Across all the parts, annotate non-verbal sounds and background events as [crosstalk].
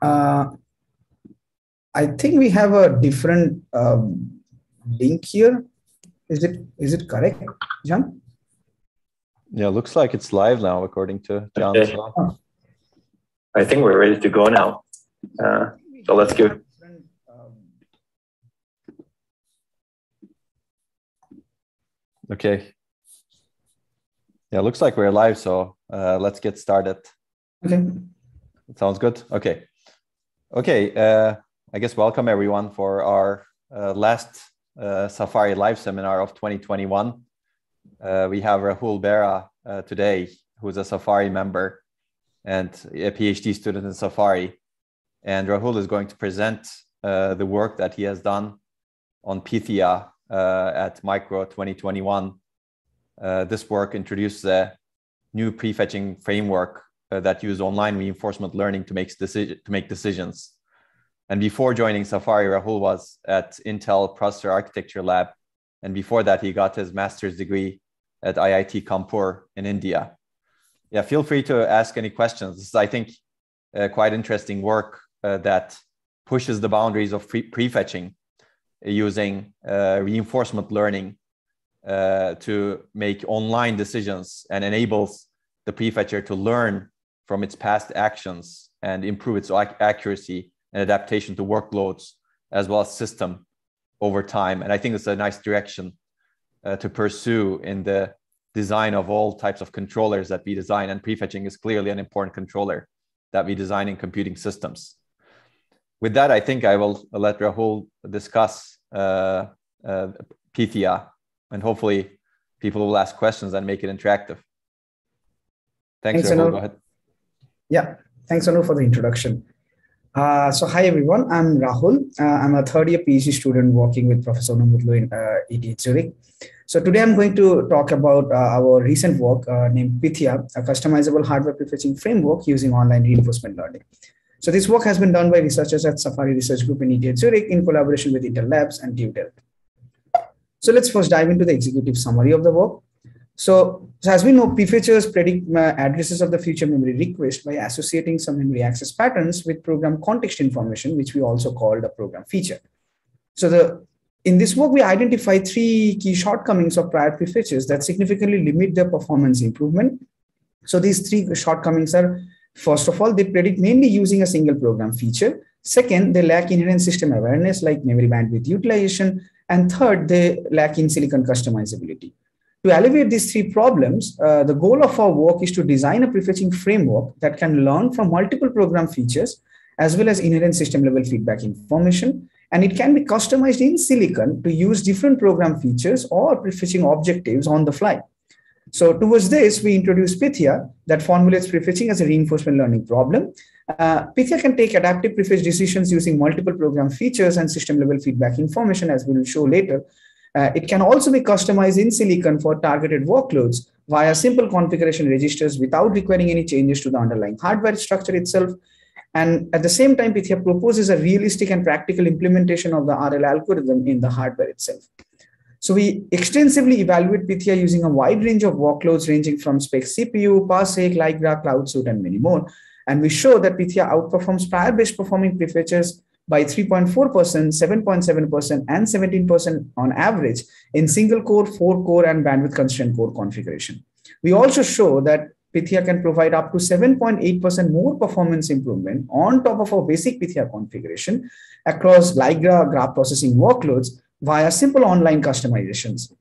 Uh, I think we have a different um, link here. Is it is it correct, John? Yeah, looks like it's live now, according to John. Okay. So. I think we're ready to go now. Uh, so let's give. Okay. Yeah, looks like we're live, so uh, let's get started. Okay. Sounds good. Okay. Okay. Uh, I guess welcome everyone for our uh, last uh, Safari Live seminar of 2021. Uh, we have Rahul Bera uh, today, who's a Safari member and a PhD student in Safari. And Rahul is going to present uh, the work that he has done on Pythia at Micro 2021. Uh, this work introduces a new prefetching framework uh, that uses online reinforcement learning to make, deci- to make decisions. And before joining Safari, Rahul was at Intel Processor Architecture Lab. And before that, he got his master's degree at IIT Kanpur in India yeah, feel free to ask any questions. This is, I think, uh, quite interesting work uh, that pushes the boundaries of pre- prefetching using uh, reinforcement learning uh, to make online decisions and enables the prefetcher to learn from its past actions and improve its accuracy and adaptation to workloads as well as system over time. And I think it's a nice direction uh, to pursue in the design of all types of controllers that we design, and prefetching is clearly an important controller that we design in computing systems. With that, I think I will let Rahul discuss uh, uh, Pythia, and hopefully people will ask questions and make it interactive. Thanks, thanks Rahul. Go ahead. Yeah, thanks, Anu, for the introduction. Uh, so, hi everyone, I'm Rahul. Uh, I'm a third year PhD student working with Professor Onur Mutlu in uh, ETH Zurich. So today I'm going to talk about uh, our recent work uh, named Pythia, a customizable hardware prefetching framework using online reinforcement learning. So this work has been done by researchers at Safari Research Group in ETH Zurich in collaboration with Intel Labs and TU Delft. So let's first dive into the executive summary of the work. So, so as we know, prefetchers predict uh, addresses of the future memory request by associating some memory access patterns with program context information, which we also call the program feature. So the in this work, we identify three key shortcomings of prior prefetches that significantly limit their performance improvement. So these three shortcomings are, first of all, they predict mainly using a single program feature. Second, they lack inherent system awareness like memory bandwidth utilization. And third, they lack in silicon customizability. To alleviate these three problems, uh, the goal of our work is to design a prefetching framework that can learn from multiple program features as well as inherent system level feedback information and it can be customized in silicon to use different program features or prefetching objectives on the fly. So towards this, we introduce Pythia that formulates prefetching as a reinforcement learning problem. Uh, Pythia can take adaptive prefetch decisions using multiple program features and system level feedback information, as we will show later. Uh, it can also be customized in silicon for targeted workloads via simple configuration registers without requiring any changes to the underlying hardware structure itself and at the same time, Pythia proposes a realistic and practical implementation of the RL algorithm in the hardware itself. So we extensively evaluate Pythia using a wide range of workloads ranging from SPEC CPU, Parsec, Ligra, CloudSuite, and many more. And we show that Pythia outperforms prior best performing prefetchers by 3.4%, 7.7%, and 17% on average in single core, four core, and bandwidth constrained core configuration. We also show that Pythia can provide up to 7.8% more performance improvement on top of our basic Pythia configuration across Ligra graph processing workloads via simple online customizations.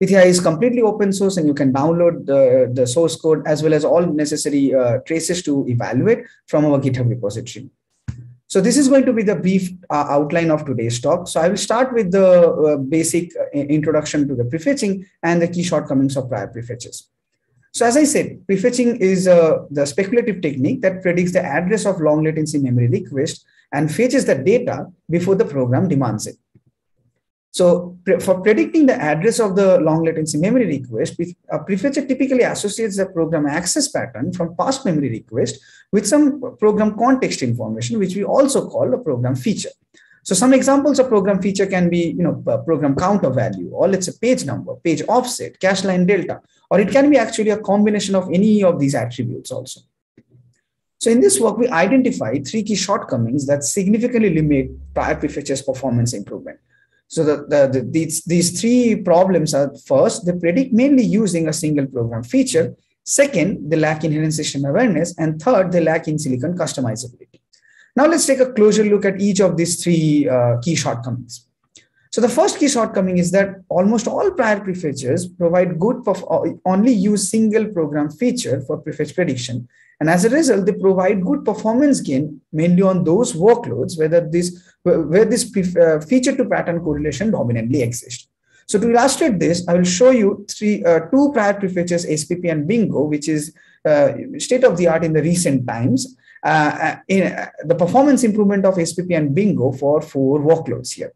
Pythia is completely open source and you can download the, the source code as well as all necessary uh, traces to evaluate from our GitHub repository. So this is going to be the brief uh, outline of today's talk. So I will start with the uh, basic uh, introduction to the prefetching and the key shortcomings of prior prefetches. So as I said, prefetching is uh, the speculative technique that predicts the address of long latency memory request and fetches the data before the program demands it. So for predicting the address of the long latency memory request, a uh, prefetcher typically associates the program access pattern from past memory request with some program context information, which we also call a program feature. So some examples of program feature can be, you know, program counter value, or let's say page number, page offset, cache line delta, or it can be actually a combination of any of these attributes also. So in this work, we identified three key shortcomings that significantly limit prior prefetcher's performance improvement. So the, the, the, these, these three problems are first, they predict mainly using a single program feature. Second, they lack inherent system awareness. And third, they lack in silicon customizability. Now let's take a closer look at each of these three uh, key shortcomings. So the first key shortcoming is that almost all prior prefetchers provide good, only use single program feature for prefetch prediction and as a result, they provide good performance gain mainly on those workloads whether this, where this uh, feature to pattern correlation dominantly exists. So to illustrate this, I will show you three, uh, two prior prefetches, SPP and Bingo, which is uh, state of the art in the recent times. Uh, uh in, uh, the performance improvement of SPP and Bingo for four workloads here.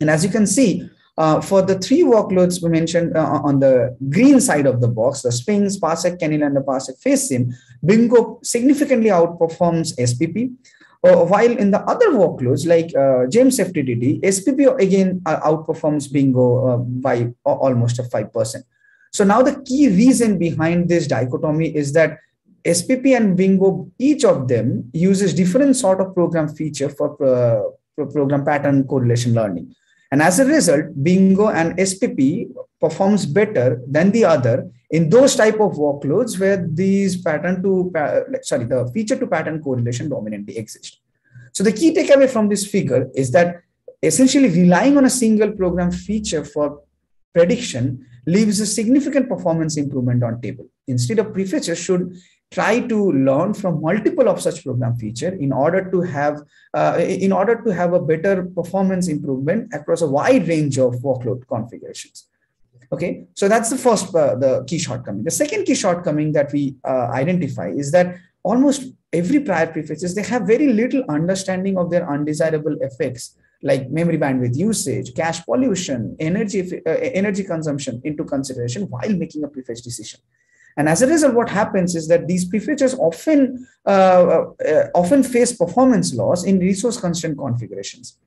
And as you can see, uh, for the three workloads we mentioned uh, on the green side of the box, the Sphinx, Parsec, Canneal, and the Parsec FaceSim, Bingo significantly outperforms SPP. Uh, while in the other workloads like uh, GemsFDTD, SPP again uh, outperforms Bingo uh, by almost a 5%. So now the key reason behind this dichotomy is that SPP and Bingo, each of them uses different sort of program feature for program pattern correlation learning. And as a result, Bingo and SPP performs better than the other in those type of workloads where these pattern to, sorry, the feature to pattern correlation dominantly exist. So the key takeaway from this figure is that essentially relying on a single program feature for prediction leaves a significant performance improvement on table. Instead of prefetchers should try to learn from multiple of such program feature in order to have uh, in order to have a better performance improvement across a wide range of workload configurations. Okay? So that's the first uh, the key shortcoming. The second key shortcoming that we uh, identify is that almost every prior prefetches they have very little understanding of their undesirable effects like memory bandwidth usage cache pollution energy uh, energy consumption into consideration while making a prefetch decision and as a result, what happens is that these prefetchers often uh, uh, often face performance loss in resource constrained configurations.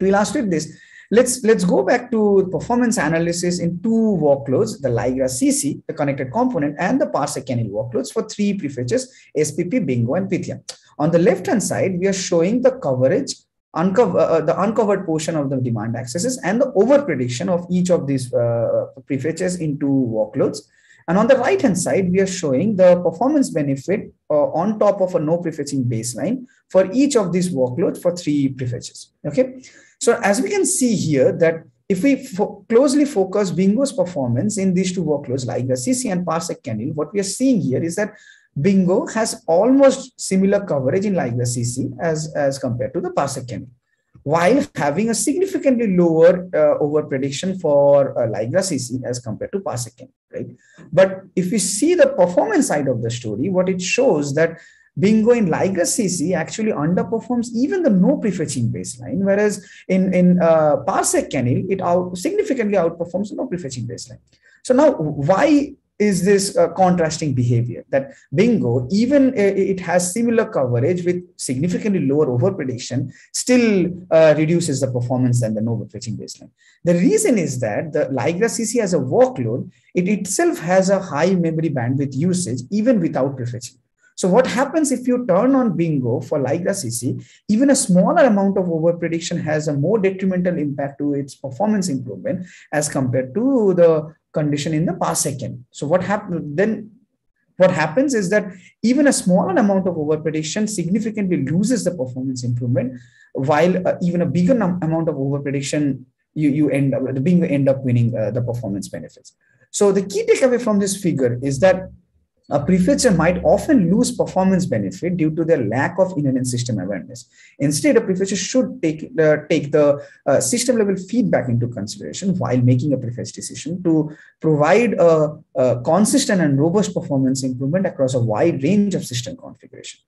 To illustrate this, let's let's go back to performance analysis in two workloads: the Ligra CC, the connected component, and the Parsec Canneal workloads for three prefetchers: SPP, Bingo, and Pythia. On the left-hand side, we are showing the coverage uncover uh, the uncovered portion of the demand accesses and the over prediction of each of these uh, prefetchers into workloads and on the right hand side, we are showing the performance benefit uh, on top of a no prefetching baseline for each of these workloads for three prefetches. Okay. So as we can see here that if we fo closely focus Bingo's performance in these two workloads like the CC and Parsec Canneal, what we are seeing here is that Bingo has almost similar coverage in like the CC as, as compared to the Parsec Canneal while having a significantly lower uh, over prediction for uh, Ligra CC as compared to Parsec right? But if you see the performance side of the story, what it shows that Bingo in Ligra CC actually underperforms even the no prefetching baseline, whereas in, in uh, Parsec Canneal, it out, significantly outperforms the no prefetching baseline. So now why is this uh, contrasting behavior that bingo even uh, it has similar coverage with significantly lower over prediction still uh, reduces the performance than the no fetching baseline. The reason is that the ligra cc as a workload it itself has a high memory bandwidth usage even without prefetching so what happens if you turn on bingo for Ligra CC, even a smaller amount of over prediction has a more detrimental impact to its performance improvement as compared to the condition in the past second. So what happened then? What happens is that even a smaller amount of over prediction significantly loses the performance improvement, while uh, even a bigger amount of over prediction you you end up the bingo end up winning uh, the performance benefits. So the key takeaway from this figure is that a prefetcher might often lose performance benefit due to their lack of inherent system awareness. Instead, a prefetcher should take, uh, take the uh, system level feedback into consideration while making a prefetch decision to provide a, a, consistent and robust performance improvement across a wide range of system configuration.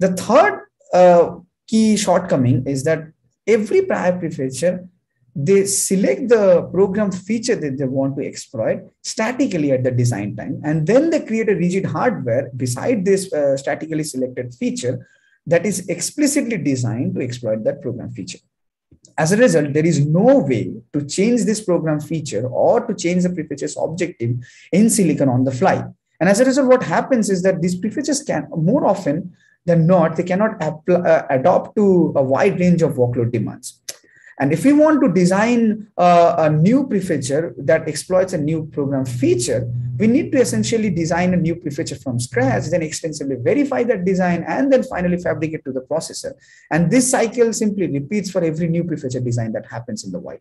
The third uh, key shortcoming is that every prior prefetcher they select the program feature that they want to exploit statically at the design time. And then they create a rigid hardware beside this uh, statically selected feature that is explicitly designed to exploit that program feature. As a result there is no way to change this program feature or to change the prefetcher's objective in silicon on the fly. And as a result, what happens is that these prefetches can more often than not, they cannot uh, adopt to a wide range of workload demands. And if we want to design uh, a new prefetcher that exploits a new program feature, we need to essentially design a new prefetcher from scratch, then extensively verify that design, and then finally fabricate to the processor. And this cycle simply repeats for every new prefetcher design that happens in the wild.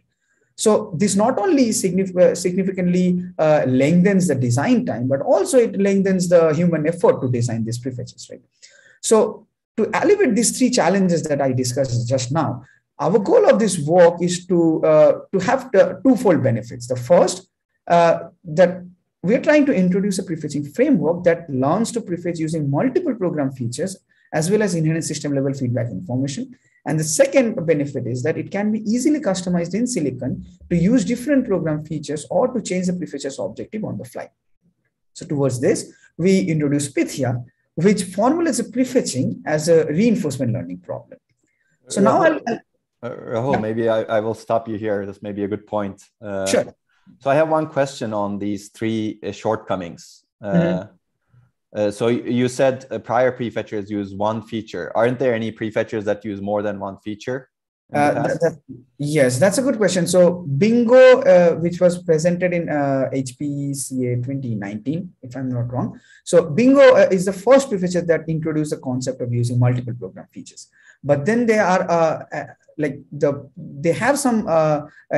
So this not only significantly uh, lengthens the design time, but also it lengthens the human effort to design these prefetches, right? So to alleviate these three challenges that I discussed just now, our goal of this work is to, uh, to have the twofold benefits. The first, uh, that we're trying to introduce a prefetching framework that learns to prefetch using multiple program features as well as inherent system level feedback information. And the second benefit is that it can be easily customized in Silicon to use different program features or to change the prefetcher's objective on the fly. So towards this, we introduce Pythia, which formulates a prefetching as a reinforcement learning problem. So now I'll, I'll uh, Rahul, yeah. maybe I, I, will stop you here. This may be a good point. Uh, sure. So I have one question on these three uh, shortcomings. Uh, mm-hmm. Uh, so you said uh, prior prefetchers use one feature. Aren't there any prefetchers that use more than one feature? Uh, that, that, yes, that's a good question. So Bingo, uh, which was presented in uh, HPCA 2019, if I'm not wrong. So Bingo uh, is the first prefetcher that introduced the concept of using multiple program features. But then there are like the they have some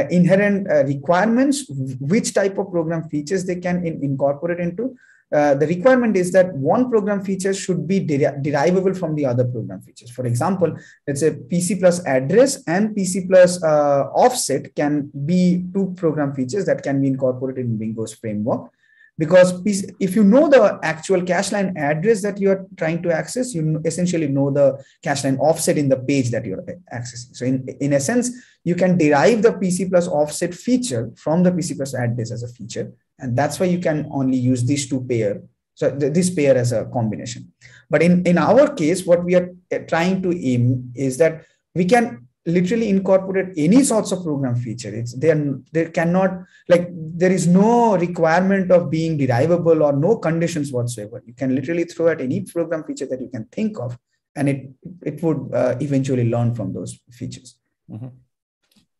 inherent requirements, which type of program features they can in, incorporate into. Uh, the requirement is that one program feature should be der derivable from the other program features. For example, let's say PC plus address and PC plus uh, offset can be two program features that can be incorporated in Bingo's framework. Because if you know the actual cache line address that you are trying to access, you essentially know the cache line offset in the page that you're accessing. So in, in essence, you can derive the PC plus offset feature from the PC plus address as a feature and that's why you can only use these two pair so th- this pair as a combination but in in our case what we are eh, trying to aim is that we can literally incorporate any sorts of program feature. It's they are they cannot like there is no requirement of being derivable or no conditions whatsoever. You can literally throw at any program feature that you can think of and it it would uh, eventually learn from those features. Mm-hmm.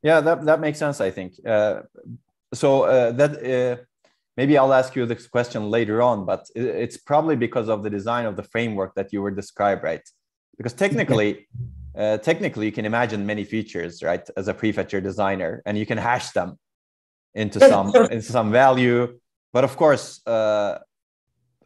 yeah that that makes sense i think. Uh, so uh, that uh, maybe I'll ask you this question later on, but it's probably because of the design of the framework that you were described, right? Because technically, uh, technically, you can imagine many features, right, as a prefetcher designer, and you can hash them into [laughs] some into some value. But of course, uh,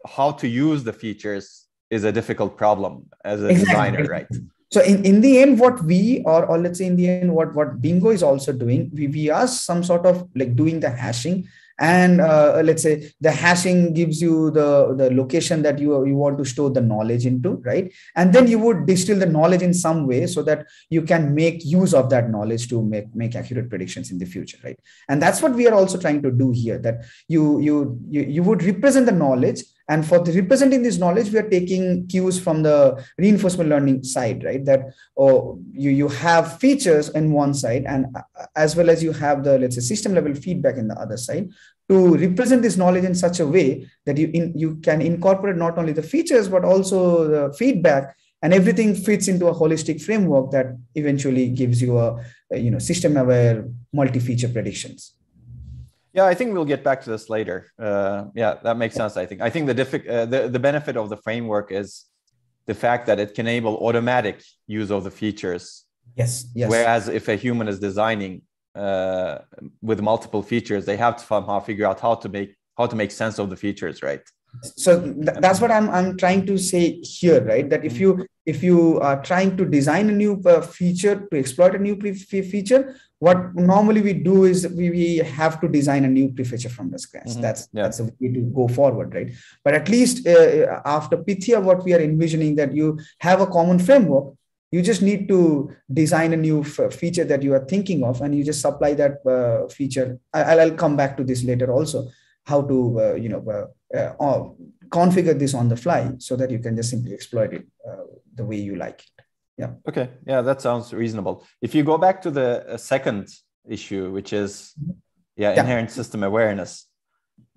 how to use the features is a difficult problem as a exactly. designer, right? So in, in the end, what we or or let's say in the end, what what Bingo is also doing, we, we are some sort of like doing the hashing and uh, let's say the hashing gives you the the location that you you want to store the knowledge into right? And then you would distill the knowledge in some way so that you can make use of that knowledge to make make accurate predictions in the future right? And that's what we are also trying to do here that you you you, you would represent the knowledge and for the representing this knowledge we are taking cues from the reinforcement learning side right? That oh you you have features in one side and uh, as well as you have the let's say system level feedback in the other side to represent this knowledge in such a way that you in, you can incorporate not only the features but also the feedback and everything fits into a holistic framework that eventually gives you a, a you know system aware multi feature predictions yeah, I think we'll get back to this later. Uh, yeah, that makes sense. I think. I think the, diffi- uh, the the benefit of the framework is the fact that it can enable automatic use of the features. Yes. Yes. Whereas if a human is designing uh, with multiple features, they have to somehow figure out how to make how to make sense of the features, right? so th- that's what I'm, I'm trying to say here right that if mm-hmm. you if you are trying to design a new uh, feature to exploit a new pre- feature what normally we do is we, we have to design a new prefetcher from the scratch mm-hmm. that's yeah. that's the way to go forward right but at least uh, after pythia what we are envisioning that you have a common framework you just need to design a new f- feature that you are thinking of and you just supply that uh, feature I- will come back to this later also how to uh, you know uh, uh, configure this on the fly so that you can just simply exploit it the way you like yeah okay yeah that sounds reasonable if you go back to the second issue which is yeah, yeah. inherent system awareness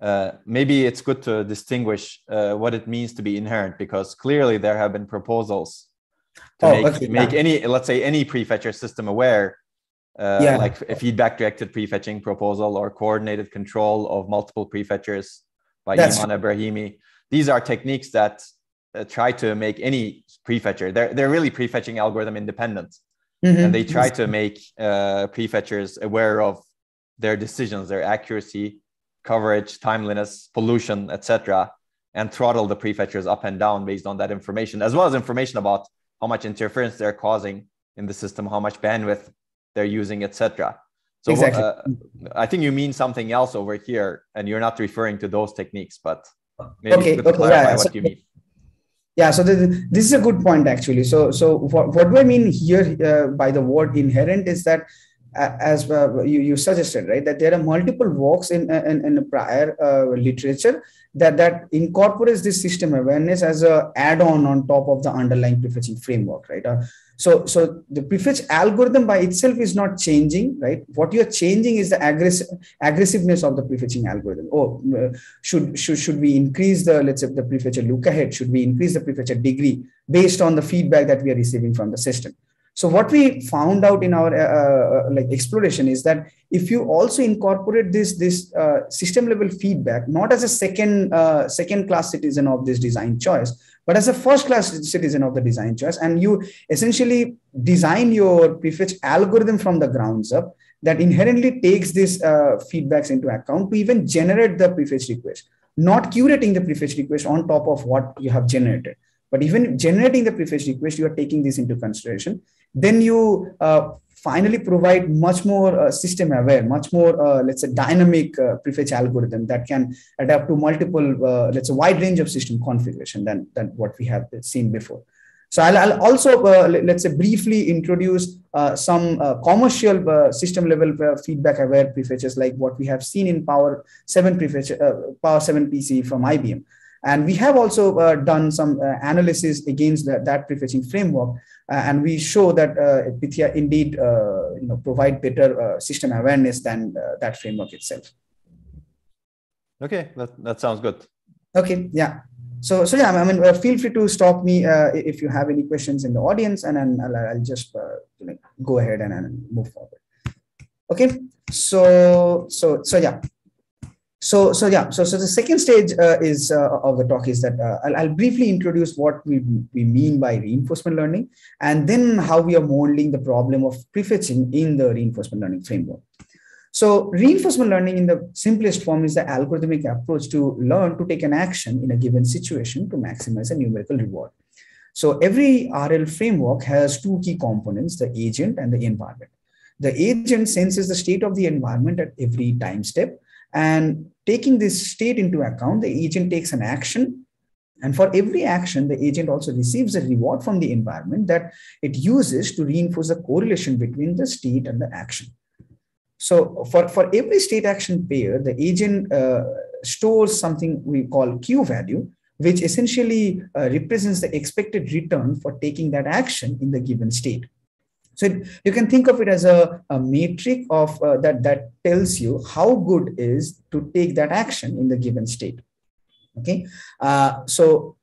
uh, maybe it's good to distinguish uh, what it means to be inherent because clearly there have been proposals to oh, make, okay, make yeah. any, let's say, any prefetcher system aware, uh, yeah. like a feedback directed prefetching proposal or coordinated control of multiple prefetchers by That's Eiman Ebrahimi. These are techniques that uh, try to make any prefetcher, they're, they're really prefetching algorithm independent. Mm-hmm. And they try to make uh, prefetchers aware of their decisions, their accuracy, coverage, timeliness, pollution, etc., and throttle the prefetchers up and down based on that information, as well as information about how much interference they're causing in the system, how much bandwidth they're using, etc. So exactly. Uh, I think you mean something else over here, and you're not referring to those techniques, but maybe okay, okay, clarify yeah. what so, you mean. Yeah, so the, this is a good point actually. So, so what, what do I mean here uh, by the word inherent is that as uh, you, you suggested, right, that there are multiple works in, in, in prior uh, literature that, that incorporates this system awareness as a add-on on top of the underlying prefetching framework, right? So, so the prefetch algorithm by itself is not changing, right? What you're changing is the aggress- aggressiveness of the prefetching algorithm. Oh, uh, should, should, should we increase the, let's say the prefetcher look ahead? Should we increase the prefetcher degree based on the feedback that we are receiving from the system? So what we found out in our uh, uh, like exploration is that if you also incorporate this this uh, system level feedback, not as a second uh, second class citizen of this design choice, but as a first class citizen of the design choice, and you essentially design your prefetch algorithm from the grounds up that inherently takes these uh, feedbacks into account to even generate the prefetch request, not curating the prefetch request on top of what you have generated. But even generating the prefetch request, you are taking this into consideration then you uh, finally provide much more uh, system aware, much more, uh, let's say, dynamic uh, prefetch algorithm that can adapt to multiple, uh, let's say, wide range of system configuration than, than what we have seen before. So I'll, I'll also, uh, let's say, briefly introduce some commercial system level feedback aware prefetches like what we have seen in Power 7 prefetch, Power 7 PC from IBM. And we have also uh, done some uh, analysis against that prefetching framework, uh, and we show that uh, Pythia indeed uh, you know, provide better uh, system awareness than that framework itself. Okay, that, that sounds good. Okay, yeah. So, so yeah, I mean, feel free to stop me if you have any questions in the audience, and then I'll, I'll just you know, go ahead and, and move forward. Okay, so so so yeah so so yeah so so the second stage uh, is uh, of the talk is that uh, I'll, I'll, briefly introduce what we, we mean by reinforcement learning and then how we are modeling the problem of prefetching in the reinforcement learning framework. So reinforcement learning in the simplest form is the algorithmic approach to learn to take an action in a given situation to maximize a numerical reward. So every rl framework has two key components the agent and the environment. The agent senses the state of the environment at every time step and taking this state into account, the agent takes an action. And for every action, the agent also receives a reward from the environment that it uses to reinforce the correlation between the state and the action. So for, for every state action pair, the agent uh, stores something we call Q value, which essentially uh, represents the expected return for taking that action in the given state. So you can think of it as a, a matrix of uh, that that tells you how good is to take that action in the given state. Okay, uh, so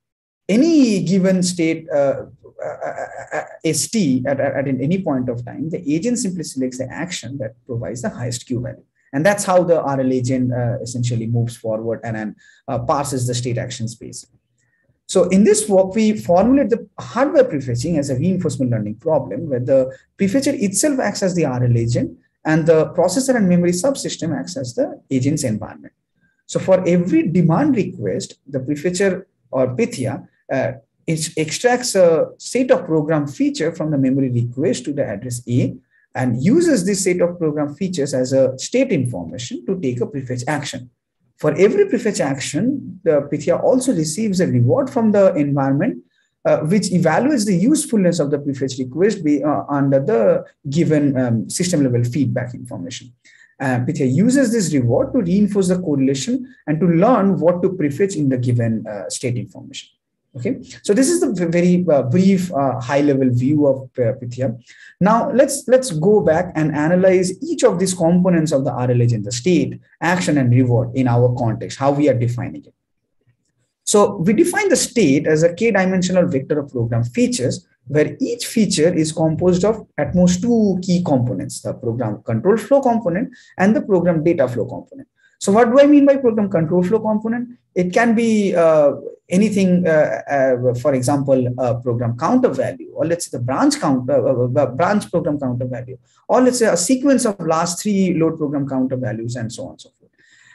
any given state uh, uh, uh st at, at, any point of time, the agent simply selects the action that provides the highest q value. And that's how the RL agent uh, essentially moves forward and then parses the state action space. So in this work, we formulate the hardware prefetching as a reinforcement learning problem where the prefetcher itself acts as the RL agent and the processor and memory subsystem acts as the agent's environment. So for every demand request, the prefetcher or Pythia uh, it extracts a set of program feature from the memory request to the address A and uses this set of program features as a state information to take a prefetch action. For every prefetch action, the Pythia also receives a reward from the environment, uh, which evaluates the usefulness of the prefetch request be, uh, under the given um, system level feedback information. Uh, Pythia uses this reward to reinforce the correlation and to learn what to prefetch in the given uh, state information. Okay, so this is the very uh, brief, uh, high-level view of uh, Pythia. Now let's let's go back and analyze each of these components of the RL agent, the state, action, and reward in our context, how we are defining it. So we define the state as a k-dimensional vector of program features, where each feature is composed of at most two key components: the program control flow component and the program data flow component. So what do I mean by program control flow component? It can be uh, anything, uh, uh, for example, a program counter value, or let's say the branch count, uh, uh, branch program counter value, or let's say a sequence of last three load program counter values, and so on and so forth.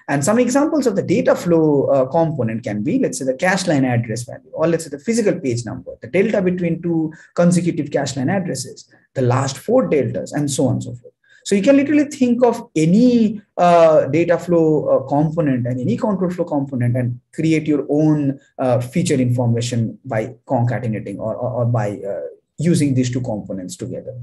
And some examples of the data flow uh, component can be, let's say, the cache line address value, or let's say the physical page number, the delta between two consecutive cache line addresses, the last four deltas, and so on and so forth. So you can literally think of any uh, data flow uh, component and any control flow component and create your own uh, feature information by concatenating or, or, or by uh, using these two components together.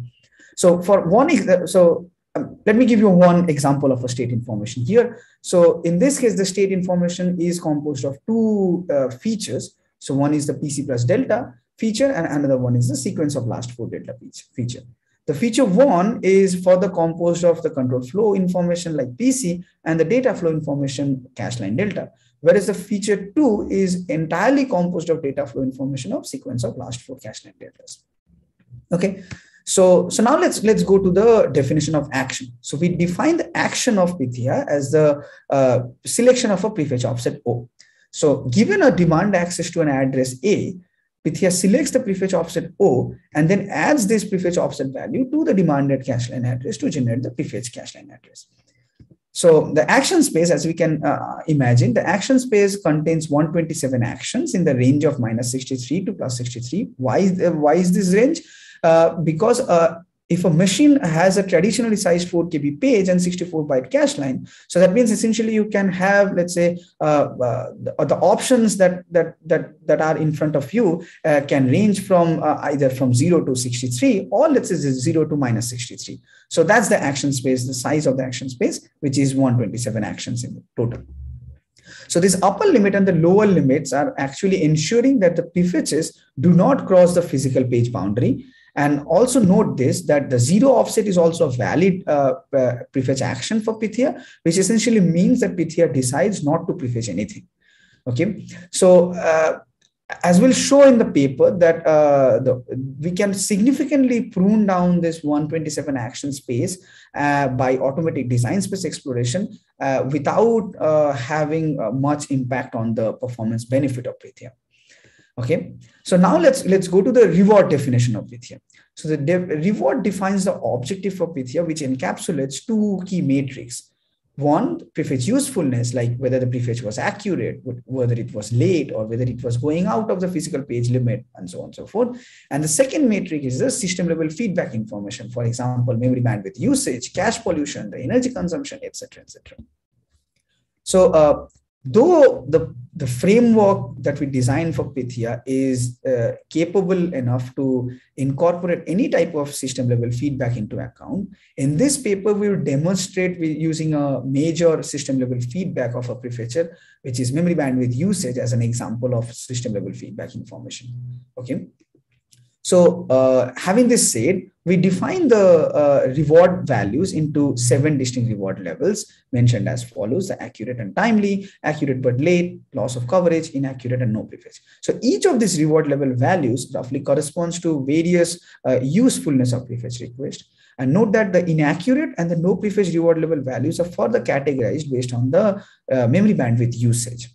So for one, so um, let me give you one example of a state information here. So in this case, the state information is composed of two uh, features. So one is the PC plus delta feature and another one is the sequence of last four delta feature. The feature one is for the composed of the control flow information like PC and the data flow information cache line delta. Whereas the feature two is entirely composed of data flow information of sequence of last four cache line deltas. Okay, so, so now let's let's go to the definition of action. So we define the action of Pythia as the uh, selection of a prefetch offset O. So given a demand access to an address A, Pythia selects the prefetch offset O and then adds this prefetch offset value to the demanded cache line address to generate the prefetch cache line address. So the action space, as we can uh, imagine, the action space contains 127 actions in the range of minus 63 to plus 63. Why is, uh, why is this range? Uh, because uh, if a machine has a traditionally sized 4 KB page and 64 byte cache line, so that means essentially you can have, let's say, uh, uh, the, the, options that that that that are in front of you uh, can range from uh, either from 0 to 63 or let's say 0 to minus 63. So that's the action space, the size of the action space, which is 127 actions in total. So this upper limit and the lower limits are actually ensuring that the prefetches do not cross the physical page boundary and also note this that the zero offset is also a valid uh, uh, prefetch action for Pythia, which essentially means that Pythia decides not to prefetch anything. Okay, so uh, as we'll show in the paper that uh, the, we can significantly prune down this 127 action space uh, by automatic design space exploration uh, without having much impact on the performance benefit of Pythia. Okay, so now let's let's go to the reward definition of Pythia. So the reward defines the objective for Pythia, which encapsulates two key metrics. One, prefetch usefulness, like whether the prefetch was accurate, whether it was late, or whether it was going out of the physical page limit, and so on and so forth. And the second metric is the system level feedback information. For example, memory bandwidth usage, cache pollution, the energy consumption, etc., etc. So uh, though the the framework that we designed for Pythia is uh, capable enough to incorporate any type of system level feedback into account. In this paper, we will demonstrate using a major system level feedback of a prefetcher, which is memory bandwidth usage as an example of system level feedback information. Okay. So uh, having this said, we define the uh, reward values into seven distinct reward levels mentioned as follows, the accurate and timely, accurate but late, loss of coverage, inaccurate and no prefetch. So each of these reward level values roughly corresponds to various uh, usefulness of prefetch request. And note that the inaccurate and the no prefetch reward level values are further categorized based on the uh, memory bandwidth usage.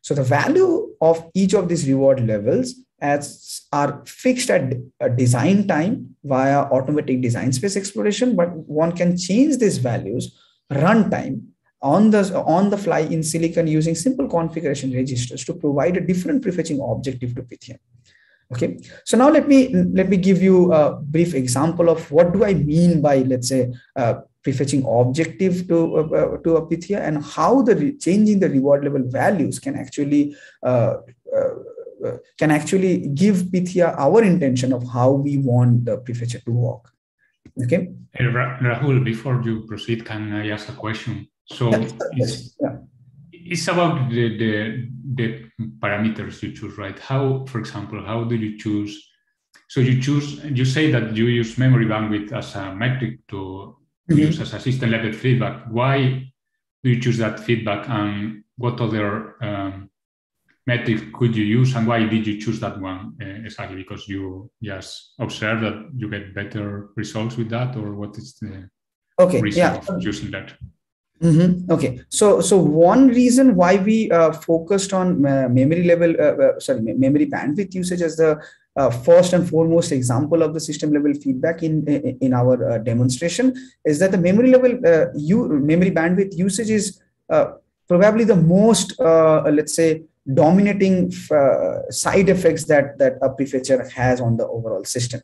So the value of each of these reward levels as are fixed at a design time via automatic design space exploration, but one can change these values runtime on the on the fly in Silicon using simple configuration registers to provide a different prefetching objective to Pythia. Okay, so now let me let me give you a brief example of what do I mean by let's say uh, prefetching objective to uh, uh to a Pythia and how the changing the reward level values can actually uh, uh uh, can actually give Pythia our intention of how we want the prefecture to work. Okay. Rahul, before you proceed, can I ask a question? So, yeah. it's about the, the, the parameters you choose, right? How, for example, how do you choose? So you choose, you say that you use memory bandwidth as a metric to mm-hmm. use as a system level feedback. Why do you choose that feedback and what other um, metric could you use and why did you choose that one uh, exactly? Because you just observe that you get better results with that or what is the okay, reason yeah. of using that? Mm-hmm. Okay, so so one reason why we uh, focused on uh, memory level, uh, uh sorry, memory bandwidth usage as the uh, first and foremost example of the system level feedback in in, in our uh, demonstration is that the memory level you memory bandwidth usage is probably the most let's say dominating side effects that that a prefetcher has on the overall system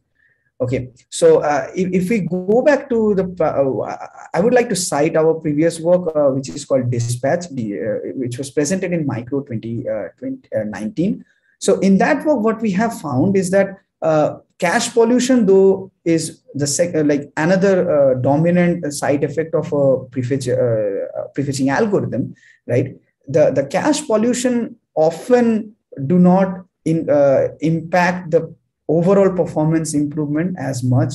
Okay, so uh, if, if we go back to the, uh, I would like to cite our previous work, uh, which is called DSPatch, uh, which was presented in Micro 2019. Uh, so in that work, what we have found is that uh, cache pollution, though, is the sec- like another dominant side effect of a prefetch, prefetching algorithm, right? The the cache pollution often do not in, impact the overall performance improvement as much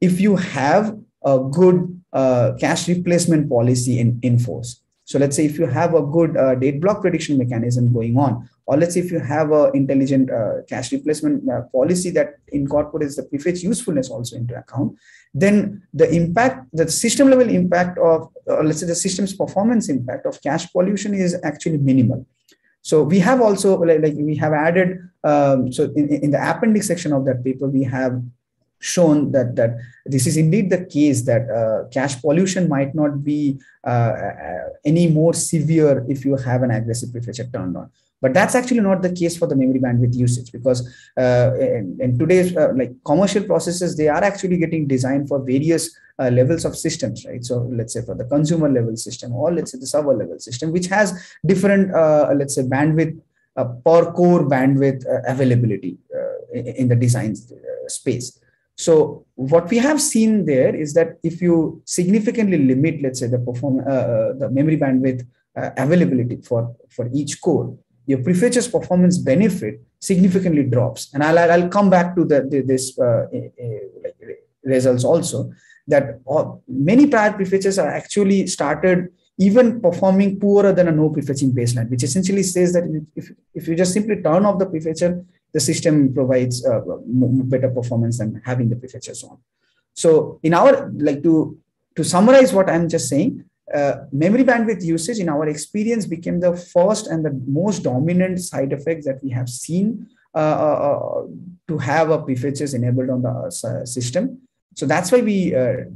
if you have a good uh, cache replacement policy in, in force. So let's say if you have a good uh, dead block prediction mechanism going on, or let's say if you have an intelligent uh, cache replacement uh, policy that incorporates the prefetch usefulness also into account, then the impact, the system level impact of, let's say the system's performance impact of cache pollution is actually minimal. So we have also like, like we have added um, so in, in the appendix section of that paper we have shown that that this is indeed the case that uh, cache pollution might not be uh, uh, any more severe if you have an aggressive prefetcher turned on but that's actually not the case for the memory bandwidth usage because uh, in, in, today's uh, like commercial processes they are actually getting designed for various uh, levels of systems right? So let's say for the consumer level system or let's say the server level system which has different uh, let's say bandwidth uh, per core bandwidth uh, availability in, in the design space. So what we have seen there is that if you significantly limit, let's say, the perform uh, the memory bandwidth uh, availability for for each core, your prefetcher's performance benefit significantly drops. And I'll, I'll come back to the, the this uh, results also that many prior prefetches are actually started even performing poorer than a no prefetching baseline, which essentially says that if, if you just simply turn off the prefetcher, the system provides uh, better performance than having the prefetchers on. So in our, like to, to summarize what I'm just saying, uh, memory bandwidth usage in our experience became the first and the most dominant side effects that we have seen uh, uh, uh to have a prefetches enabled on the uh, system. So that's why we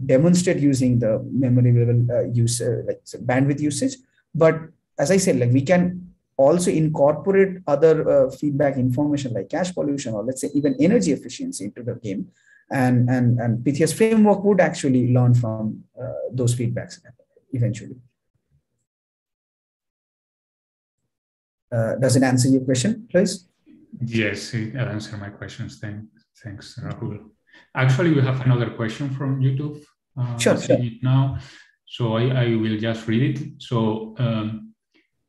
demonstrate using the memory level use, like bandwidth usage. But as I said, like we can also incorporate other feedback information like cache pollution or let's say even energy efficiency into the game and and and Pythia's framework would actually learn from those feedbacks eventually. Uh, does it answer your question, please? Yes, it answered my questions. Thanks, thanks, Rahul. Actually, we have another question from YouTube. Uh, sure, sure. now, so I, I, will just read it. So um,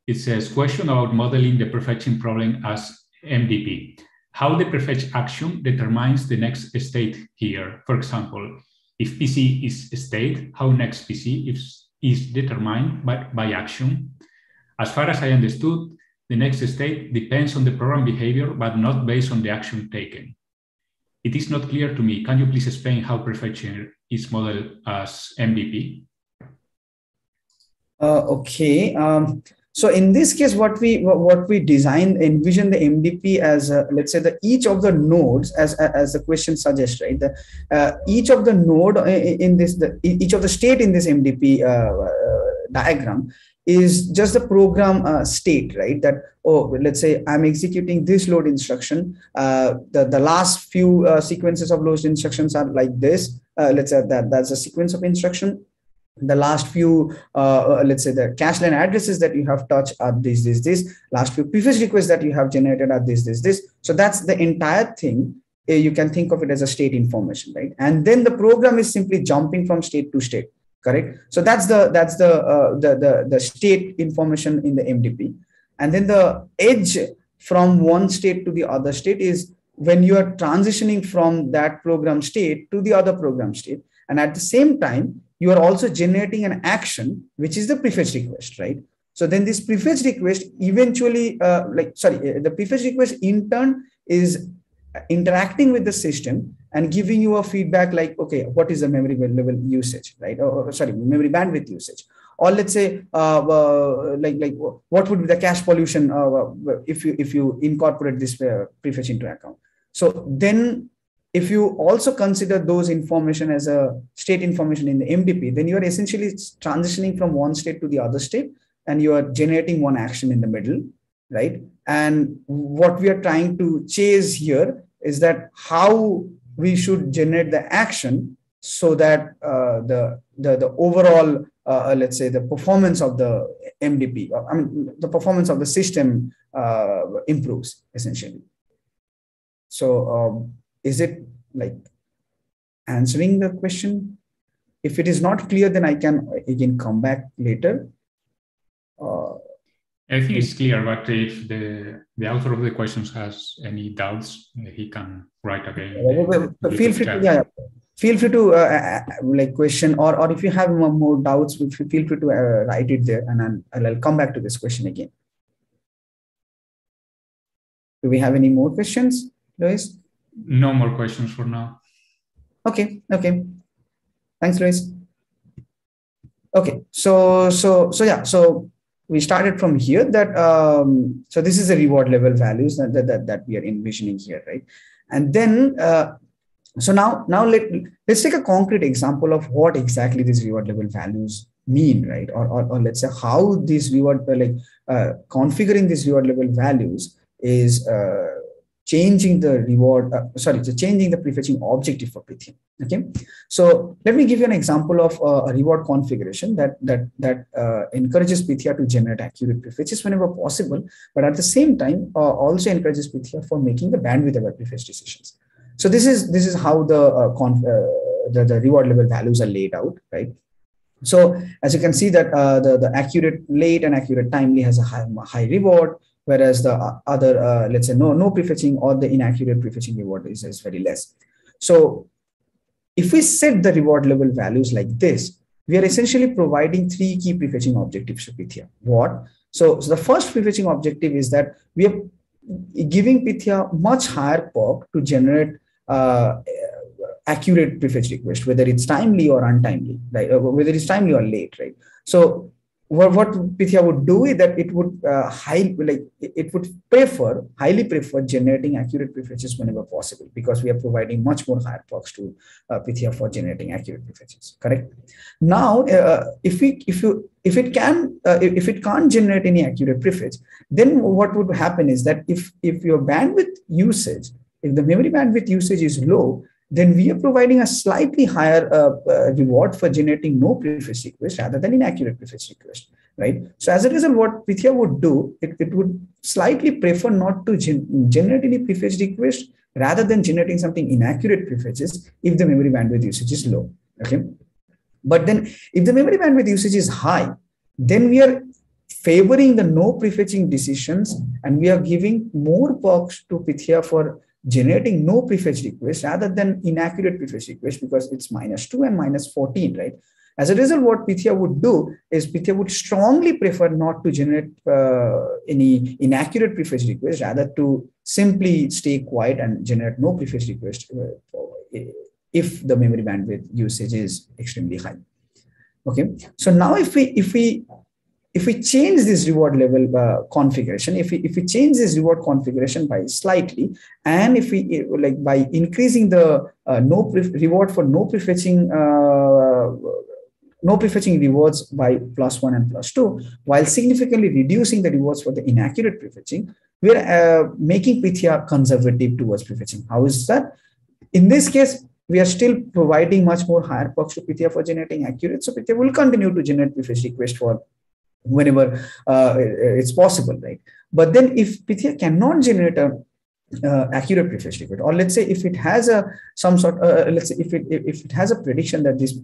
it says, question about modeling the prefetching problem as MDP. How the prefetch action determines the next state here. For example, if PC is state, how next PC is is determined by, by action. As far as I understood, the next state depends on the program behavior, but not based on the action taken. It is not clear to me. Can you please explain how prefetching is modeled as MDP? Uh, okay. Um, so in this case, what we what we design envision the MDP as a, let's say the each of the nodes as as the question suggests, right? The, uh, each of the node in this the each of the state in this MDP uh, uh, diagram is just the program uh, state, right? That oh, let's say I'm executing this load instruction. Uh, the the last few uh, sequences of load instructions are like this. let's say that that's a sequence of instruction the last few uh, uh, let's say the cache line addresses that you have touched are this this this. Last few prefetch requests that you have generated are this this this. So that's the entire thing. Uh, you can think of it as a state information right? And then the program is simply jumping from state to state correct? So that's the that's the uh, the, the the state information in the MDP, and then the edge from one state to the other state is when you are transitioning from that program state to the other program state, and at the same time you are also generating an action which is the prefetch request, right? So then this prefetch request eventually, uh, like sorry, uh, the prefetch request in turn is interacting with the system and giving you a feedback like, okay, what is the memory level usage, right? Or, or sorry, memory bandwidth usage. Or let's say, uh, uh, like, like what would be the cache pollution uh, if you if you incorporate this uh, prefetch into account. So then, if you also consider those information as a state information in the MDP, then you are essentially transitioning from one state to the other state, and you are generating one action in the middle, right? And what we are trying to chase here is that how we should generate the action so that uh, the, the, the overall, uh, let's say, the performance of the MDP, I mean, the performance of the system uh, improves essentially. So, um, is it like answering the question? If it is not clear, then I can again come back later. Uh, I think it's clear, but if the, the author of the questions has any doubts, he can write again. feel free to, yeah, feel free to uh, uh, like question or, or if you have more, doubts, feel free to uh, write it there and I'll, I'll come back to this question again. Do we have any more questions, Luis? No more questions for now. Okay, okay. Thanks, Luis. Okay, so, so, so yeah, so we started from here that um, so this is the reward level values that, that, that we are envisioning here right and then uh, so now now let, let's take a concrete example of what exactly these reward level values mean right or, or, or let's say how these reward like uh, configuring these reward level values is uh, changing the reward, uh, sorry, so changing the prefetching objective for Pythia. Okay, so let me give you an example of uh, a reward configuration that that that uh, encourages Pythia to generate accurate prefetches whenever possible, but at the same time uh, also encourages Pythia for making the bandwidth aware prefetch decisions. So this is this is how the, uh, uh, the the reward level values are laid out, right? So as you can see that the the accurate late and accurate timely has a high, high reward whereas the other, uh, let's say, no, no prefetching or the inaccurate prefetching reward is, is very less. So if we set the reward level values like this, we are essentially providing three key prefetching objectives to Pythia. What? So, so the first prefetching objective is that we are giving Pythia much higher POC to generate uh, accurate prefetch request, whether it's timely or untimely, right? Uh, whether it's timely or late, right? So what, what would do is that it would uh, high like it would prefer highly prefer generating accurate prefetches whenever possible because we are providing much more higher to uh, for generating accurate prefetches. Correct. Now, uh, if we if you if it can uh, if it can't generate any accurate prefetch, then what would happen is that if if your bandwidth usage if the memory bandwidth usage is low, then we are providing a slightly higher uh, uh, reward for generating no prefetch request rather than inaccurate prefetch request, right? So as a result, what Pythia would do, it, it would slightly prefer not to gen generate any prefetch request rather than generating something inaccurate prefetches if the memory bandwidth usage is low, okay? But then if the memory bandwidth usage is high, then we are favoring the no prefetching decisions and we are giving more POCs to Pythia for generating no prefetch request rather than inaccurate prefetch request because it's minus 2 and minus 14, right? As a result, what Pythia would do is Pythia would strongly prefer not to generate uh, any inaccurate prefetch request, rather to simply stay quiet and generate no prefetch request uh, if the memory bandwidth usage is extremely high. Okay, so now if we if we if we change this reward level uh, configuration, if we, if we change this reward configuration by slightly, and if we like by increasing the uh, no reward for no prefetching uh, no prefetching rewards by plus one and plus two, while significantly reducing the rewards for the inaccurate prefetching, we're uh, making Pythia conservative towards prefetching. How is that? In this case, we are still providing much more higher POCs to Pythia for generating accurate. So Pythia will continue to generate prefetch request for whenever uh, it's possible, right? But then if Pythia cannot generate a uh, accurate prefetch request or let's say if it has a some sort uh, uh let's say if it if it has a prediction that this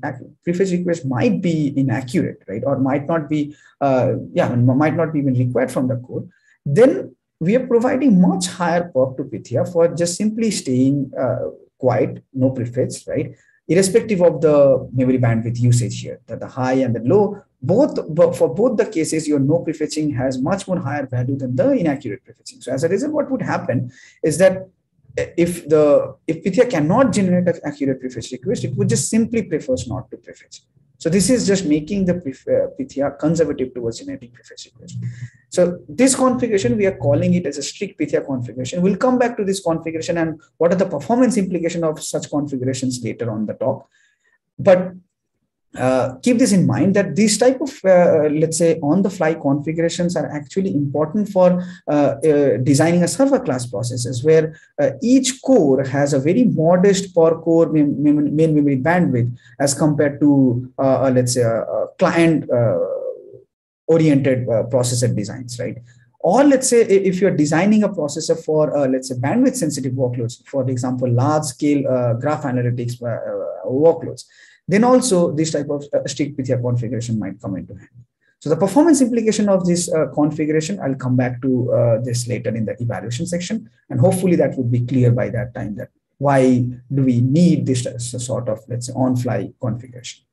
prefetch request might be inaccurate right or might not be uh, yeah might not be even required from the code then we are providing much higher perk to pythia for just simply staying uh, quiet no prefetch right irrespective of the memory bandwidth usage here that the high and the low both for both the cases your no prefetching has much more higher value than the inaccurate prefetching. So as a result what would happen is that if the if Pythia cannot generate an accurate prefetch request it would just simply prefers not to prefetch. So this is just making the uh, Pythia conservative towards generating prefetch request. So this configuration we are calling it as a strict Pythia configuration. We'll come back to this configuration and what are the performance implication of such configurations later on the talk. But uh, keep this in mind that these type of uh, let's say on the fly configurations are actually important for uh, uh designing a server class processes where uh, each core has a very modest per core main, memory bandwidth as compared to let's say a, client oriented processor designs right? Or let's say if you're designing a processor for let's say bandwidth sensitive workloads for example large scale graph analytics workloads then also this type of uh, strict Pythia configuration might come into hand. So the performance implication of this uh, configuration, I'll come back to uh, this later in the evaluation section. And hopefully that would be clear by that time that why do we need this sort of, let's say, on-fly configuration.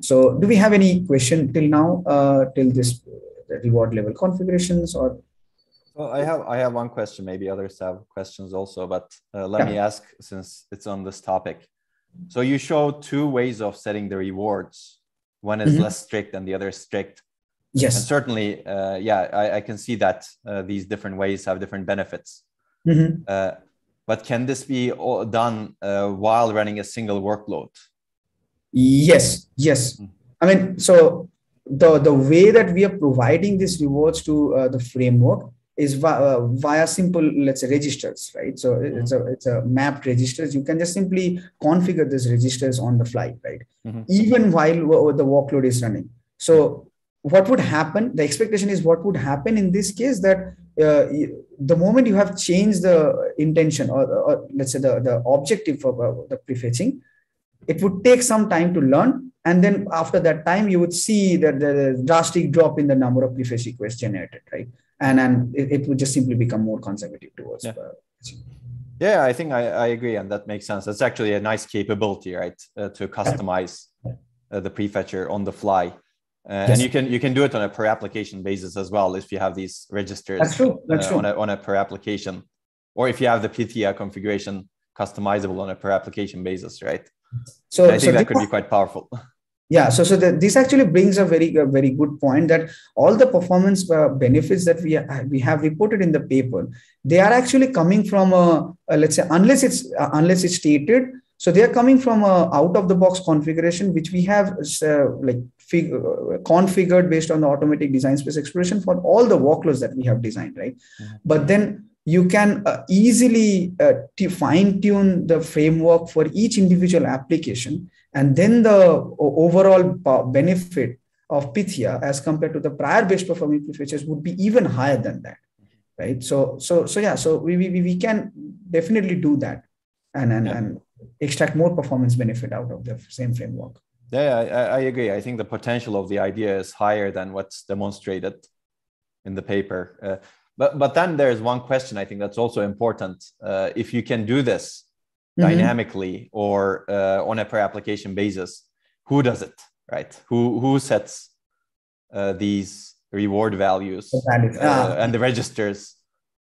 So do we have any question till now, uh, till this uh, reward level configurations or? Well, I have I have one question. Maybe others have questions also, but uh, let yeah. me ask since it's on this topic. So you show two ways of setting the rewards. One is mm-hmm. less strict and the other is strict. Yes. And certainly, uh, yeah, I, I, can see that uh, these different ways have different benefits. Mm-hmm. Uh, but can this be done uh, while running a single workload? Yes. Yes. Mm-hmm. I mean, so the the way that we are providing these rewards to uh, the framework is via, uh, via simple let's say registers right? So mm-hmm. it's a it's a mapped registers. You can just simply configure these registers on the fly right? Mm-hmm. even while the workload is running. So what would happen the expectation is what would happen in this case that uh, the moment you have changed the intention or, or let's say the, the objective of uh, the prefetching it would take some time to learn. And then after that time you would see that the drastic drop in the number of prefetch requests generated right and and it, it would just simply become more conservative towards yeah. Uh, yeah i think I, I agree and that makes sense That's actually a nice capability right uh, to customize uh, the prefetcher on the fly uh, yes. and you can you can do it on a per application basis as well if you have these registers That's true. That's uh, true. On, a, on a per application or if you have the pythia configuration customizable on a per application basis right so i think so that could be quite powerful [laughs] yeah so so the, this actually brings a very a very good point that all the performance uh, benefits that we we have reported in the paper they are actually coming from a, a let's say unless it's uh, unless it's stated so they are coming from a out of the box configuration which we have uh, like fig- uh, configured based on the automatic design space exploration for all the workloads that we have designed right mm-hmm. but then you can uh, easily uh, t- fine tune the framework for each individual application and then the overall benefit of Pythia as compared to the prior best performing features would be even higher than that. Right. So, so, so yeah, so we, we, we can definitely do that and, and, yeah. and extract more performance benefit out of the same framework. Yeah, I, I agree. I think the potential of the idea is higher than what's demonstrated in the paper. Uh, but but then there's one question I think that's also important. Uh, if you can do this mm-hmm. dynamically or uh, on a per application basis who does it right who who sets uh, these reward values uh, ah. and the registers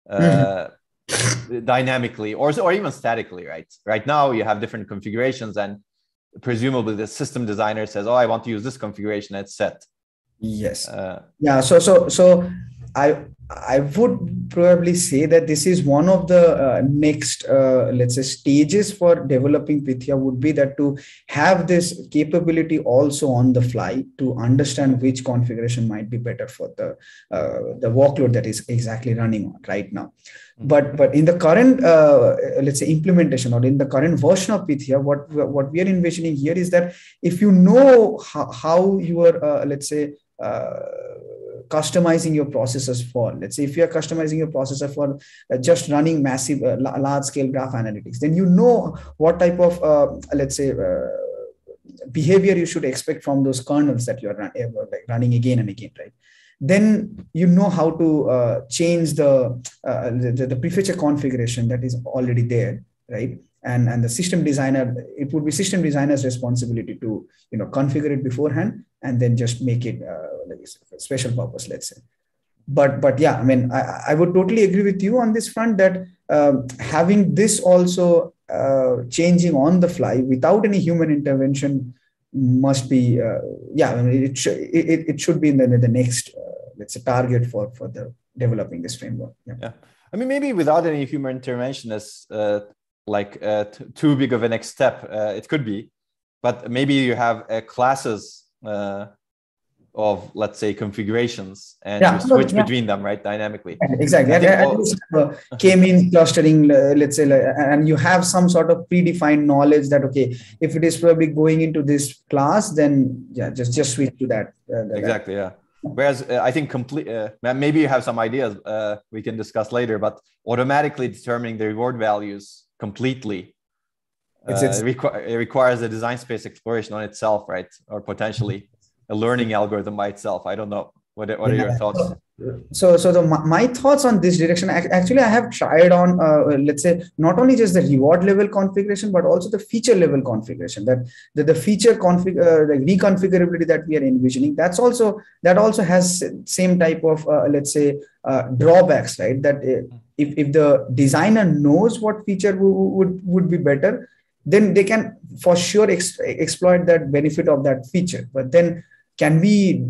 uh, mm-hmm. dynamically or or even statically right right now you have different configurations and presumably the system designer says oh i want to use this configuration it's set yes uh, yeah so so so i I would probably say that this is one of the uh, next, uh, let's say, stages for developing Pythia would be that to have this capability also on the fly to understand which configuration might be better for the uh, the workload that is exactly running on right now. Mm-hmm. But but in the current, uh, let's say, implementation or in the current version of Pythia, what what we are envisioning here is that if you know how, how your uh, let's say uh, customizing your processors for. Let's say if you're customizing your processor for uh, just running massive uh, large scale graph analytics then you know what type of uh, let's say uh, behavior you should expect from those kernels that you're run, like running again and again right? Then you know how to uh, change the, uh, the, the prefetcher configuration that is already there right? And and the system designer it would be system designer's responsibility to you know configure it beforehand and then just make it uh, special purpose let's say. But but yeah i mean i, I would totally agree with you on this front that um, having this also uh, changing on the fly without any human intervention must be uh, yeah I mean, it, sh- it, it should be in the, the next uh, let's say target for for the developing this framework. Yeah, yeah. i mean maybe without any human intervention is uh, like uh, t- too big of a next step uh, it could be. But maybe you have uh, classes of let's say configurations and yeah, you switch yeah. between them right dynamically. Exactly. All... k-means clustering let's say and you have some sort of predefined knowledge that okay if it is probably going into this class then yeah just just switch to that uh, exactly yeah. Whereas uh, i think complete uh, maybe you have some ideas uh, we can discuss later but automatically determining the reward values completely it's, it's, it, requ- it requires a design space exploration on itself right or potentially a learning algorithm by itself. I don't know. What, what are your thoughts? So, so the my thoughts on this direction. Actually, I have tried on, uh, let's say, not only just the reward level configuration, but also the feature level configuration. That the, the feature config, uh, the reconfigurability that we are envisioning. That's also that also has same type of, uh, let's say, uh, drawbacks, right? That uh, if if the designer knows what feature would would be better, then they can for sure ex- exploit that benefit of that feature. But then can we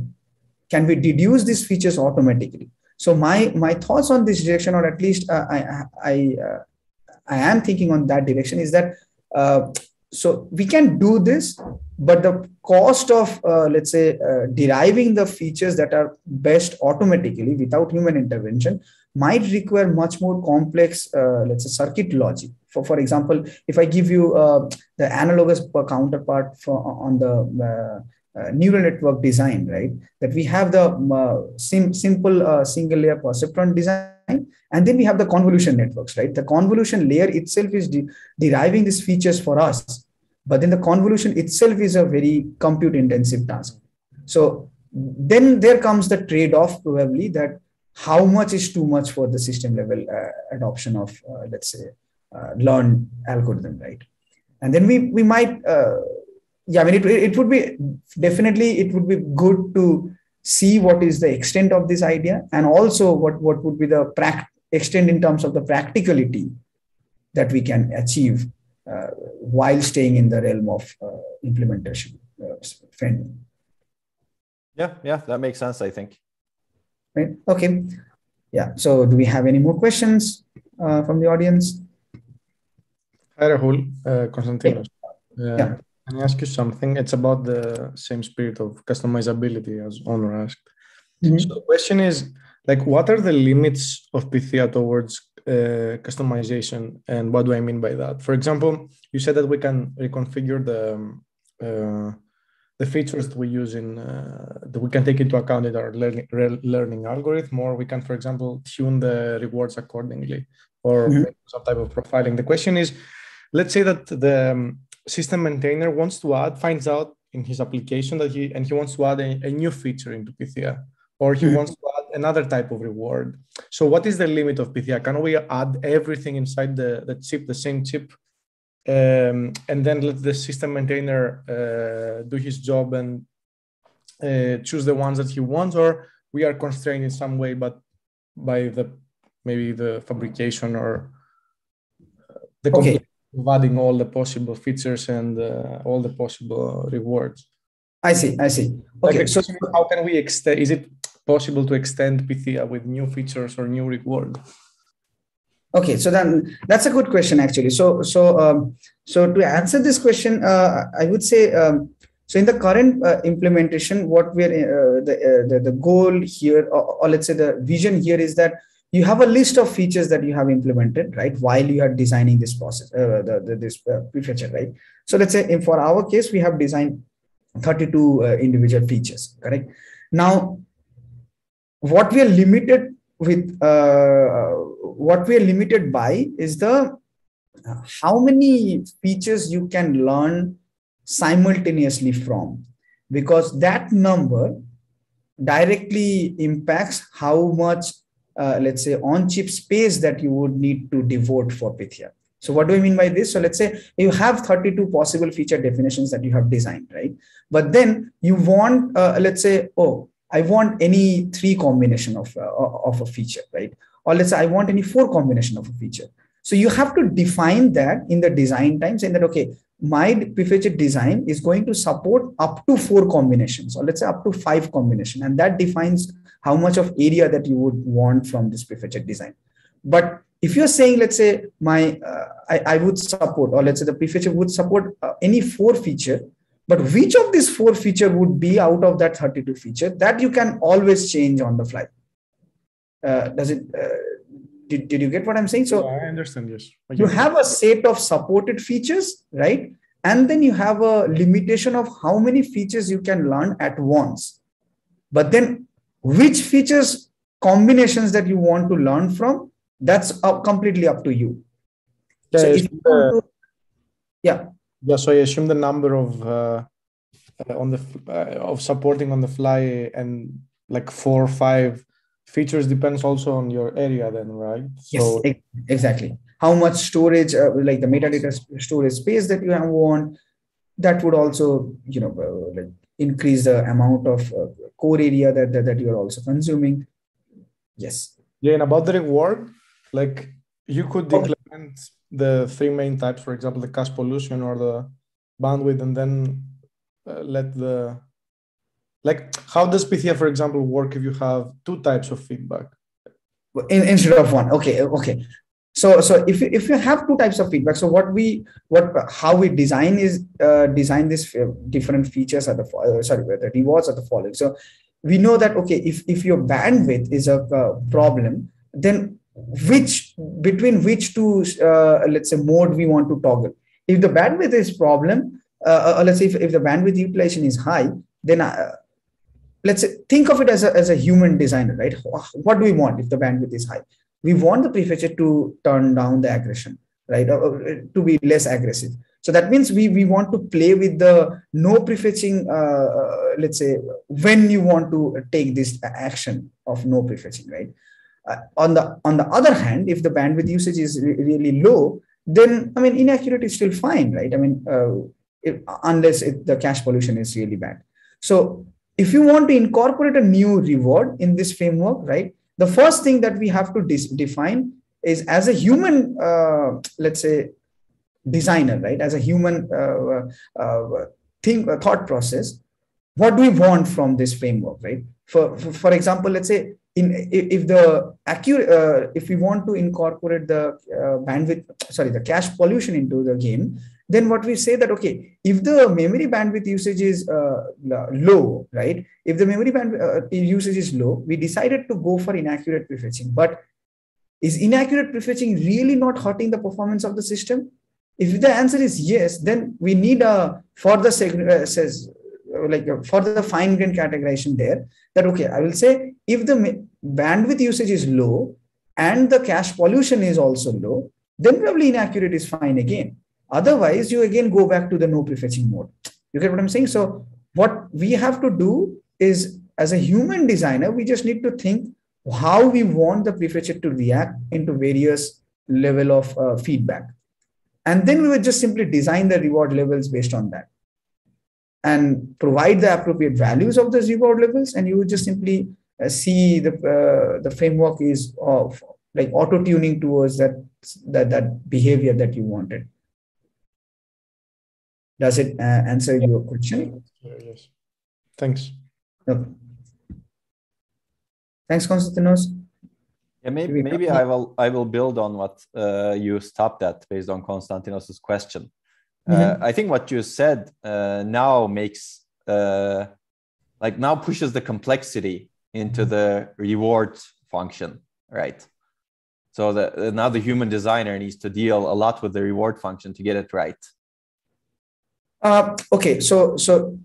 can we deduce these features automatically? So my my thoughts on this direction or at least uh, i i uh, i am thinking on that direction is that uh, so we can do this but the cost of uh, let's say uh, deriving the features that are best automatically without human intervention might require much more complex uh, let's say circuit logic. For for example if i give you the analogous counterpart for on the uh, neural network design, right? That we have the uh, sim- simple uh, single layer perceptron design, and then we have the convolution networks, right? The convolution layer itself is de- deriving these features for us, but then the convolution itself is a very compute intensive task. So then there comes the trade off probably that how much is too much for the system level uh, adoption of, uh, let's say, uh, learned algorithm, right? And then we, we might yeah, I mean, it, it would be definitely, it would be good to see what is the extent of this idea and also what, what would be the pract- extent in terms of the practicality that we can achieve uh, while staying in the realm of uh, implementation uh, Yeah, yeah, that makes sense, I think. Right. Okay. Yeah. So, do we have any more questions uh, from the audience? Hi, Rahul. Uh, Konstantinos. Yeah. yeah. Can I ask you something? It's about the same spirit of customizability as Onur asked. Mm-hmm. So the question is like, what are the limits of Pythia towards uh, customization, and what do I mean by that? For example, you said that we can reconfigure the uh, the features that we use in uh, that we can take into account in our learning learning algorithm, or we can, for example, tune the rewards accordingly, or mm-hmm. some type of profiling. The question is, let's say that the um, system maintainer wants to add, finds out in his application that he and he wants to add a, a new feature into Pythia, or he mm-hmm. wants to add another type of reward. So what is the limit of Pythia? Can we add everything inside the, the chip, the same chip, um, and then let the system maintainer uh, do his job and uh, choose the ones that he wants, or we are constrained in some way, but by the maybe the fabrication or uh, the okay of adding all the possible features and uh, all the possible rewards. I see. I see. Okay. Like, so how can we extend? Is it possible to extend Pythia with new features or new reward? Okay, so then that's a good question actually. So so um, so to answer this question, uh, I would say um, so in the current uh, implementation, what we're uh, the, uh, the the goal here, or, or, let's say the vision here is that you have a list of features that you have implemented right while you are designing this process uh, the, the, this uh, prefetcher right? So let's say for our case we have designed 32 uh, individual features correct? Now what we are limited with uh, what we are limited by is the how many features you can learn simultaneously from. Because that number directly impacts how much uh, let's say on chip space that you would need to devote for pythia. So what do i mean by this? So let's say you have 32 possible feature definitions that you have designed right? But then you want uh, let's say oh i want any three combination of uh, of a feature right? Or let's say i want any four combination of a feature. So you have to define that in the design time saying that okay my prefetch design is going to support up to four combinations or let's say up to five combination and that defines how much of area that you would want from this prefetch design. But if you're saying let's say my uh, I, I would support or let's say the prefetch would support uh, any four feature but which of these four feature would be out of that 32 feature that you can always change on the fly. Uh, does it uh, did, did you get what i'm saying? So i understand yes. You have a set of supported features right? And then you have a limitation of how many features you can learn at once. But then which features combinations that you want to learn from that's up, completely up to you. Yeah, so if you to, yeah. Yeah so i assume the number of uh, uh on the uh, of supporting on the fly and like four or five features depends also on your area then right? So yes exactly. How much storage uh, like the metadata storage space that you want that would also you know uh, like increase the amount of uh, core area that, that that you're also consuming. Yes. Yeah and about the reward like you could decrement the three main types for example the cache pollution or the bandwidth and then uh, let the like how does pythia for example work if you have two types of feedback? In, instead of one. Okay okay. So so if, if you have two types of feedback so what we what how we design is uh, design this different features are the uh, sorry the rewards are the following. So we know that okay if if your bandwidth is a uh, problem then which between which two uh, let's say mode we want to toggle. If the bandwidth is problem uh, uh, let's say if, if the bandwidth utilization is high then let's say, think of it as a, as a human designer, right? What do we want if the bandwidth is high? We want the prefetcher to turn down the aggression, right? Or, or to be less aggressive. So that means we, we want to play with the no prefetching, uh, uh, let's say, when you want to take this action of no prefetching, right? Uh, on the on the other hand, if the bandwidth usage is re really low, then I mean inaccurate is still fine, right? I mean, uh, if, unless it, the cache pollution is really bad. So if you want to incorporate a new reward in this framework, right, the first thing that we have to define is as a human, uh, let's say, designer, right, as a human uh, uh, think thought process, what do we want from this framework, right? For, for, for example, let's say in if the accurate uh, if we want to incorporate the uh, bandwidth sorry the cache pollution into the game then what we say that okay if the memory bandwidth usage is uh, low right? If the memory bandwidth uh, usage is low we decided to go for inaccurate prefetching. But is inaccurate prefetching really not hurting the performance of the system? If the answer is yes then we need a further uh, says uh, like a further fine grained categorization there that okay i will say if the bandwidth usage is low and the cache pollution is also low then probably inaccurate is fine again Otherwise, you again go back to the no prefetching mode. You get what I'm saying? So what we have to do is as a human designer, we just need to think how we want the prefetcher to react into various level of uh, feedback. And then we would just simply design the reward levels based on that and provide the appropriate values of those reward levels. And you would just simply uh, see the, uh, the framework is of like auto tuning towards that, that, that behavior that you wanted. Does it uh, answer your question? Yes. Thanks. Okay. Thanks, Konstantinos. Yeah, maybe maybe I will I will build on what uh, you stopped at based on Konstantinos's question. Uh, mm-hmm. I think what you said uh, now makes uh, like now pushes the complexity into the reward function, right? So that now the human designer needs to deal a lot with the reward function to get it right. Uh, okay, so so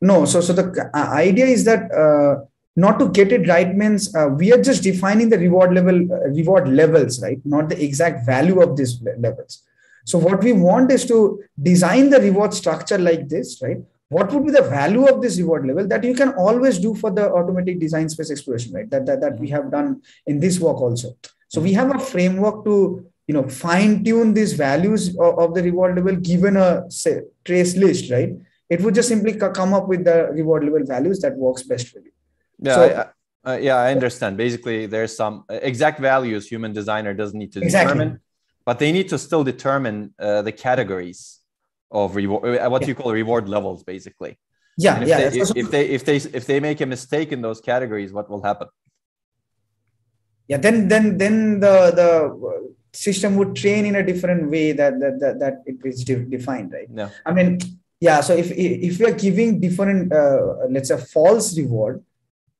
no, so so the uh, idea is that uh, not to get it right means uh, we are just defining the reward level uh, reward levels right? Not the exact value of these levels. So what we want is to design the reward structure like this right? What would be the value of this reward level that you can always do for the automatic design space exploration right? That that, that we have done in this work also. So we have a framework to you know fine tune these values of, of the reward level given a say, trace list right it would just simply come up with the reward level values that works best for you yeah, so, I, uh, yeah, I understand. Basically, there's some uh, exact values human designer doesn't need to exactly. determine, but they need to still determine uh, the categories of reward, uh, what yeah. you call reward levels, basically. Yeah, if yeah. They, if, if they if they if they make a mistake in those categories, what will happen? Yeah, then then then the the system would train in a different way that that that, that it is defined, right? Yeah. I mean, yeah. So if if we are giving different, uh, let's say, false reward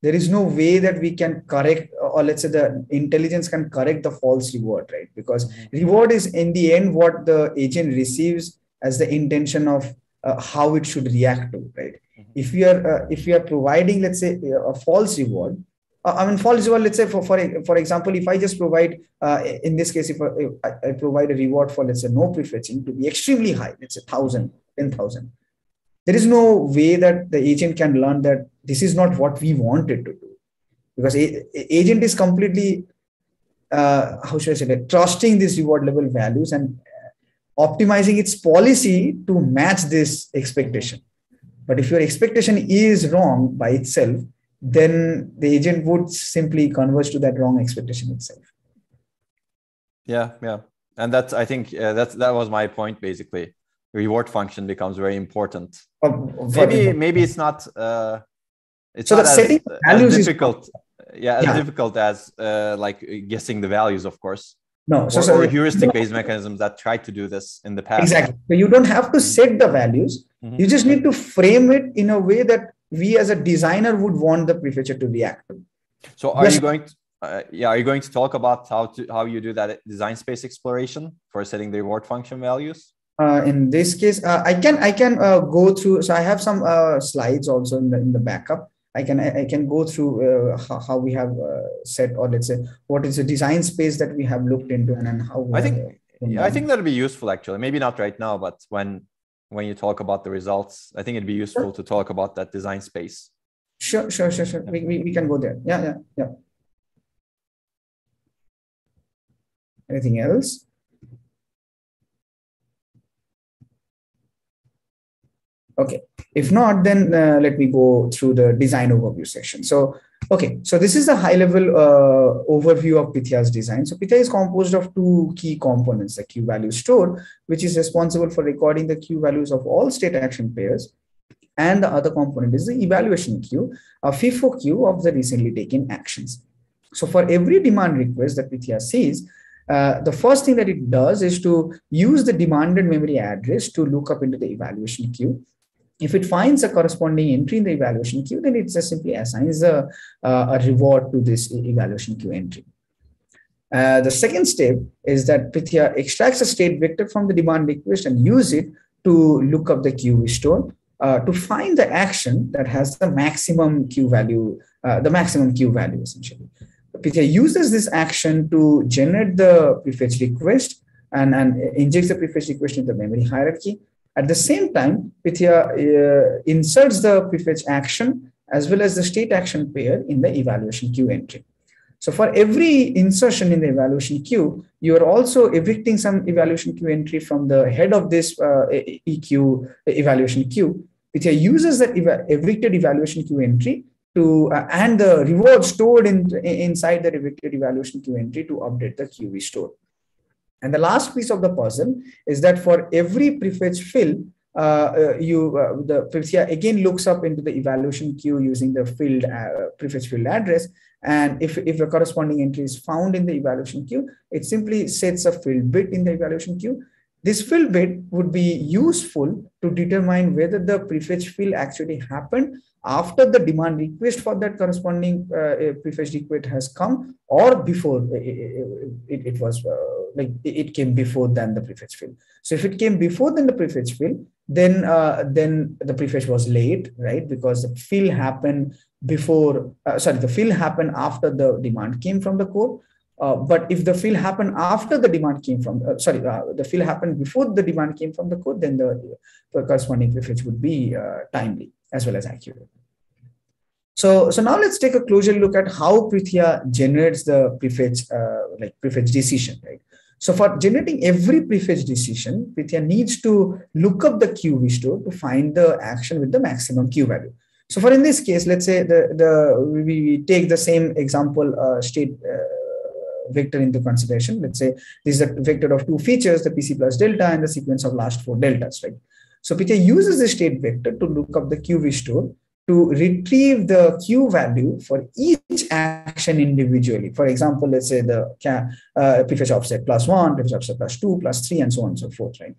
there is no way that we can correct or let's say the intelligence can correct the false reward right because mm-hmm. reward is in the end what the agent receives as the intention of uh, how it should react to right mm-hmm. if we are uh, if we are providing let's say a false reward uh, i mean false reward let's say for for, for example if i just provide uh, in this case if I, if I, provide a reward for let's say no prefetching to be extremely high let's say 1000 10000 there is no way that the agent can learn that this is not what we wanted to do. Because a, a agent is completely uh, how should i say that trusting these reward level values and optimizing its policy to match this expectation. But if your expectation is wrong by itself then the agent would simply converge to that wrong expectation itself yeah yeah and that's i think uh, that's that was my point basically reward function becomes very important. maybe maybe it's not uh, it's so not as, as difficult. Is... Yeah, as yeah. difficult as uh, like guessing the values, of course. No, so, or, so or heuristic-based mechanisms that try to do this in the past. Exactly. So you don't have to set the values. Mm-hmm. You just need to frame it in a way that we, as a designer, would want the prefetcher to react to. So, are yes. you going? To, uh, yeah, are you going to talk about how to how you do that design space exploration for setting the reward function values? uh, in this case, uh, I can I can uh, go through. So I have some uh, slides also in the in the backup. I can I, can go through uh, how, how, we have uh, set or let's say what is the design space that we have looked into and, and how. I think yeah, I think that'll be useful actually. Maybe not right now, but when when you talk about the results, I think it'd be useful sure. to talk about that design space. Sure, sure, sure, sure. We, we, we can go there. Yeah, yeah, yeah. Anything else? Okay, if not, then uh, let me go through the design overview section. So, okay, so this is the high level uh, overview of Pythia's design. So Pythia is composed of two key components, the Q value store, which is responsible for recording the Q values of all state action pairs. And the other component is the evaluation queue, a FIFO queue of the recently taken actions. So for every demand request that Pythia sees, uh, the first thing that it does is to use the demanded memory address to look up into the evaluation queue if it finds a corresponding entry in the evaluation queue, then it just simply assigns a, a reward to this evaluation queue entry. Uh, the second step is that Pythia extracts a state vector from the demand request and use it to look up the Q store uh, to find the action that has the maximum Q value, uh, the maximum Q value essentially. Pythia uses this action to generate the prefetch request and, and injects the prefetch request into the memory hierarchy at the same time, Pythia uh, inserts the prefetch action as well as the state action pair in the evaluation queue entry. So for every insertion in the evaluation queue, you are also evicting some evaluation queue entry from the head of this uh, EQ evaluation queue. Pythia uses that eva evicted evaluation queue entry to uh, and the reward stored in, inside the evicted evaluation queue entry to update the QV store. And the last piece of the puzzle is that for every prefetch fill, uh, uh, you uh, the Pythia again looks up into the evaluation queue using the field uh, prefetch field address. And if, if a corresponding entry is found in the evaluation queue, it simply sets a fill bit in the evaluation queue. This fill bit would be useful to determine whether the prefetch fill actually happened after the demand request for that corresponding uh, prefetch request has come or before it, it, it was uh, like it came before than the prefetch fill so if it came before than the prefetch fill then uh, then the prefetch was late right because the fill happened before, uh, sorry, the fill happened after the demand came from the core. Uh, but if the fill happened after the demand came from, uh, sorry, uh, the fill happened before the demand came from the code, then the, the corresponding prefetch would be uh, timely as well as accurate. So, so now let's take a closer look at how Pythia generates the prefetch, uh, like prefetch decision, right? So for generating every prefetch decision, Pythia needs to look up the Q store to find the action with the maximum Q value. So for in this case, let's say the, the we take the same example state vector into consideration. Let's say this is a vector of two features, the PC plus delta and the sequence of last four deltas, right? So Pythia uses the state vector to look up the QV store to retrieve the Q value for each action individually. For example, let's say the uh, prefetch offset plus one, prefetch offset plus two, plus three, and so on and so forth, right?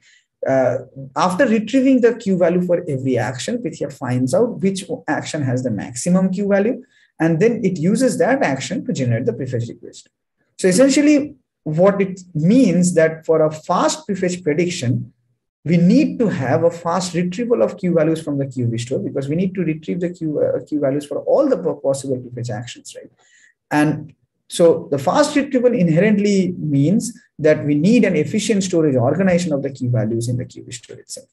Uh, after retrieving the Q value for every action, Pythia finds out which action has the maximum Q value, and then it uses that action to generate the prefetch request. So essentially, what it means that for a fast prefetch prediction, we need to have a fast retrieval of Q values from the Q store because we need to retrieve the Q, uh, Q values for all the possible prefetch actions, right? And so the fast retrieval inherently means that we need an efficient storage organization of the Q values in the Q store itself.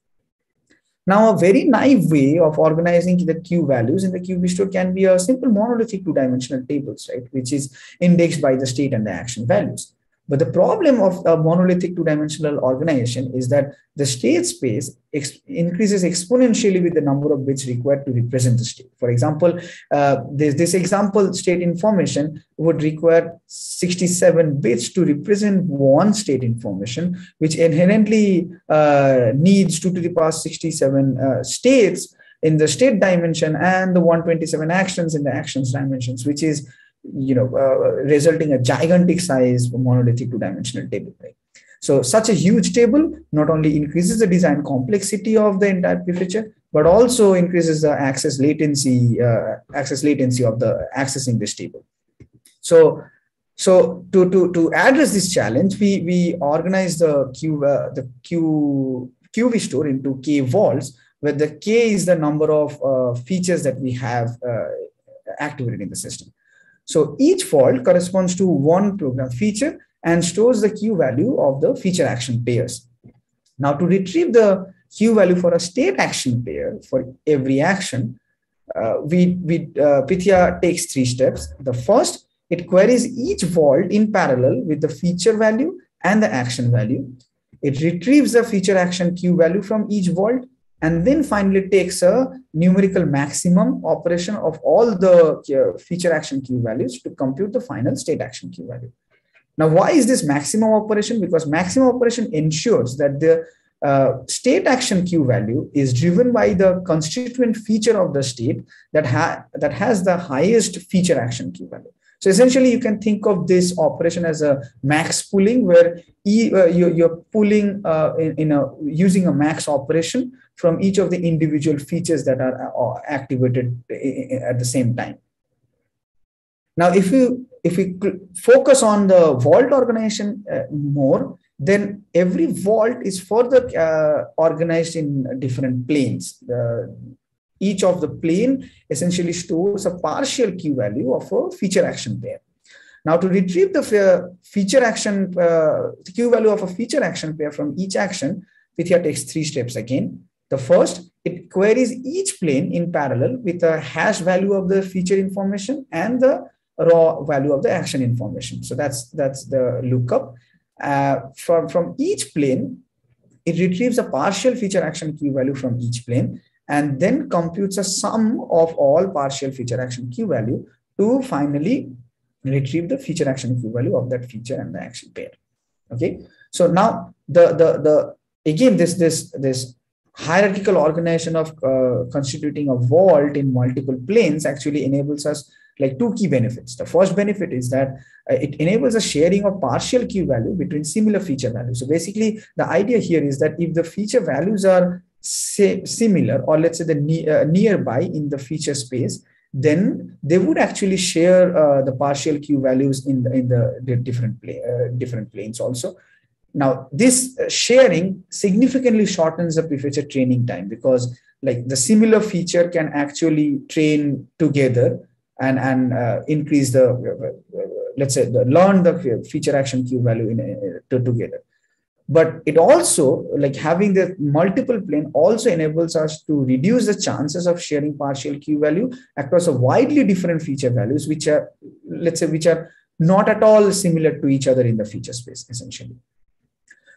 Now, a very naive way of organizing the Q values in the Q store can be a simple monolithic two-dimensional tables, right, which is indexed by the state and the action values. But the problem of a monolithic two-dimensional organization is that the state space ex increases exponentially with the number of bits required to represent the state. For example, uh, this, this example state information would require 67 bits to represent one state information, which inherently uh, needs 2 to the power 67 uh, states in the state dimension and the 127 actions in the actions dimensions, which is you know, uh, resulting a gigantic size monolithic two-dimensional table. Right? So such a huge table not only increases the design complexity of the entire prefetcher, but also increases the access latency, uh, access latency of the accessing this table. So, so to, to, to address this challenge, we, we organize the Q, uh, the Q, QV store into K vaults, where the K is the number of uh, features that we have uh, activated in the system. So each vault corresponds to one program feature and stores the Q value of the feature action pairs. Now to retrieve the Q value for a state action pair for every action, uh, we, we uh, Pythia takes three steps. The first, it queries each vault in parallel with the feature value and the action value. It retrieves the feature action Q value from each vault and then finally takes a numerical maximum operation of all the uh, feature action Q values to compute the final state action Q value. Now, why is this maximum operation? Because maximum operation ensures that the uh, state action Q value is driven by the constituent feature of the state that, ha that has the highest feature action Q value. So essentially, you can think of this operation as a max pooling, where e, uh, you're, you're, pulling uh, in, in, a using a max operation from each of the individual features that are uh, activated at the same time. Now, if you if we focus on the vault organization uh, more, then every vault is further uh, organized in different planes. The, each of the plane essentially stores a partial Q value of a feature action pair. Now to retrieve the feature action, uh, the Q value of a feature action pair from each action, Pythia takes three steps again. The first, it queries each plane in parallel with a hash value of the feature information and the raw value of the action information. So that's, that's the lookup. Uh, from, from each plane, it retrieves a partial feature action Q value from each plane and then computes a sum of all partial feature action Q value to finally retrieve the feature action Q value of that feature and the action pair. Okay. So now the, the, the, again, this, this, this hierarchical organization of uh, constituting a vault in multiple planes actually enables us like two key benefits. The first benefit is that uh, it enables a sharing of partial Q value between similar feature values. So basically the idea here is that if the feature values are say, similar or let's say the ne uh, nearby in the feature space then they would actually share uh, the partial q values in the in the, uh, different planes also now this uh, sharing significantly shortens the prefetcher training time because like the similar feature can actually train together and and uh, increase the uh, let's say the, learn the feature action q value in uh, together. But it also like having the multiple plane also enables us to reduce the chances of sharing partial q value across a widely different feature values which are let's say which are not at all similar to each other in the feature space essentially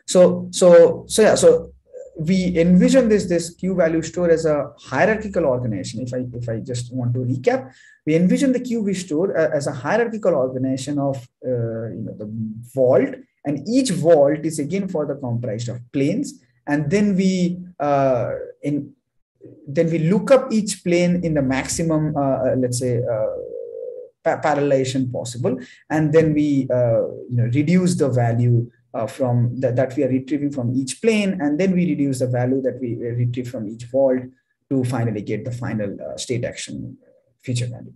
so so so yeah so we envision this this q value store as a hierarchical organization if i if i just want to recap. We envision the q store uh, as a hierarchical organization of uh, you know the vault and each vault is again further comprised of planes. And then we uh, in then we look up each plane in the maximum uh, uh let's say uh, parallelization possible. And then we uh, you know reduce the value uh, from that, that we are retrieving from each plane and then we reduce the value that we retrieve from each vault to finally get the final state action feature value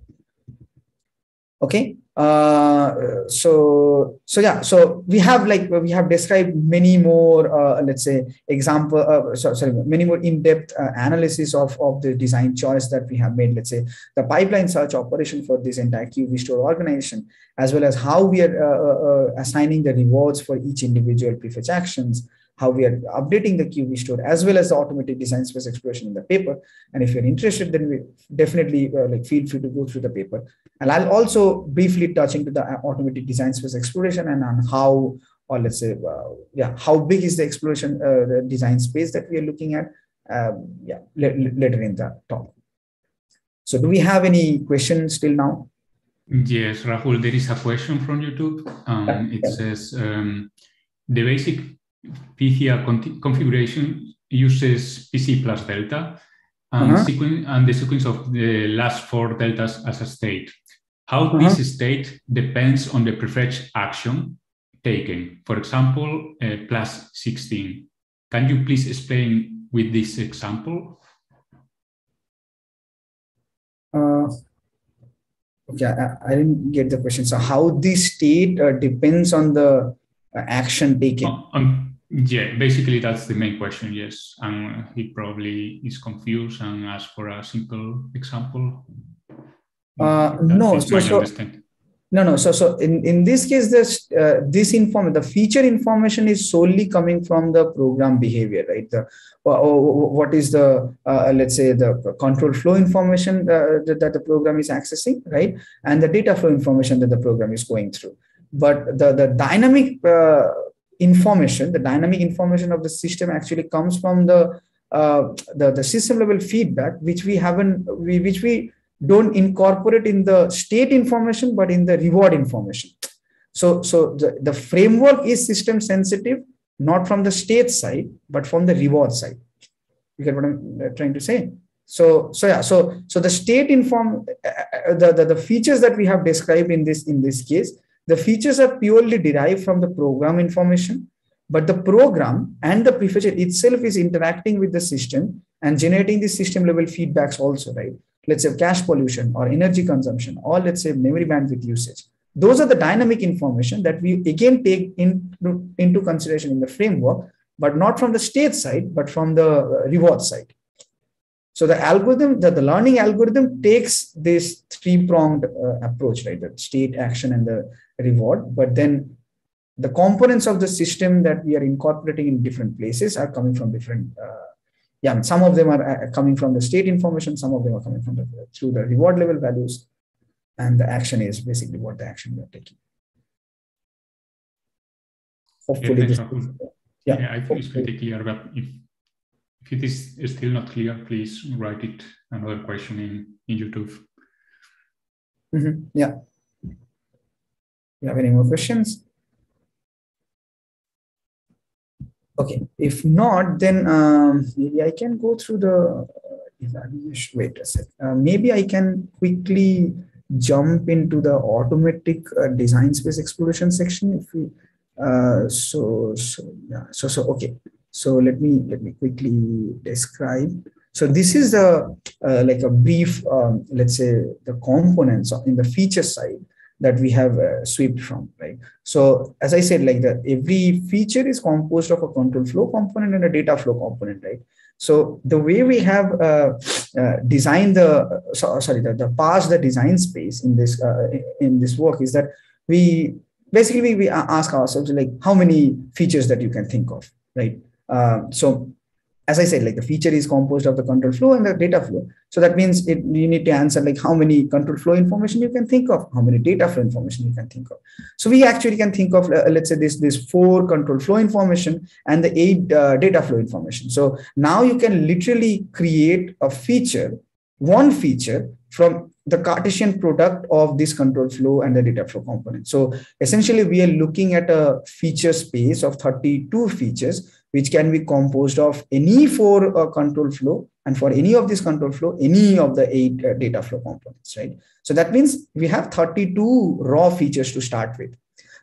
okay? Uh, so so yeah so we have like we have described many more uh, let's say example uh, sorry, sorry many more in-depth uh, analysis of of the design choice that we have made. Let's say the pipeline search operation for this entire qv store organization as well as how we are uh, uh, assigning the rewards for each individual prefetch actions how we are updating the QV store as well as the automated design space exploration in the paper. And if you're interested, then we definitely uh, like feel free to go through the paper. And I'll also briefly touch into the uh, automated design space exploration and on how, or let's say, uh, yeah, how big is the exploration, uh, the design space that we are looking at, um, yeah, later in the talk. So do we have any questions till now? Yes, Rahul, there is a question from YouTube. Um, it says, um, the basic Pythia configuration uses PC plus delta and, uh -huh. and, the sequence of the last four deltas as a state. How uh -huh. this state depends on the prefetch action taken. For example, uh, plus 16. Can you please explain with this example? Uh, okay, I, I, didn't get the question. So how this state uh, depends on the uh, action taken? Um, yeah, basically that's the main question. Yes, and he probably is confused and asks for a simple example. Uh, no, so, so no, no. So, so in, in this case, this uh, this inform the feature information is solely coming from the program behavior, right? The uh, what is the uh, let's say the control flow information uh, that, that the program is accessing, right? And the data flow information that the program is going through. But the the dynamic uh, information, the dynamic information of the system actually comes from the uh, the, the system level feedback, which we haven't, we, which we don't incorporate in the state information, but in the reward information. So, so the, the framework is system sensitive, not from the state side, but from the reward side. You get what I'm uh, trying to say? So, so yeah, so so the state inform uh, uh, the, the the features that we have described in this in this case the features are purely derived from the program information, but the program and the prefetcher itself is interacting with the system and generating the system level feedbacks also, right? Let's say cache pollution or energy consumption, or let's say memory bandwidth usage. Those are the dynamic information that we again take into, into consideration in the framework, but not from the state side, but from the reward side. So the algorithm, the, the learning algorithm takes this three-pronged uh, approach, right? The state, action, and the reward. But then the components of the system that we are incorporating in different places are coming from different. Uh, yeah, some of them are uh, coming from the state information. Some of them are coming from the through the reward level values, and the action is basically what the action we are taking. Hopefully, yeah, this, yeah, yeah, I think it's pretty clear. But if if it is still not clear, please write it another question in, in YouTube. Mm -hmm. Yeah. You have any more questions? Okay, if not, then um, maybe I can go through the evaluation. Wait a sec. Uh, maybe I can quickly jump into the automatic uh, design space exploration section. If we, uh, so so yeah, so so okay. So let me let me quickly describe. So this is the uh, like a brief, um, let's say the components in the feature side that we have uh, swept from, right? So as I said, like that every feature is composed of a control flow component and a data flow component, right? So the way we have uh, uh, designed the so, sorry the, the pass the design space in this uh, in this work is that we basically we ask ourselves like how many features that you can think of, right? Uh, so as I said, like the feature is composed of the control flow and the data flow. So that means it, you need to answer like how many control flow information you can think of, how many data flow information you can think of. So we actually can think of, uh, let's say this, this four control flow information and the eight uh, data flow information. So now you can literally create a feature, one feature from the Cartesian product of this control flow and the data flow component. So essentially we are looking at a feature space of 32 features which can be composed of any four uh, control flow. And for any of this control flow any of the eight uh, data flow components right? So that means we have 32 raw features to start with.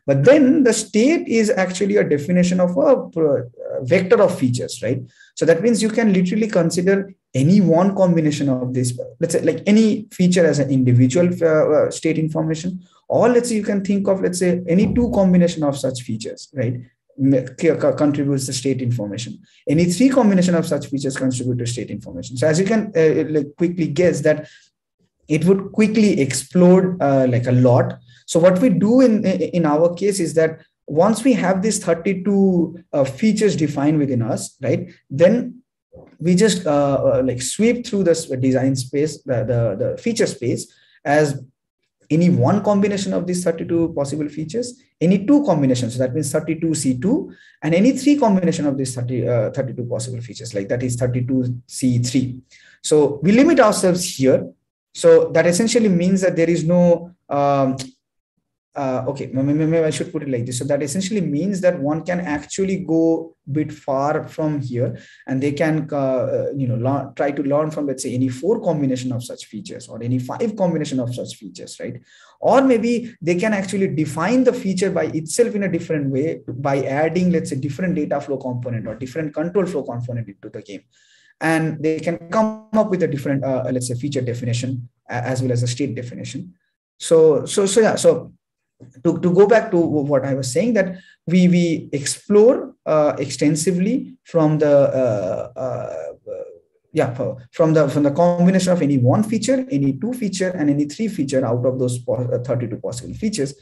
But then the state is actually a definition of a uh, vector of features right? So that means you can literally consider any one combination of this let's say like any feature as an individual uh, uh state information. Or let's say you can think of let's say any two combination of such features right contributes the state information. Any three combination of such features contribute to state information. So as you can uh, quickly guess that it would quickly explode uh, like a lot. So what we do in, in our case is that once we have these 32 uh, features defined within us, right, then we just uh, uh, like sweep through this design space, the, the, the feature space as any one combination of these 32 possible features, any two combinations, so that means 32C2, and any three combination of these 30, uh, 32 possible features, like that is 32C3. So we limit ourselves here. So that essentially means that there is no um, uh, okay, maybe I should put it like this. So that essentially means that one can actually go a bit far from here, and they can, uh, uh, you know, learn, try to learn from let's say any four combination of such features or any five combination of such features, right? Or maybe they can actually define the feature by itself in a different way by adding, let's say, different data flow component or different control flow component into the game and they can come up with a different uh, let's say feature definition as well as a state definition so so so yeah so to, to go back to what I was saying, that we we explore uh, extensively from the uh, uh, yeah from the from the combination of any one feature, any two feature, and any three feature out of those uh, 32 possible features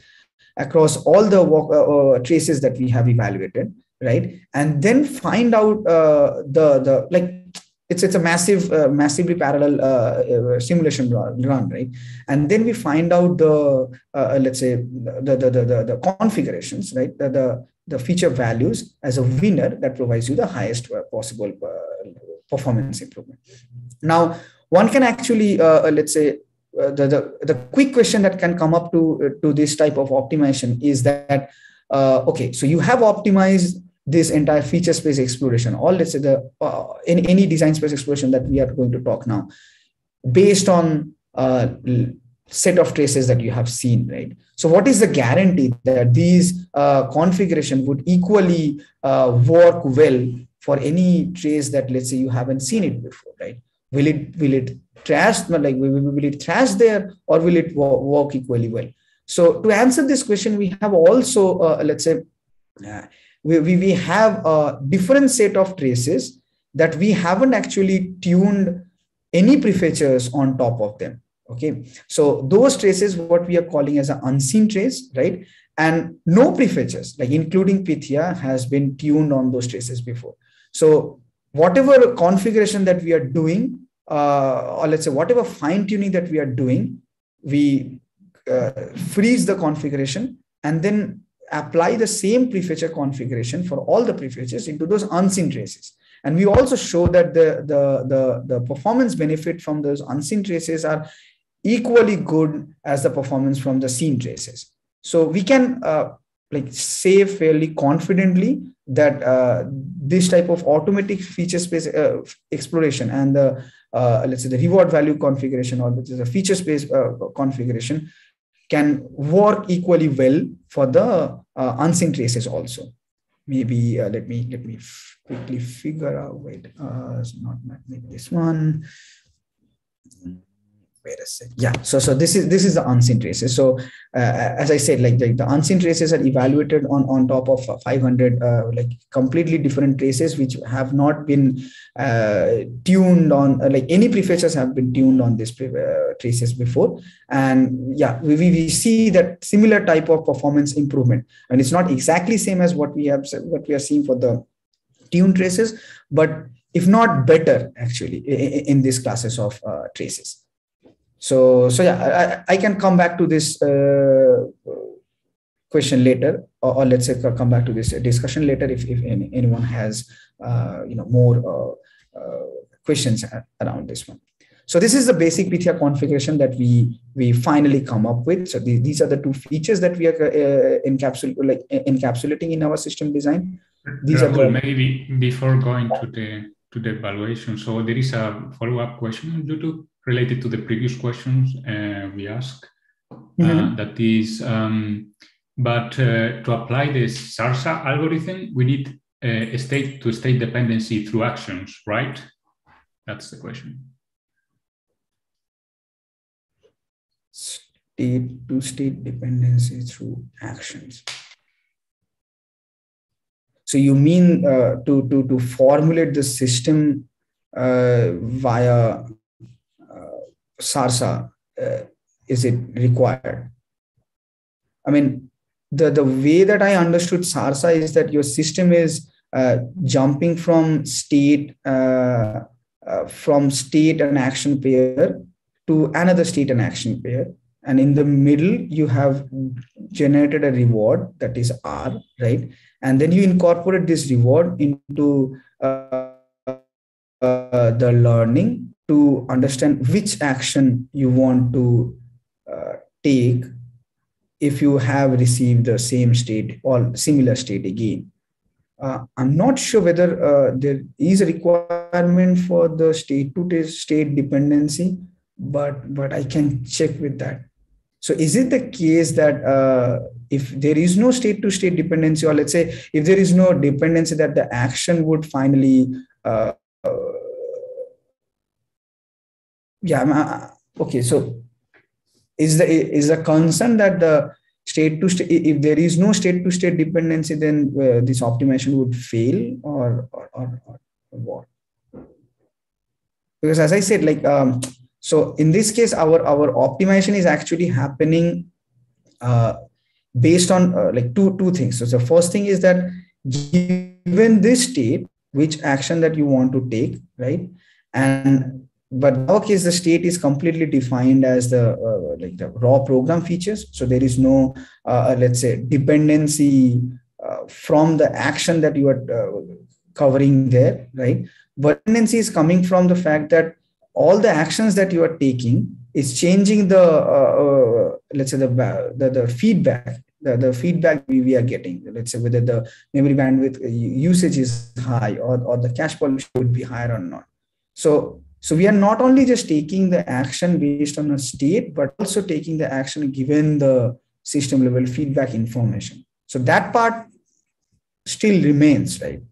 across all the uh, uh, traces that we have evaluated, right? And then find out the the like it's it's a massive uh, massively parallel uh, uh simulation run right? And then we find out the uh, uh, let's say the the, the the, configurations right? The, the, the feature values as a winner that provides you the highest possible performance improvement. Now one can actually let's say the, the the quick question that can come up to to this type of optimization is that okay so you have optimized this entire feature space exploration all let's say the uh, in any design space exploration that we are going to talk now based on uh, set of traces that you have seen right? So what is the guarantee that these uh, configuration would equally uh, work well for any trace that let's say you haven't seen it before right? Will it will it trash like will, will it trash there or will it work equally well? So to answer this question we have also uh, let's say uh, we, we, have a different set of traces that we haven't actually tuned any prefetchers on top of them. Okay? So those traces what we are calling as an unseen trace right? And no prefetchers like including pythia has been tuned on those traces before. So whatever configuration that we are doing uh, or let's say whatever fine tuning that we are doing we uh, freeze the configuration and then apply the same prefetcher configuration for all the prefetchers into those unseen traces. And we also show that the, the, the, the performance benefit from those unseen traces are equally good as the performance from the seen traces. So we can uh, like say fairly confidently that uh, this type of automatic feature space uh, exploration and the uh, let's say the reward value configuration or which is a feature space uh, configuration can work equally well for the uh, unseen traces also. Maybe uh, let me let me quickly figure out. Wait, uh, it's not make this one. Yeah. So so this is this is the unseen traces. So uh, as I said, like, like the unseen traces are evaluated on on top of 500 uh, like completely different traces which have not been uh, tuned on uh, like any prefetchers have been tuned on these uh, traces before, and yeah, we, we see that similar type of performance improvement, and it's not exactly same as what we have what we are seeing for the tuned traces, but if not better actually in, in these classes of uh, traces so so yeah I, I can come back to this uh, question later or, or, let's say come back to this discussion later if, if any, anyone has uh, you know more uh, uh, questions around this one so this is the basic Pythia configuration that we we finally come up with. So the, these are the two features that we are uh, encapsul- like encapsulating in our system design. These Rahul, are the- maybe before going to the to the evaluation. So there is a follow-up question on YouTube related to the previous questions uh, we asked. Uh, mm-hmm. that is, um, but uh, to apply the SARSA algorithm, we need a state-to-state dependency through actions, right? That's the question. State-to-state dependency through actions. So you mean uh, to, to, to formulate the system uh, via uh, SARSA, uh, is it required? I mean, the, the way that I understood SARSA is that your system is uh, jumping from state uh, from state and action pair to another state and action pair and in the middle you have generated a reward that is r right and then you incorporate this reward into uh, uh, the learning to understand which action you want to uh, take if you have received the same state or similar state again. Uh, i'm not sure whether uh, there is a requirement for the state to state dependency but but i can check with that. So is it the case that uh, if there is no state to state dependency, or let's say if there is no dependency, that the action would finally, uh, uh, yeah, uh, okay. So is the is the concern that the state to state if there is no state to state dependency, then uh, this optimization would fail, or or, or, or what? Because as I said, like um, so in this case, our, our optimization is actually happening uh, based on uh, like two, two things. So the first thing is that given this state, which action that you want to take, right? And but in our case, the state is completely defined as the uh, like the raw program features. So there is no, uh, let's say, dependency uh, from the action that you are uh, covering there, right? But dependency is coming from the fact that all the actions that you are taking is changing the uh, uh, let's say the, the, the feedback the, the feedback we, we are getting let's say whether the memory bandwidth usage is high or, or the cache pollution would be higher or not so so we are not only just taking the action based on a state but also taking the action given the system level feedback information. So that part still remains right?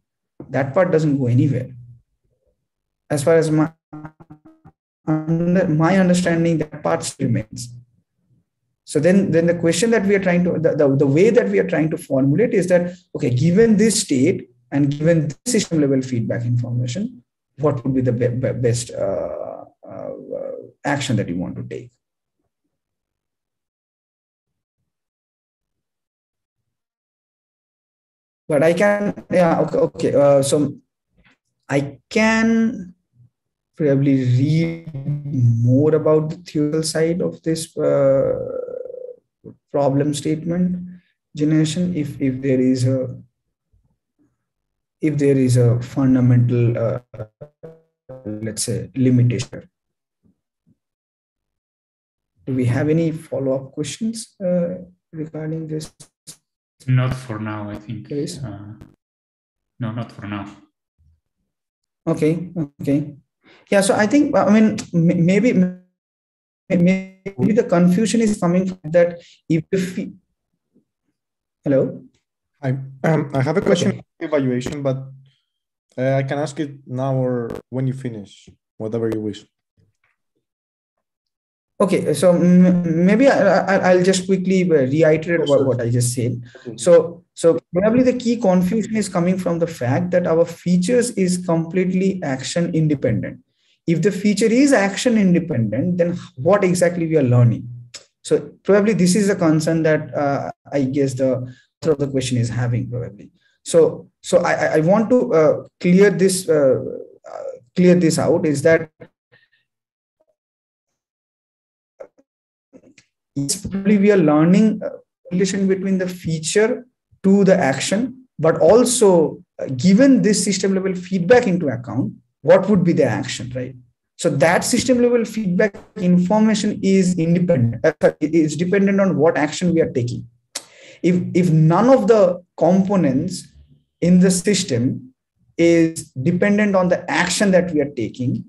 That part doesn't go anywhere. As far as my under my understanding that part still remains. So then then the question that we are trying to the, the, the way that we are trying to formulate is that okay given this state and given this system level feedback information what would be the be, be, best uh, uh, action that you want to take but i can yeah okay, okay. Uh, so i can probably read more about the theoretical side of this uh, problem statement generation if if there is a if there is a fundamental uh, let's say limitation do we have any follow-up questions uh, regarding this? Not for now i think uh, no not for now. Okay okay. Yeah so i think i mean maybe maybe the confusion is coming from that if, we, hello? I um, i have a question. okay. Evaluation but uh, i can ask it now or when you finish whatever you wish Okay, so maybe I, will just quickly uh, reiterate what, what I just said. So, so probably the key confusion is coming from the fact that our features is completely action independent. If the feature is action independent, then what exactly we are learning? So probably this is a concern that uh, I guess the author of the question is having probably. So, so I, I want to uh, clear this uh, uh clear this out is that probably we are learning relation between the feature to the action, but also uh, given this system level feedback into account, what would be the action, right? So that system level feedback information is independent. Uh, it's dependent on what action we are taking. If if none of the components in the system is dependent on the action that we are taking,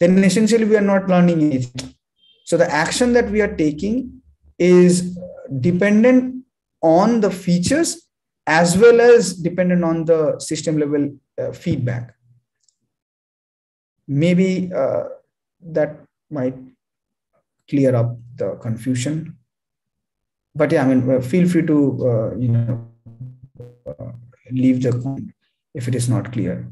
then essentially we are not learning anything. So the action that we are taking is dependent on the features as well as dependent on the system level uh, feedback. Maybe uh, that might clear up the confusion. But yeah, I mean, uh, feel free to, uh, you know, uh, leave the comment if it is not clear.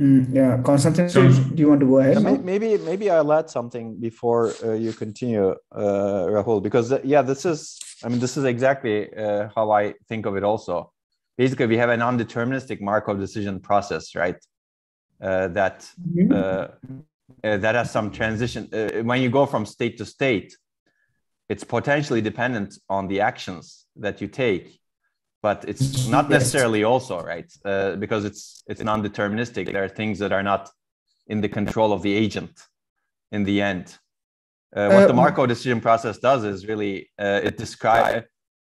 Mm, yeah, Constantine, so, do you want to go ahead? Yeah, maybe maybe I'll add something before uh, you continue, uh, Rahul, because uh, yeah, this is I mean this is exactly uh, how I think of it. Also, basically, we have an undeterministic Markov decision process, right? Uh, that mm-hmm. Uh, that has some transition. when you go from state to state, it's potentially dependent on the actions that you take but it's [laughs] not necessarily also right? Uh, because it's it's non-deterministic. There are things that are not in the control of the agent in the end. Uh, what uh, the markov decision process does is really uh, it describes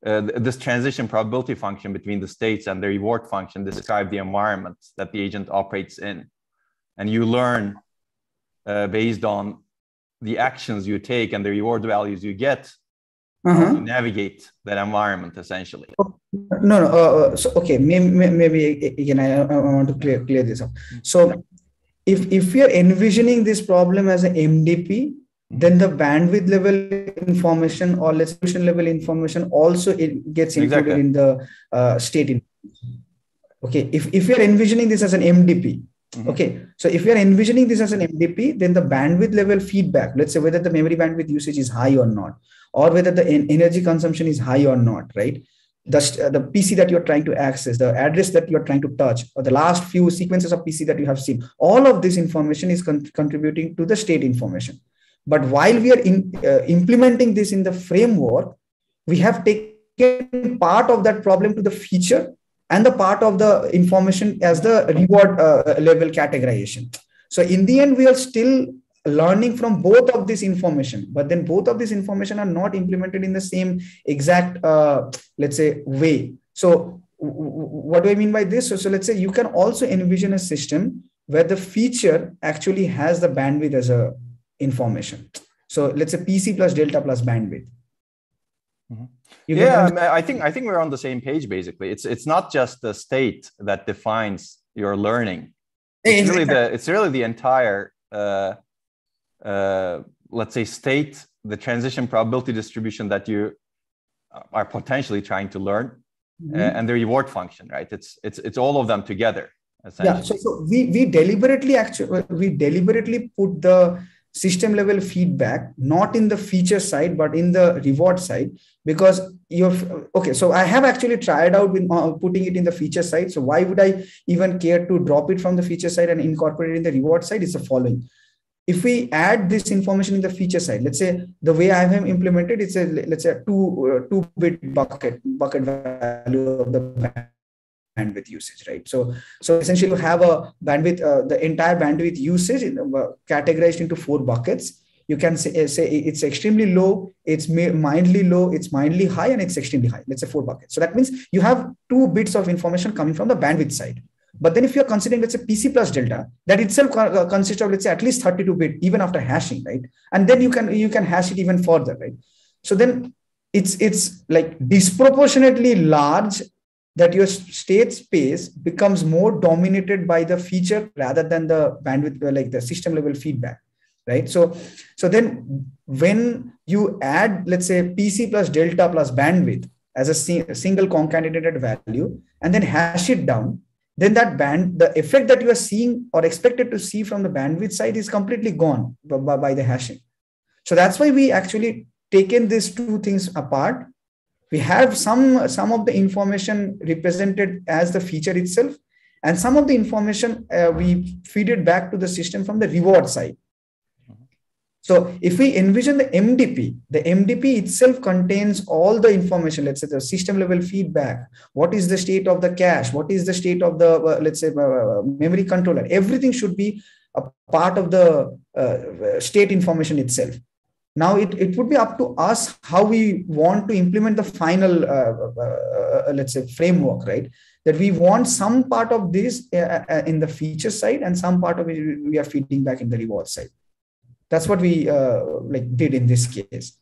uh, this transition probability function between the states and the reward function describe the environment that the agent operates in. And you learn uh, based on the actions you take and the reward values you get uh-huh. to navigate that environment essentially no no uh, uh so okay maybe, maybe again I, I want to clear clear this up so if if are envisioning this problem as an mdp mm-hmm. then the bandwidth level information or resolution level information also it gets included exactly. in the uh, state in, okay if, if you're envisioning this as an mdp Mm-hmm. Okay, so if we are envisioning this as an MDP, then the bandwidth level feedback, let's say whether the memory bandwidth usage is high or not, or whether the energy consumption is high or not, right? The, the PC that you're trying to access, the address that you're trying to touch, or the last few sequences of PC that you have seen, all of this information is con- contributing to the state information. But while we are in, uh, implementing this in the framework, we have taken part of that problem to the feature and the part of the information as the reward uh, level categorization. So in the end, we are still learning from both of this information, but then both of this information are not implemented in the same exact, uh, let's say, way. So what do I mean by this? So, so let's say you can also envision a system where the feature actually has the bandwidth as a information. So let's say PC plus delta plus bandwidth. Mm-hmm. yeah, I think I think we're on the same page. Basically, it's it's not just the state that defines your learning. [laughs] It's really the it's really the entire uh, uh, let's say state, the transition probability distribution that you are potentially trying to learn, mm-hmm. and the reward function, right? It's it's it's all of them together. Yeah. So, so we we deliberately actually we deliberately put the system level feedback not in the feature side but in the reward side because you're okay so i have actually tried out with uh, putting it in the feature side. So why would i even care to drop it from the feature side and incorporate it in the reward side? Is the following. If we add this information in the feature side let's say the way i have implemented it's a let's say a two uh, two bit bucket bucket value of the bandwidth usage, right? So, so essentially, you have a bandwidth, uh, the entire bandwidth usage in, uh, categorized into four buckets. You can say, uh, say it's extremely low, it's mildly low, it's mildly high, and it's extremely high. Let's say four buckets. So that means you have two bits of information coming from the bandwidth side. But then if you're considering, let's say PC plus delta, that itself uh, consists of, let's say, at least 32 bit, even after hashing, right? And then you can you can hash it even further, right? So then it's it's like disproportionately large that your state space becomes more dominated by the feature rather than the bandwidth, uh, like the system level feedback, right? So, so then when you add, let's say, PC plus delta plus bandwidth as a single concatenated value, and then hash it down, then that band, the effect that you are seeing or expected to see from the bandwidth side is completely gone by, by the hashing. So that's why we actually taken these two things apart. We have some, some of the information represented as the feature itself, and some of the information uh, we feed it back to the system from the reward side. So if we envision the MDP, the MDP itself contains all the information, let's say the system level feedback, what is the state of the cache, what is the state of the, uh, let's say, uh, memory controller, everything should be a part of the uh, state information itself. Now it, it would be up to us how we want to implement the final, uh, uh, let's say, framework, right? That we want some part of this in the feature side and some part of it we are feeding back in the reward side that's what we uh, like did in this case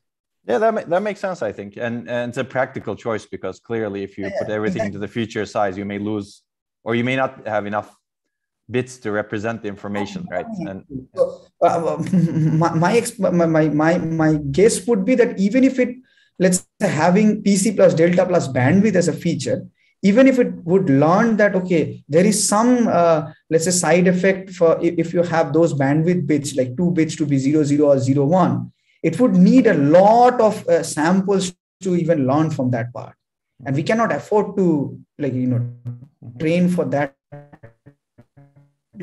yeah that, that makes sense i think and and it's a practical choice because clearly if you put everything exactly. into the feature size you may lose or you may not have enough bits to represent the information right? And uh, [laughs] my, my my my my guess would be that even if it let's say having pc plus delta plus bandwidth as a feature even if it would learn that okay there is some uh, let's say side effect for if you have those bandwidth bits like two bits to be 00 or zero one, it would need a lot of uh, samples to even learn from that part. And we cannot afford to like you know train for that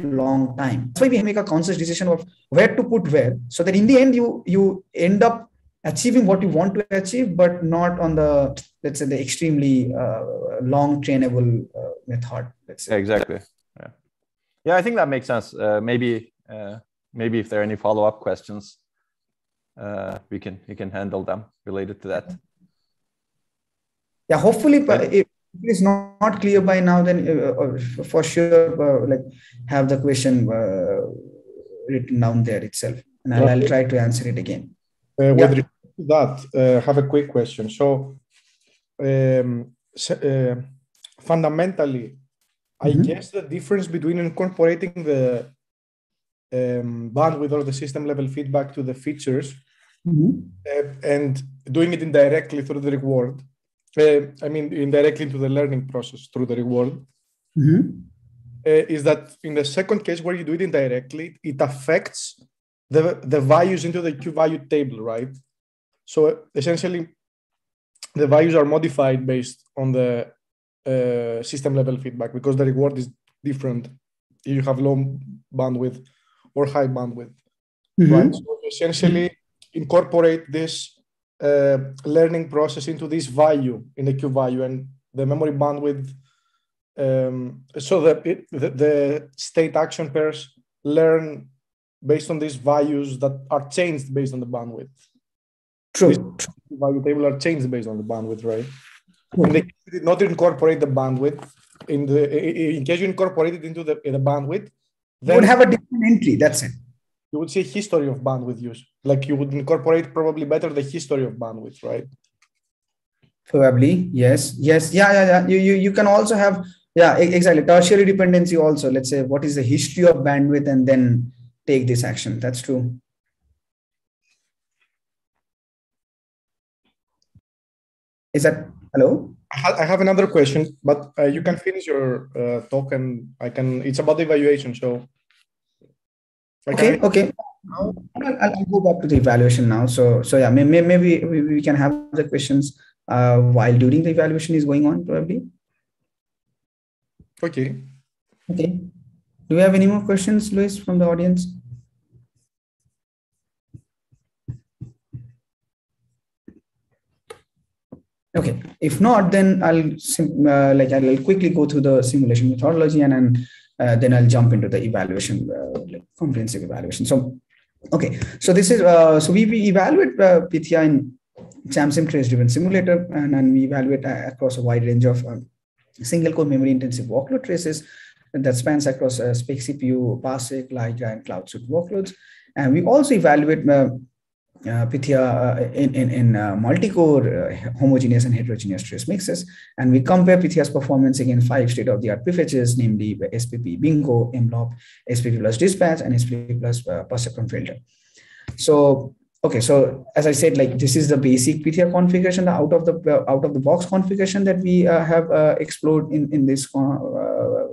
long time that's why we make a conscious decision of where to put where so that in the end you you end up achieving what you want to achieve, but not on the let's say the extremely uh, long trainable uh, method. Let's say. Exactly. Yeah. Yeah, I think that makes sense. Uh, maybe uh, maybe if there are any follow up questions, uh, we can we can handle them related to that. Yeah, hopefully, but if it's not, not clear by now, then uh, for sure, like have the question written down there itself, and I'll, I'll try to answer it again. Uh, with yeah that, uh, have a quick question. So, um, uh, fundamentally, I mm-hmm. guess the difference between incorporating the um, bandwidth or the system level feedback to the features mm-hmm. uh, and doing it indirectly through the reward, uh, I mean, indirectly into the learning process through the reward, mm-hmm. Uh, is that in the second case where you do it indirectly, it affects the, the values into the Q value table, right? So essentially, the values are modified based on the uh, system level feedback because the reward is different. You have low bandwidth or high bandwidth, mm-hmm. right? So essentially, incorporate this uh, learning process into this value in the Q value and the memory bandwidth. Um, so that it, the, the state action pairs learn based on these values that are changed based on the bandwidth. True. Value table are changed based on the bandwidth, right? When they did not incorporate the bandwidth in the in case you incorporate it into the, the bandwidth, then you would have a different entry. That's it. You would see history of bandwidth use. Like you would incorporate probably better the history of bandwidth, right? Probably, yes, yes, yeah, yeah, yeah. You you you can also have yeah exactly tertiary dependency also. Let's say what is the history of bandwidth and then take this action. That's true. Is that hello? I have another question, but uh, you can finish your uh, talk, and I can. It's about the evaluation, so. Okay. Okay. I'll, I'll, go back to the evaluation now. So, so yeah, maybe, maybe we can have the questions uh, while during the evaluation is going on, probably. Okay. Okay. Do we have any more questions, Luis, from the audience? Okay, if not, then I'll uh, like I'll quickly go through the simulation methodology and then uh, then I'll jump into the evaluation, uh, comprehensive evaluation. So, okay, so this is uh, so we, we evaluate uh, Pythia in ChampSim trace driven simulator, and we evaluate uh, across a wide range of um, single core memory intensive workload traces that spans across uh, SPEC CPU, Parsec, Ligra, and Cloud Suite workloads. And we also evaluate uh, Pythia uh, in, in, in uh, multi-core uh, homogeneous and heterogeneous trace mixes. And we compare Pythia's performance against five state-of-the-art prefetches, namely SPP Bingo, MLOP, SPP plus DSPatch, and SPP plus uh, perceptron filter. So okay so as i said like this is the basic pythia configuration the out of the uh, out of the box configuration that we uh, have explored in in this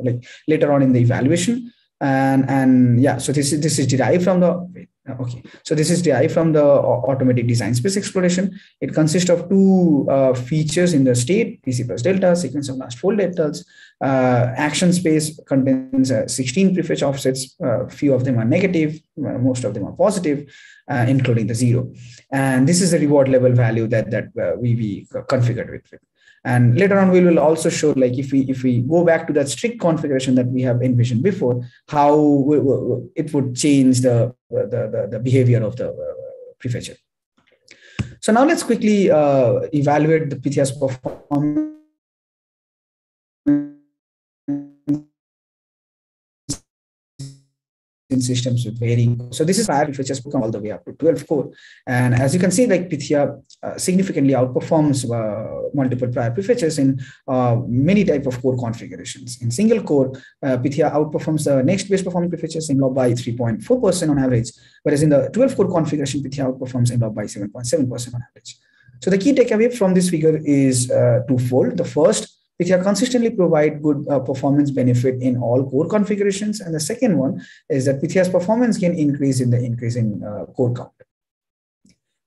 like later on in the evaluation and and yeah so this is this is derived from the okay so this is derived from the automatic design space exploration it consists of two uh, features in the state pc plus delta sequence of last four deltas uh, action space contains 16 prefetch offsets few of them are negative most of them are positive uh, including the zero. And this is the reward level value that, that uh, we, we configured with. And later on, we will also show like if we if we go back to that strict configuration that we have envisioned before, how it would change the the, the, the behavior of the uh, prefetcher. So now let's quickly uh, evaluate the Pythia's performance in systems with varying. So this is prior features come all the way up to 12 core. And as you can see, like Pythia uh, significantly outperforms uh, multiple prior prefetches in uh, many type of core configurations. In single core, uh, Pythia outperforms the next best performing prefetches MLOP by 3.4% on average, whereas in the 12 core configuration, Pythia outperforms MLOP by 7.7% on average. So the key takeaway from this figure is uh, twofold. The first which have consistently provide good uh, performance benefit in all core configurations. And the second one is that Pythia's performance can increase in the increasing uh, core count.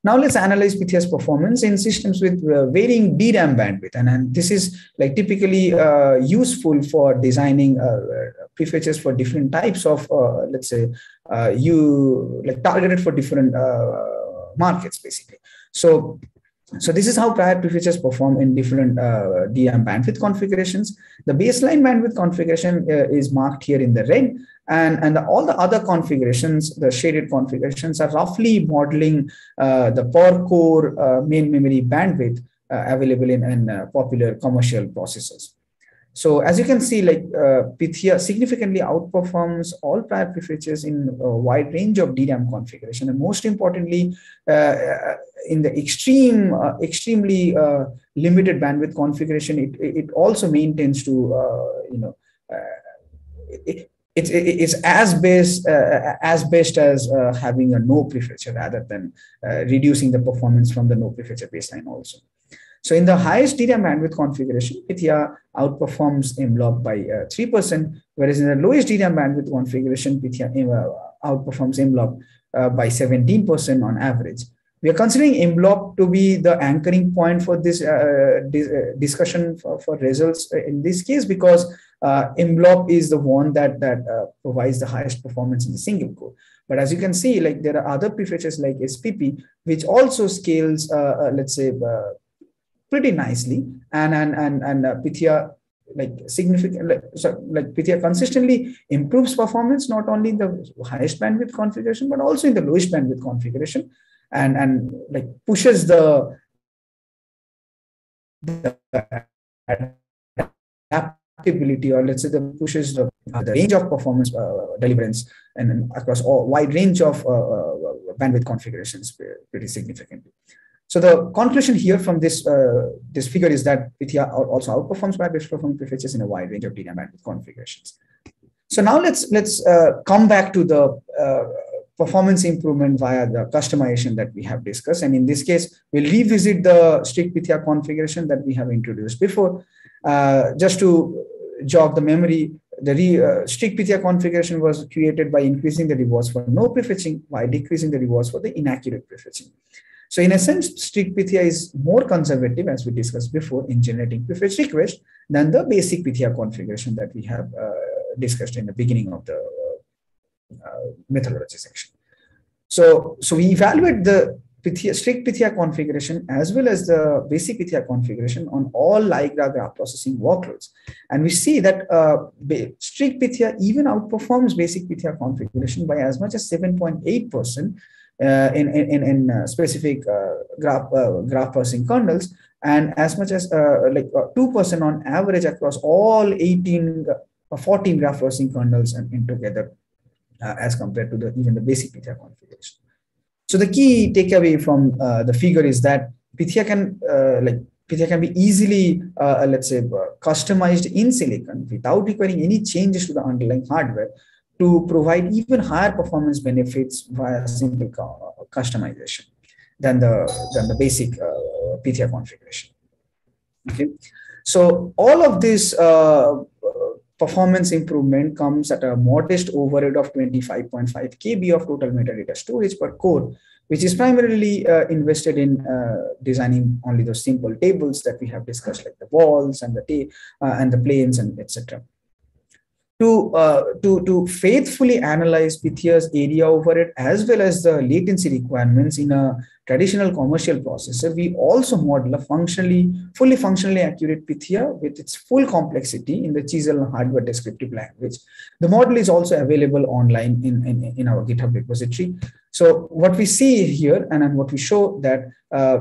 Now let's analyze Pythia's performance in systems with uh, varying DRAM bandwidth. And, and this is like typically uh, useful for designing uh, prefetches for different types of, uh, let's say, you like targeted for different markets, basically. So so this is how prior prefetches perform in different uh, DRAM bandwidth configurations. The baseline bandwidth configuration uh, is marked here in the red and, and the, all the other configurations, the shaded configurations are roughly modeling uh, the per core uh, main memory bandwidth uh, available in, in uh, popular commercial processors. So as you can see, like uh, Pythia significantly outperforms all prior prefetches in a wide range of DRAM configuration. And most importantly, uh, in the extreme, uh, extremely uh, limited bandwidth configuration, it, it also maintains to, uh, you know, uh, it, it's, it's as best as best as having a no prefetcher rather than reducing the performance from the no prefetcher baseline also. So in the highest DRAM bandwidth configuration, Pythia outperforms MLOP by uh, 3%, whereas in the lowest DRAM bandwidth configuration, Pythia uh, outperforms MLOP uh, by 17% on average. We are considering MLOP to be the anchoring point for this uh, dis uh, discussion for, for, results in this case because uh, is the one that, that uh, provides the highest performance in the single core. But as you can see, like there are other prefetches like SPP, which also scales, let's say, pretty nicely and and and and uh, like significant like, so, like consistently improves performance not only in the highest bandwidth configuration but also in the lowest bandwidth configuration and and like pushes the, the adaptability or let's say the pushes the, uh, the range of performance uh, deliverance and, across all wide range of uh, uh bandwidth configurations pretty significantly. So the conclusion here from this uh, this figure is that Pythia also outperforms by performing prefetches in a wide range of DRAM bandwidth configurations. So now let's let's uh, come back to the uh, performance improvement via the customization that we have discussed. And in this case, we'll revisit the strict Pythia configuration that we have introduced before. Uh, just to jog the memory, the re, uh, strict Pythia configuration was created by increasing the rewards for no prefetching while decreasing the rewards for the inaccurate prefetching. So in a sense, strict Pythia is more conservative, as we discussed before, in generating prefetch request than the basic Pythia configuration that we have uh, discussed in the beginning of the uh, methodology section. So, so we evaluate the strict Pythia configuration as well as the basic Pythia configuration on all LiGRA graph processing workloads. And we see that uh, strict Pythia even outperforms basic Pythia configuration by as much as 7.8% uh, in, in, in uh, specific uh, graph, graph processing kernels and as much as like 2% on average across all 18 14 graph processing kernels and in together as compared to the even the basic Pythia configuration. So the key takeaway from uh, the figure is that Pythia can uh, like Pythia can be easily, uh, let's say, customized in silicon without requiring any changes to the underlying hardware to provide even higher performance benefits via simple customization than the than the basic uh, configuration. Okay, so all of this uh, performance improvement comes at a modest overhead of 25.5 KB of total metadata storage per core, which is primarily uh, invested in uh, designing only those simple tables that we have discussed, like the vaults and the uh, and the planes and etc to, uh, to, to faithfully analyze Pythia's area over it as well as the latency requirements in a traditional commercial processor, we also model a functionally, fully functionally accurate Pythia with its full complexity in the Chisel hardware descriptive language. The model is also available online in, in, in our GitHub repository. So what we see here and, what we show that uh,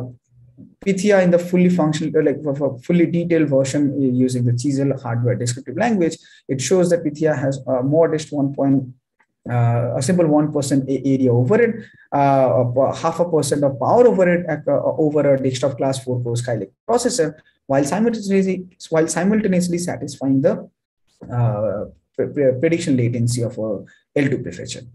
Pythia in the fully functional, like for fully detailed version using the Chisel hardware descriptive language, it shows that Pythia has a modest 1. Point, uh, a simple 1% area overhead, uh, half a percent of power overhead uh, over a desktop class 4 core Skylake processor, while simultaneously, while simultaneously satisfying the uh, prediction latency of a L2 prefetcher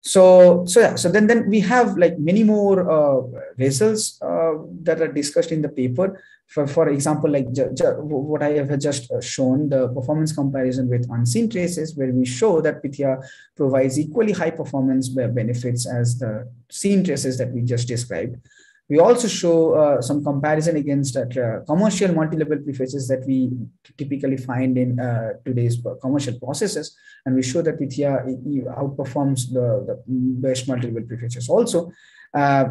so so yeah so then then we have like many more uh, results uh, that are discussed in the paper. For for example like ju- ju- what i have just uh, shown the performance comparison with unseen traces where we show that pythia provides equally high performance benefits as the seen traces that we just described we also show uh, some comparison against uh, commercial multi-level prefetches that we typically find in uh, today's commercial processes. And we show that Pythia outperforms the, the best multi-level prefetches also. Uh,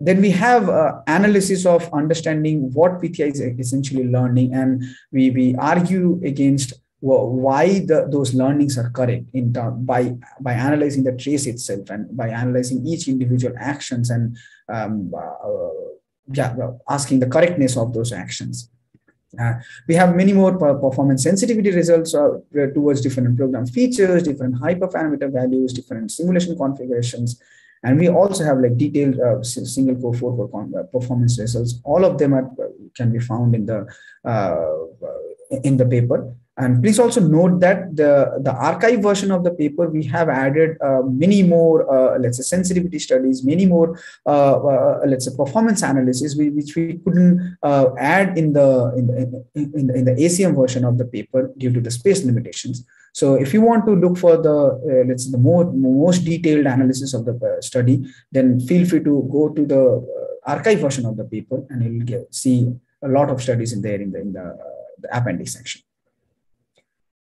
then we have uh, analysis of understanding what Pythia is essentially learning. And we, we argue against why the, those learnings are correct in term, by by analyzing the trace itself and by analyzing each individual actions and um, uh, yeah, asking the correctness of those actions. Uh, we have many more performance sensitivity results uh, towards different program features, different hyperparameter values, different simulation configurations, and we also have like detailed uh, single core four core uh, performance results. All of them are, uh, can be found in the in the paper. And please also note that the, the arXiv version of the paper, we have added uh, many more, uh, let's say, sensitivity studies, many more, uh, uh let's say, performance analysis, which we couldn't uh, add in the, in, the, in, the, in the ACM version of the paper due to the space limitations. So if you want to look for the, uh, let's say, the more, most detailed analysis of the study, then feel free to go to the arXiv version of the paper and you'll get, see a lot of studies in there in the, in the, the appendix section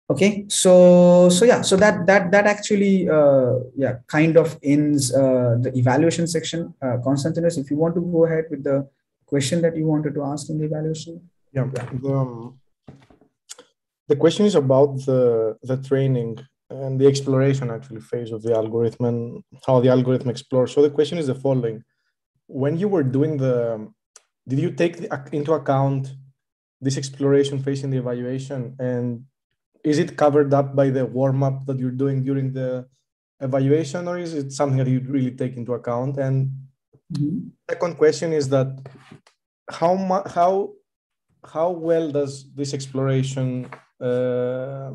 okay so so yeah so that that that actually uh, yeah kind of ends uh, the evaluation section. Uh, Konstantinos if you want to go ahead with the question that you wanted to ask in the evaluation. Yeah the, um, the question is about the the training and the exploration actually phase of the algorithm and how the algorithm explores. So the question is the following. When you were doing the did you take the, into account this exploration phase in the evaluation and is it covered up by the warm up that you're doing during the evaluation or is it something that you really take into account and mm-hmm. second question is that how how how well does this exploration uh,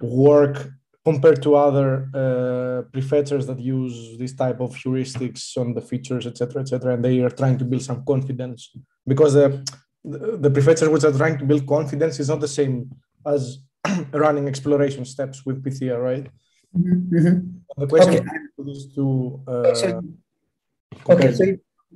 work compared to other uh, prefetchers that use this type of heuristics on the features etc etc and they are trying to build some confidence because the, the prefetchers which are trying to build confidence is not the same as [clears throat] running exploration steps with Pythia, right? Mm-hmm. mm-hmm. The question okay. is to uh, so, okay, so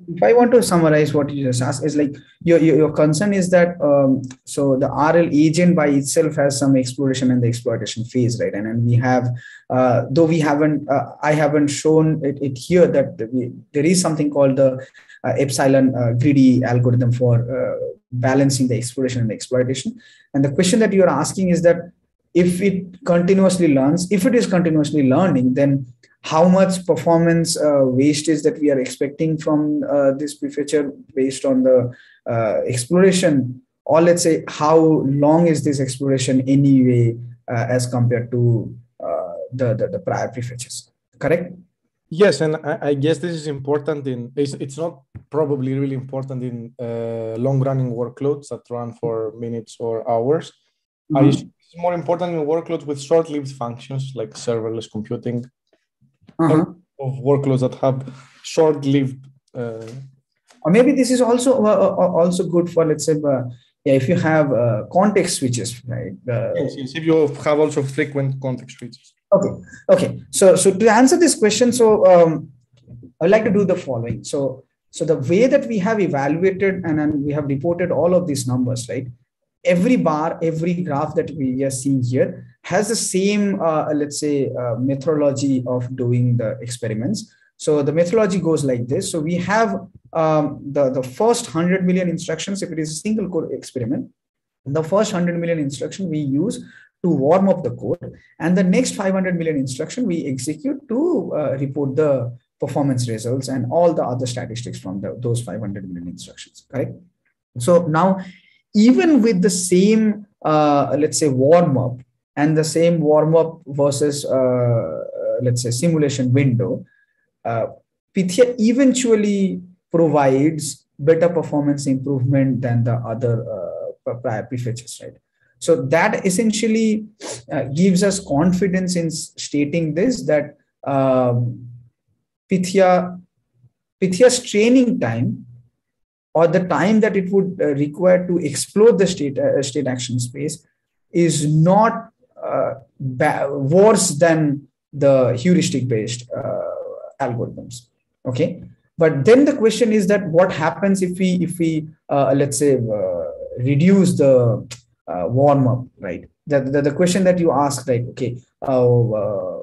if I want to summarize what you just asked, is like your, your, your concern is that um, so the RL agent by itself has some exploration and the exploitation phase, right? And, and we have, uh, though we haven't, uh, I haven't shown it, it here that we, there is something called the uh, epsilon uh, greedy algorithm for uh, balancing the exploration and the exploitation. And the question that you are asking is that if it continuously learns, if it is continuously learning, then how much performance uh, wastage that we are expecting from uh, this prefetcher based on the uh, exploration or let's say how long is this exploration anyway uh, as compared to uh, the, the, the prior prefetches correct Yes, and I, I, guess this is important in it's, it's not probably really important in uh, long running workloads that run for minutes or hours. Mm-hmm. It's more important in workloads with short lived functions like serverless computing, uh-huh. of workloads that have short lived. Uh, or maybe this is also uh, uh, uh, also good for let's say uh, yeah if you have context switches right yes, yes if you have also frequent context switches Okay. Okay. So, so to answer this question, so um, I'd like to do the following. So, so the way that we have evaluated and, and we have reported all of these numbers, right? Every bar, every graph that we are seeing here has the same, uh, let's say, uh, methodology of doing the experiments. So the methodology goes like this. So we have um, the, the first 100 million instructions, if it is a single core experiment, the first 100 million instruction we use to warm up the code. And the next 500 million instruction we execute to uh, report the performance results and all the other statistics from the, those 500 million instructions, correct? So now, even with the same, uh, let's say, warm up and the same warm up versus, uh, uh let's say, simulation window, uh, Pythia eventually provides better performance improvement than the other uh, prior prefetches, right? So that essentially uh, gives us confidence in stating this that um, Pythia, Pythia's training time or the time that it would uh, require to explore the state, uh, state action space is not uh, worse than the heuristic based uh, algorithms. Okay. But then the question is that what happens if we, if we uh, let's say, reduce the uh, warm up, right? The, the, the, question that you ask, like, okay, uh, uh,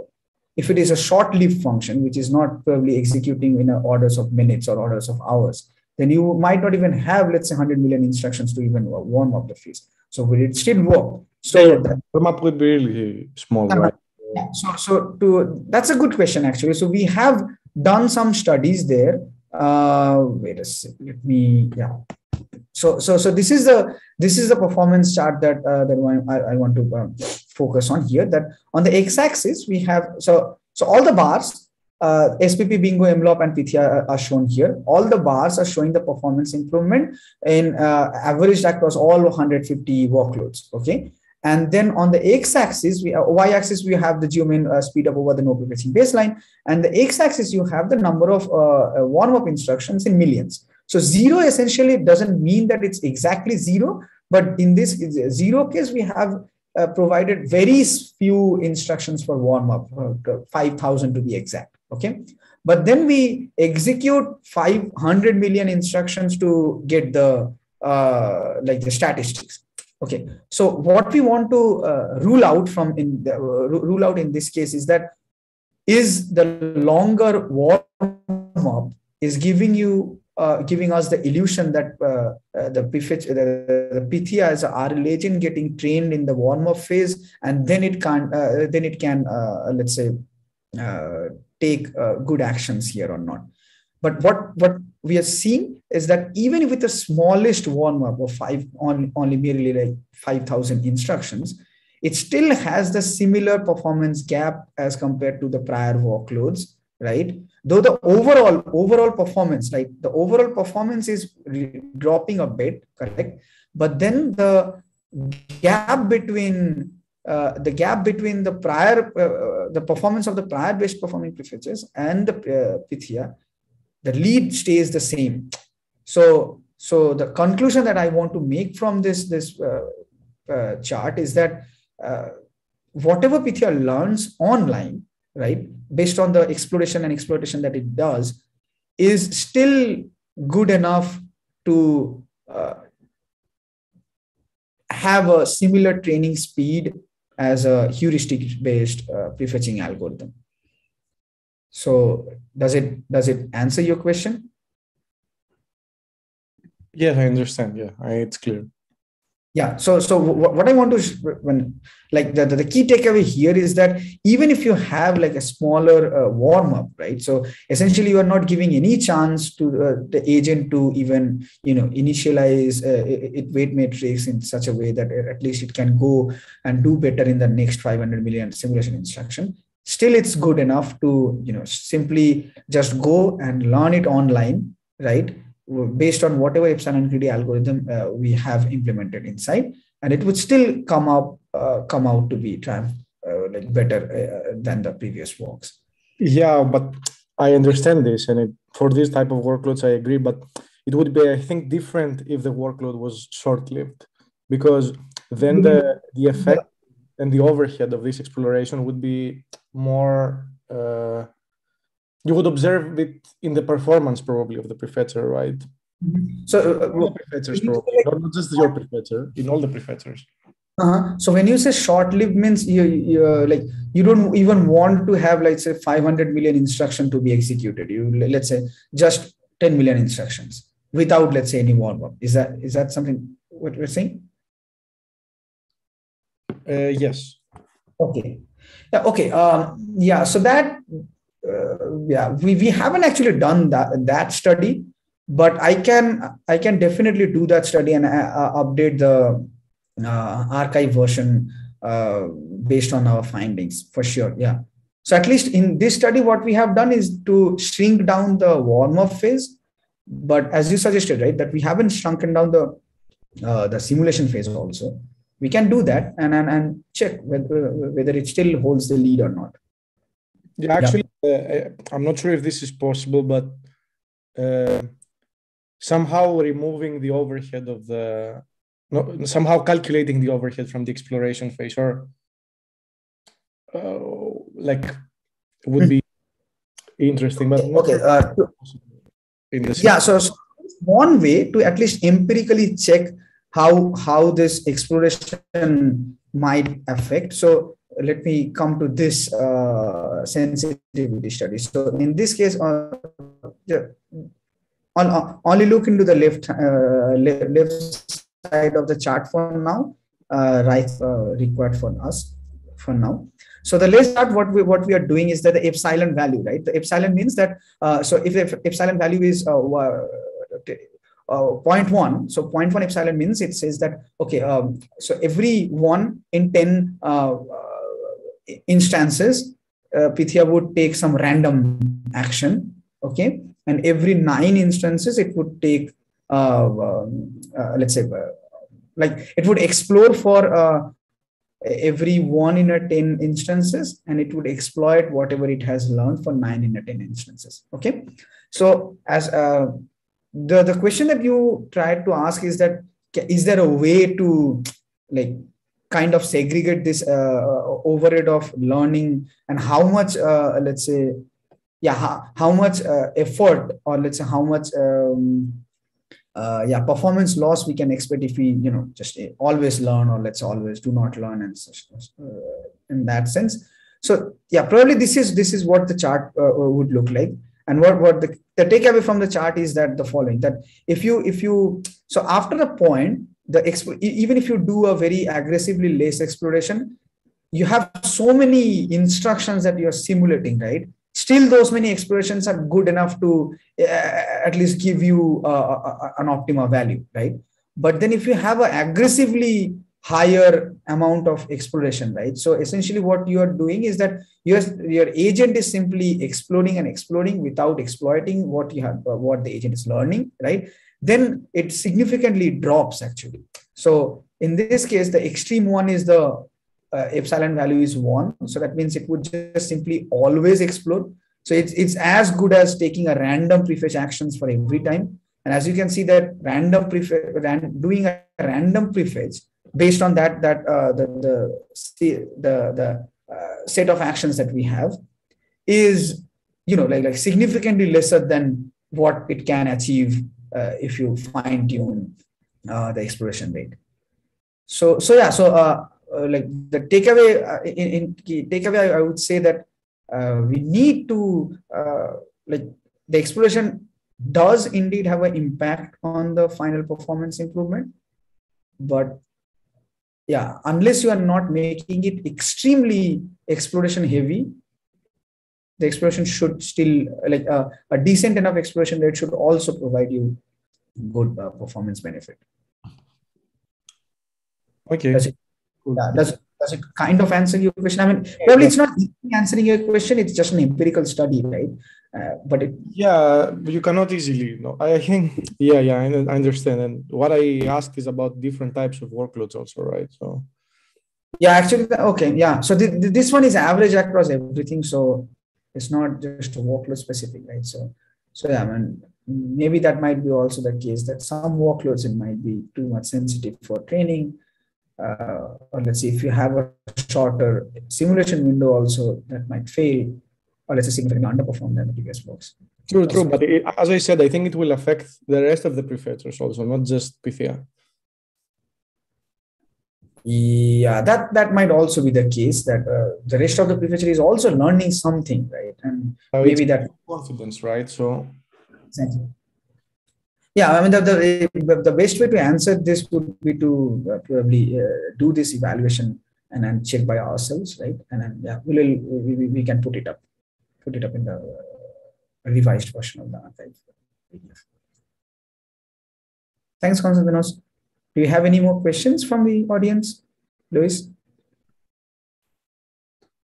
if it is a short-lived function, which is not probably executing in orders of minutes or orders of hours, then you might not even have, let's say, 100 million instructions to even warm up the face. So will it still work? So warm up would be really small, right? So, so to that's a good question actually. So we have done some studies there. Uh, wait a second. Let me yeah. So, so, so this is the this is the performance chart that uh, that I, I want to um, focus on here. That on the x-axis we have so so all the bars, uh, SPP, Bingo, MLOP, and Pythia are shown here. All the bars are showing the performance improvement in uh, averaged across all 150 workloads. Okay, and then on the x-axis, we uh, y-axis we have the geomean uh, speed up over the no prefetching baseline, and the x-axis you have the number of uh, uh warm-up instructions in millions. So zero essentially doesn't mean that it's exactly zero, but in this zero case, we have uh, provided very few instructions for warm up, uh, 5,000 to be exact. Okay. But then we execute 500 million instructions to get the uh, like the statistics. Okay. So what we want to uh, rule out from in the, uh, rule out in this case is that is the longer warm up is giving you uh, giving us the illusion that uh, uh, the, prefetch, the, the agent getting trained in the warm-up phase, and then it can then it can let's say uh, take good actions here or not. But what what we are seeing is that even with the smallest warm-up of five on only merely like five thousand instructions, it still has the similar performance gap as compared to the prior workloads right though the overall overall performance like the overall performance is dropping a bit correct but then the gap between uh, the gap between the prior uh, the performance of the prior best performing prefetches and the uh, Pythia, the lead stays the same. So so the conclusion that i want to make from this this uh, uh, chart is that uh, whatever Pythia learns online right, based on the exploration and exploitation that it does, is still good enough to uh, have a similar training speed as a heuristic based uh, prefetching algorithm. So does it does it answer your question? Yeah, I understand. Yeah, I, it's clear yeah. So so what i want to when like the, the key takeaway here is that even if you have like a smaller uh, warm up right? So essentially you are not giving any chance to uh, the agent to even you know initialize uh, it weight matrix in such a way that at least it can go and do better in the next 500 million simulation instruction. Still it's good enough to you know simply just go and learn it online right based on whatever epsilon greedy algorithm uh, we have implemented inside. And it would still come up uh, come out to be uh, like better uh, than the previous walks yeah but i understand this and it, for this type of workloads i agree but it would be i think different if the workload was short lived because then the the effect and the overhead of this exploration would be more uh, you would observe it in the performance probably of the prefetcher right so uh, all prefetchers probably not just your prefetcher in all the prefetchers uh-huh. So when you say short-lived means you, you like you don't even want to have like say 500 million instruction to be executed. You let's say just 10 million instructions without let's say any warm up. Is that is that something what we're saying? Uh, yes. Okay. Yeah. Okay. Um, yeah. So that uh, yeah we, we haven't actually done that that study, but I can I can definitely do that study and uh, update the uh, arXiv version uh, based on our findings for sure. Yeah. So at least in this study, what we have done is to shrink down the warm up phase. But as you suggested, right, that we haven't shrunken down the uh, the simulation phase also we can do that and and, and check whether whether it still holds the lead or not yeah. Actually yeah. Uh, i'm not sure if this is possible but uh, somehow removing the overhead of the no, somehow calculating the overhead from the exploration phase or uh, like would be interesting but okay uh, in this yeah so, so one way to at least empirically check how how this exploration might affect so let me come to this uh, sensitivity study. So in this case uh, on, uh, only look into the left uh, left side of the chart for now uh, right uh, required for us for now. So the left chart what we what we are doing is that the epsilon value right? The epsilon means that so if, epsilon value is uh, uh, 0.1 so 0.1 epsilon means it says that okay um, so every one in 10 uh, uh, instances uh, pythia would take some random action okay? And every nine instances it would take uh, um, uh, let's say uh, like it would explore for every one in a 10 instances and it would exploit whatever it has learned for nine in a 10 instances okay? So as the the question that you tried to ask is that is there a way to like kind of segregate this uh, overhead of learning and how much uh, let's say yeah how, how much uh, effort or let's say how much um, uh, yeah performance loss we can expect if we you know just always learn or let's always do not learn and such uh, in that sense. So yeah probably this is this is what the chart uh, would look like. And what what the, the takeaway from the chart is that the following that if you if you so after a point the exp- even if you do a very aggressively less exploration you have so many instructions that you're simulating right? Still those many explorations are good enough to uh, at least give you uh, an optimal value right? But then if you have an aggressively higher amount of exploration right? So essentially what you are doing is that your your agent is simply exploring and exploring without exploiting what you have what the agent is learning right then it significantly drops actually. So in this case the extreme one is the uh, epsilon value is one. So that means it would just simply always explore so it's, it's as good as taking a random prefetch actions for every time. And as you can see that random prefetch ran, doing a random prefetch based on that that uh, the the the, the uh, set of actions that we have is you know like like significantly lesser than what it can achieve if you fine tune uh, the exploration rate so so yeah so uh, uh, like the takeaway in, in takeaway I, would say that we need to like the exploration does indeed have an impact on the final performance improvement but yeah unless you are not making it extremely exploration heavy the exploration should still like uh, a decent enough exploration rate should also provide you good uh, performance benefit okay that's, yeah, that's does it kind of answer your question? I mean, probably it's not answering your question. It's just an empirical study, right? Uh, but it, yeah, you cannot easily. No, I think yeah, yeah, I, I understand. And what I asked is about different types of workloads, also, right? So yeah, actually, okay, yeah. So the, this one is average across everything, so it's not just a workload specific, right? So, so yeah, I mean, maybe that might be also the case that some workloads it might be too much sensitive for training. Uh, or let's say if you have a shorter simulation window also that might fail. Or let's say significantly underperform than the previous works. True true but it, as i said i think it will affect the rest of the prefetchers also not just pythia yeah that that might also be the case that uh, the rest of the prefetchers also learning something right and so maybe that confidence right so Exactly. Yeah, I mean, the, the, the best way to answer this would be to uh, probably uh, do this evaluation and then check by ourselves, right? And then, yeah, we'll, we, we can put it up, put it up in the uh, revised version of the arXiv. Thanks, Konstantinos. Do you have any more questions from the audience, Luis?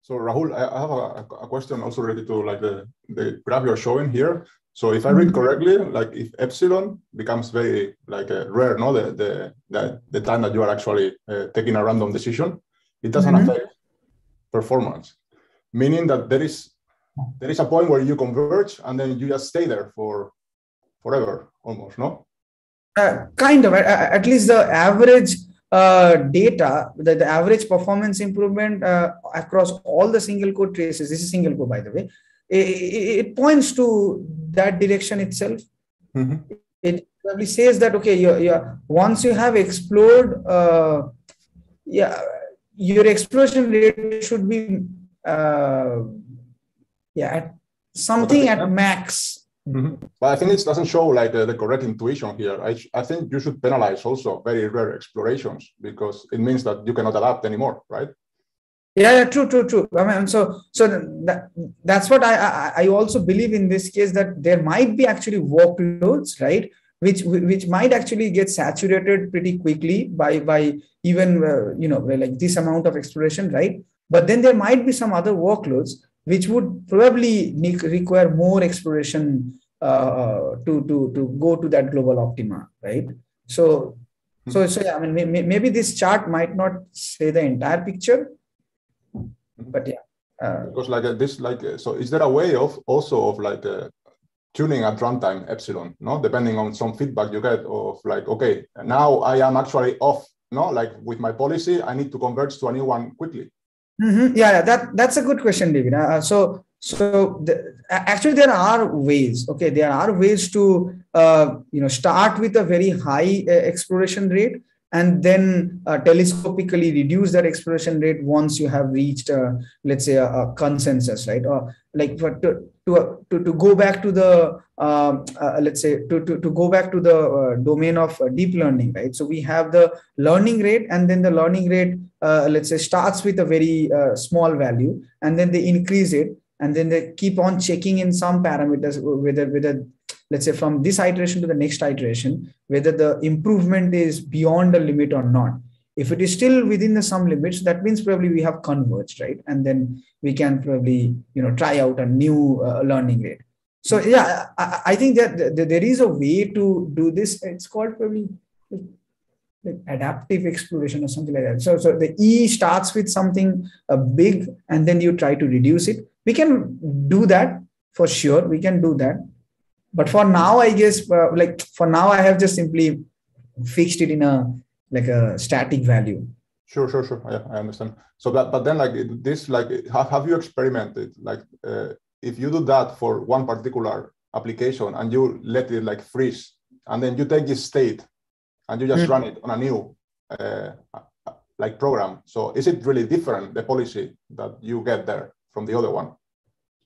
So Rahul, I have a, a question also related to like the, the graph you're showing here. So if I read mm-hmm. correctly, like if epsilon becomes very like uh, rare, no, the, the, the the time that you are actually uh, taking a random decision, it doesn't mm-hmm. affect performance, meaning that there is there is a point where you converge and then you just stay there for forever, almost, no? Uh, kind of. At least the average uh, data, the, the average performance improvement uh, across all the single core traces. This is single core, by the way it, it points to that direction itself. Mm-hmm. It probably says that okay, you you once you have explored, uh, yeah, your exploration rate should be uh, yeah at something at max. Mm-hmm. But I think it doesn't show like the, the correct intuition here. I, I think you should penalize also very rare explorations because it means that you cannot adapt anymore, right? yeah, yeah true true true i mean so so that, that's what I, I i also believe in this case that there might be actually workloads right which which might actually get saturated pretty quickly by by even uh, you know like this amount of exploration right but then there might be some other workloads which would probably require more exploration uh, to to to go to that global optima right? So so so yeah i mean maybe this chart might not say the entire picture but yeah uh, because like uh, this like uh, so is there a way of also of like uh, tuning at runtime epsilon no? Depending on some feedback you get of like okay now i am actually off no? Like with my policy i need to converge to a new one quickly mm-hmm. yeah that that's a good question david uh, so so the, actually there are ways okay there are ways to uh, you know start with a very high uh, exploration rate and then uh, telescopically reduce that exploration rate once you have reached, uh, let's say, a, a, consensus, right? Or like for, to, to, to, to go back to the, um, uh, let's say, to, to, to go back to the uh, domain of uh, deep learning, right? So we have the learning rate, and then the learning rate, let's say, starts with a very small value, and then they increase it, and then they keep on checking in some parameters whether whether let's say from this iteration to the next iteration whether the improvement is beyond a limit or not. If it is still within the some limits that means probably we have converged right? And then we can probably you know try out a new uh, learning rate. So yeah I, I, think that there is a way to do this. It's called probably adaptive exploration or something like that. So so the e starts with something uh, big and then you try to reduce it. We can do that for sure. We can do that but for now i guess uh, like for now i have just simply fixed it in a like a static value. Sure sure sure. Yeah i understand. So but but then like this like have, have you experimented like uh, if you do that for one particular application and you let it like freeze and then you take this state and you just mm-hmm. run it on a new uh, like program so is it really different the policy that you get there from the other one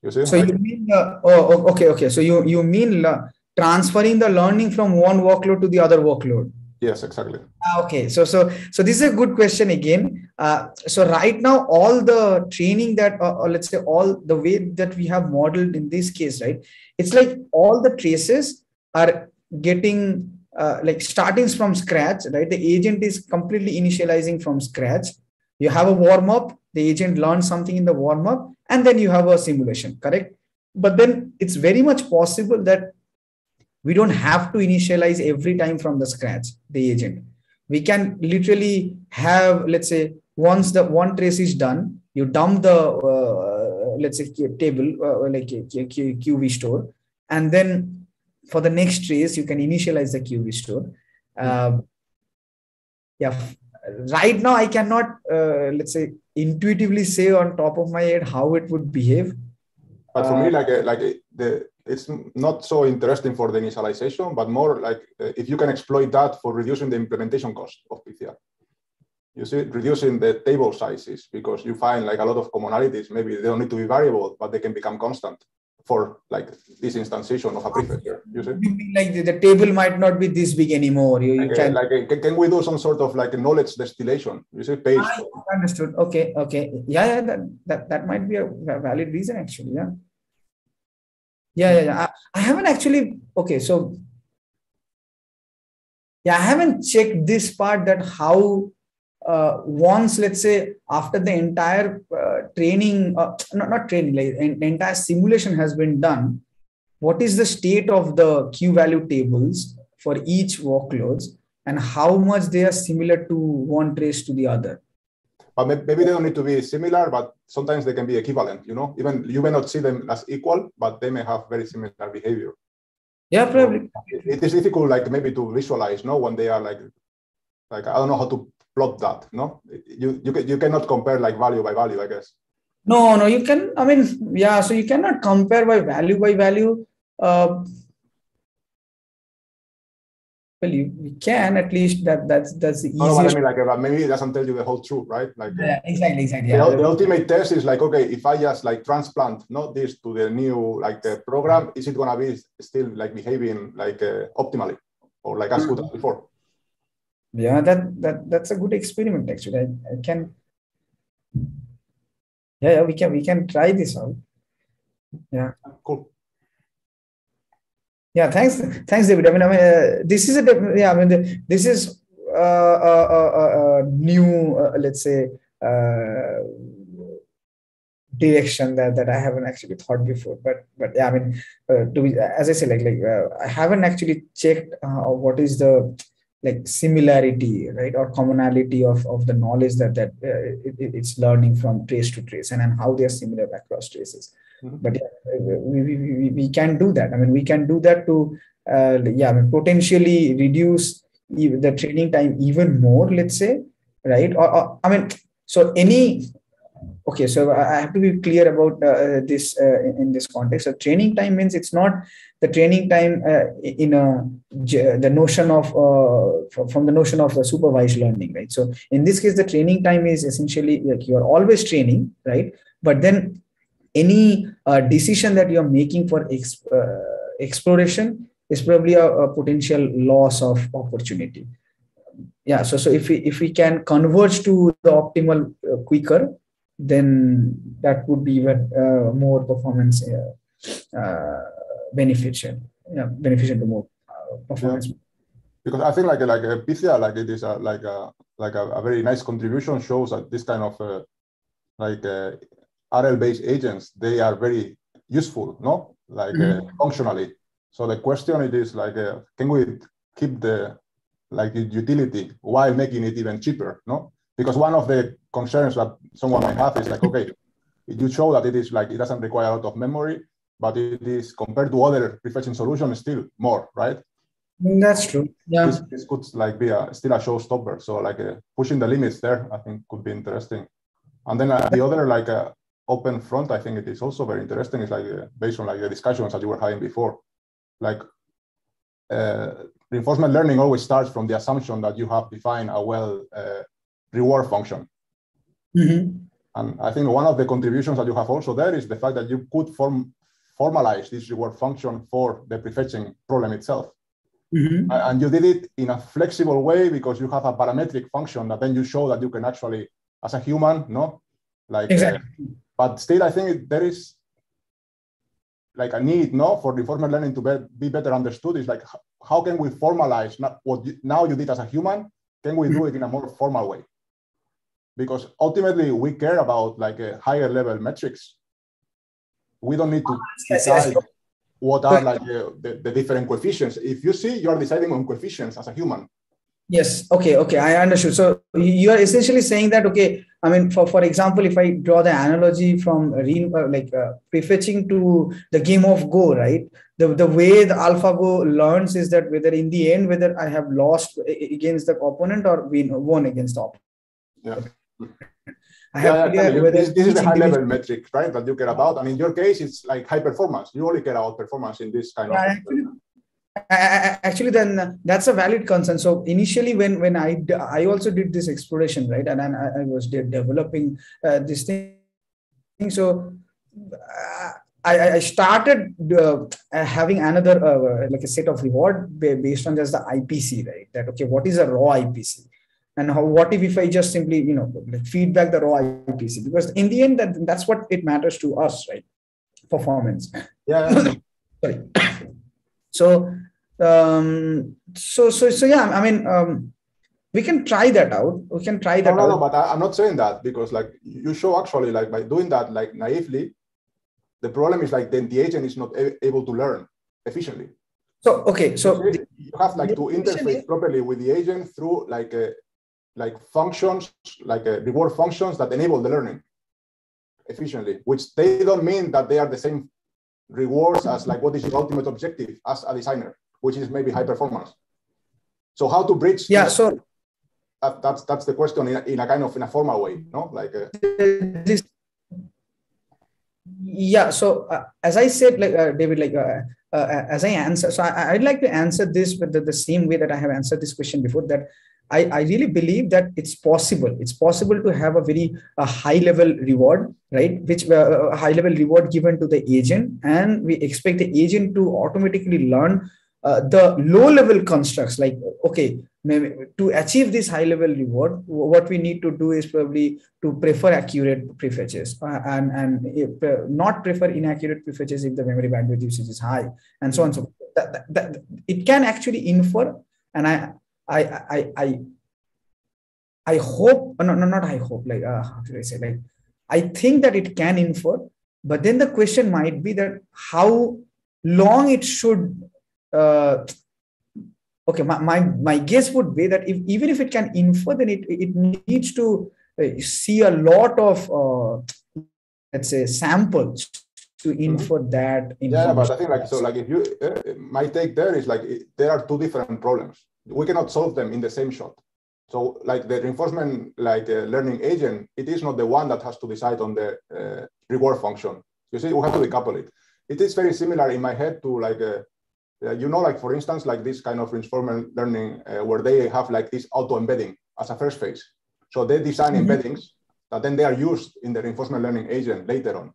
you see? So you mean uh, oh okay okay. So you you mean uh, transferring the learning from one workload to the other workload? Yes, exactly. Ah, okay, so so so this is a good question again. Uh, so right now, all the training that, uh, or let's say, all the way that we have modeled in this case, right? It's like all the traces are getting uh, like starting from scratch, right? The agent is completely initializing from scratch, you have a warm up the agent learns something in the warm up and then you have a simulation correct? But then it's very much possible that we don't have to initialize every time from the scratch the agent. We can literally have let's say once the one trace is done you dump the uh, let's say table uh, like QVStore and then for the next trace you can initialize the QVStore. Uh, yeah right now i cannot uh, let's say intuitively say on top of my head how it would behave. But for me uh, like like the it's not so interesting for the initialization but more like uh, if you can exploit that for reducing the implementation cost of pcr you see reducing the table sizes because you find like a lot of commonalities. Maybe they don't need to be variable but they can become constant for like this instantiation of a prefetcher. You see? Like the, the, table might not be this big anymore. You, you like, can like can, can we do some sort of like a knowledge distillation? You see, page. I understood. Okay, okay. Yeah, yeah. That that, that might be a valid reason actually. Yeah. Yeah, yeah, yeah. I, I haven't actually. Okay, so yeah, I haven't checked this part that how uh, once let's say after the entire uh, training uh, not, not training like entire simulation has been done what is the state of the q value tables for each workloads and how much they are similar to one trace to the other? But maybe they don't need to be similar but sometimes they can be equivalent you know? Even you may not see them as equal but they may have very similar behavior. Yeah probably. So it is difficult like maybe to visualize no? When they are like like i don't know how to plot that no you you, you cannot compare like value by value i guess no no you can i mean yeah so you cannot compare by value by value uh, well you, you can at least that that's that's the easiest. No, I mean like maybe it doesn't tell you the whole truth right like yeah exactly exactly yeah. the, the, ultimate test is like okay if i just like transplant not this to the new like the program is it gonna be still like behaving like uh, optimally or like as good as before yeah that that that's a good experiment actually. I, I can yeah, yeah we can we can try this out. Yeah. Cool. Yeah thanks thanks david. I mean i mean uh, this is a yeah i mean the, this is uh, a, a, a, new uh, let's say uh, direction that, that I haven't actually thought before. But but yeah, I mean, uh, to be, as I say, like like uh, I haven't actually checked uh, what is the like similarity right or commonality of, of the knowledge that that uh, it, it's learning from trace to trace and, and how they are similar across traces. Mm-hmm. but yeah, we, we, we can do that. I mean we can do that to uh, yeah I mean, potentially reduce the training time even more let's say right? Or, or i mean so any okay so i have to be clear about uh, this uh, in this context. So training time means it's not the training time uh, in a the notion of uh, from the notion of the supervised learning right? So in this case the training time is essentially like you are always training right? But then any uh, decision that you're making for exp- uh, exploration is probably a, a, potential loss of opportunity. Yeah so so if we if we can converge to the optimal uh, quicker then that would be even uh, more performance beneficial, yeah, beneficial to more uh, performance. Yeah. Because I think like like a PCR, like it is a, like a like a, a very nice contribution shows that this kind of uh, like uh, RL based agents they are very useful, no, like uh, mm-hmm. functionally. So the question it is like, uh, can we keep the like the utility while making it even cheaper, no? Because one of the concerns that someone might have is like, okay, you show that it is like it doesn't require a lot of memory, but it is compared to other prefetching solutions still more, right? That's true. Yeah. This, this could like be a, still a showstopper. So like uh, pushing the limits there, I think could be interesting. And then uh, the other like uh, open front, I think it is also very interesting. It's like uh, based on like the discussions that you were having before, like uh, reinforcement learning always starts from the assumption that you have defined a well uh, reward function. Mm-hmm. And I think one of the contributions that you have also there is the fact that you could form formalize this reward function for the prefetching problem itself. Mm-hmm. And you did it in a flexible way because you have a parametric function that then you show that you can actually, as a human, no, like, uh, exactly. Uh, but still, I think there is like a need, no, for reinforcement learning to be, be better understood. Is like how can we formalize not what you, now you did as a human? Can we do it in a more formal way? Because ultimately we care about like a higher level metrics. We don't need to yes. decide what are like uh, the, the different coefficients. If you see, you're deciding on coefficients as a human. Yes. Okay. Okay. I understood. So you are essentially saying that okay. I mean, for for example, if I draw the analogy from re, uh, like uh, prefetching to the game of Go, right? The the way the AlphaGo learns is that whether in the end whether I have lost against the opponent or win won against the opponent. Yeah. I have Yeah, yeah, this, this is the high level [laughs] metric, right? That you care about. And in your case, it's like high performance. You only care about performance in this kind Yeah, of. actually, actually then uh, that's a valid concern so initially when when i i also did this exploration right and, and I, I was de- developing uh, this thing so uh, I, I started uh, having another uh, like a set of reward based on just the ipc right that okay what is a raw ipc and how what if, if i just simply you know like feedback the raw ipc because in the end that, that's what it matters to us right? Performance. Yeah, [coughs] sorry. So um so so so yeah i mean um we can try that out. We can try that no, no, out. but I, I'm not saying that because like you show actually like by doing that like naively, the problem is like then the agent is not able to learn efficiently. so okay so you have like to interface properly with the agent through like a, like functions, like a reward functions that enable the learning efficiently, which they don't mean that they are the same rewards as like what is your ultimate objective as a designer, which is maybe high performance. So how to bridge? yeah so that, that's that's the question in a, in a kind of in a formal way, no? Like uh, this yeah so uh, as i said like uh, david like uh, uh, as i answer so I, i'd like to answer this with the, the same way that i have answered this question before that I, I really believe that it's possible. It's possible to have a very uh, high level reward right? Which uh, a high level reward given to the agent. And we expect the agent to automatically learn uh, the low level constructs. Like okay maybe to achieve this high level reward what we need to do is probably to prefer accurate prefetches. Uh, and and uh, not prefer inaccurate prefetches if the memory bandwidth usage is high and so on so that, that, that, it can actually infer and i i i i, I hope no, no not i hope like uh, how should i say like i think that it can infer but then the question might be that how long it should uh, okay my, my my guess would be that if even if it can infer then it it needs to uh, see a lot of uh, let's say samples to infer that yeah, but I think like so like if you uh, my take there is like it, there are two different problems. We cannot solve them in the same shot. So like the reinforcement like uh, learning agent, it is not the one that has to decide on the uh, reward function. You see, we have to decouple it. It is very similar in my head to like uh, uh, you know, like for instance, like this kind of reinforcement learning uh, where they have like this auto embedding as a first phase. So they design Mhm. embeddings that then they are used in the reinforcement learning agent later on.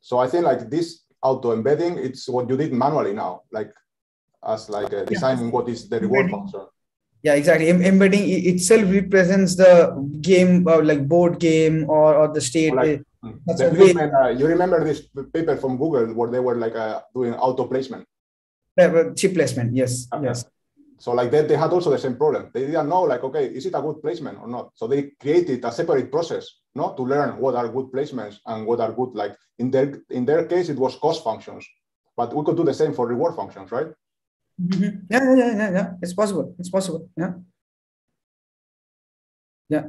So I think like this auto embedding, it's what you did manually now, like as like uh, designing what is the reward Embedding. function. yeah exactly Em- embedding itself represents the game uh, like board game or, or the state like- Mm. The placement, uh, you remember this paper from Google where they were like uh, doing auto placement. chip placement yes Uh, yes So like they, they had also the same problem. They didn't know like, okay, is it a good placement or not? So they created a separate process, not to learn what are good placements and what are good, like in their, in their case, it was cost functions, but we could do the same for reward functions, right? Mhm. yeah, yeah, yeah, yeah. It's possible. It's possible. Yeah. Yeah.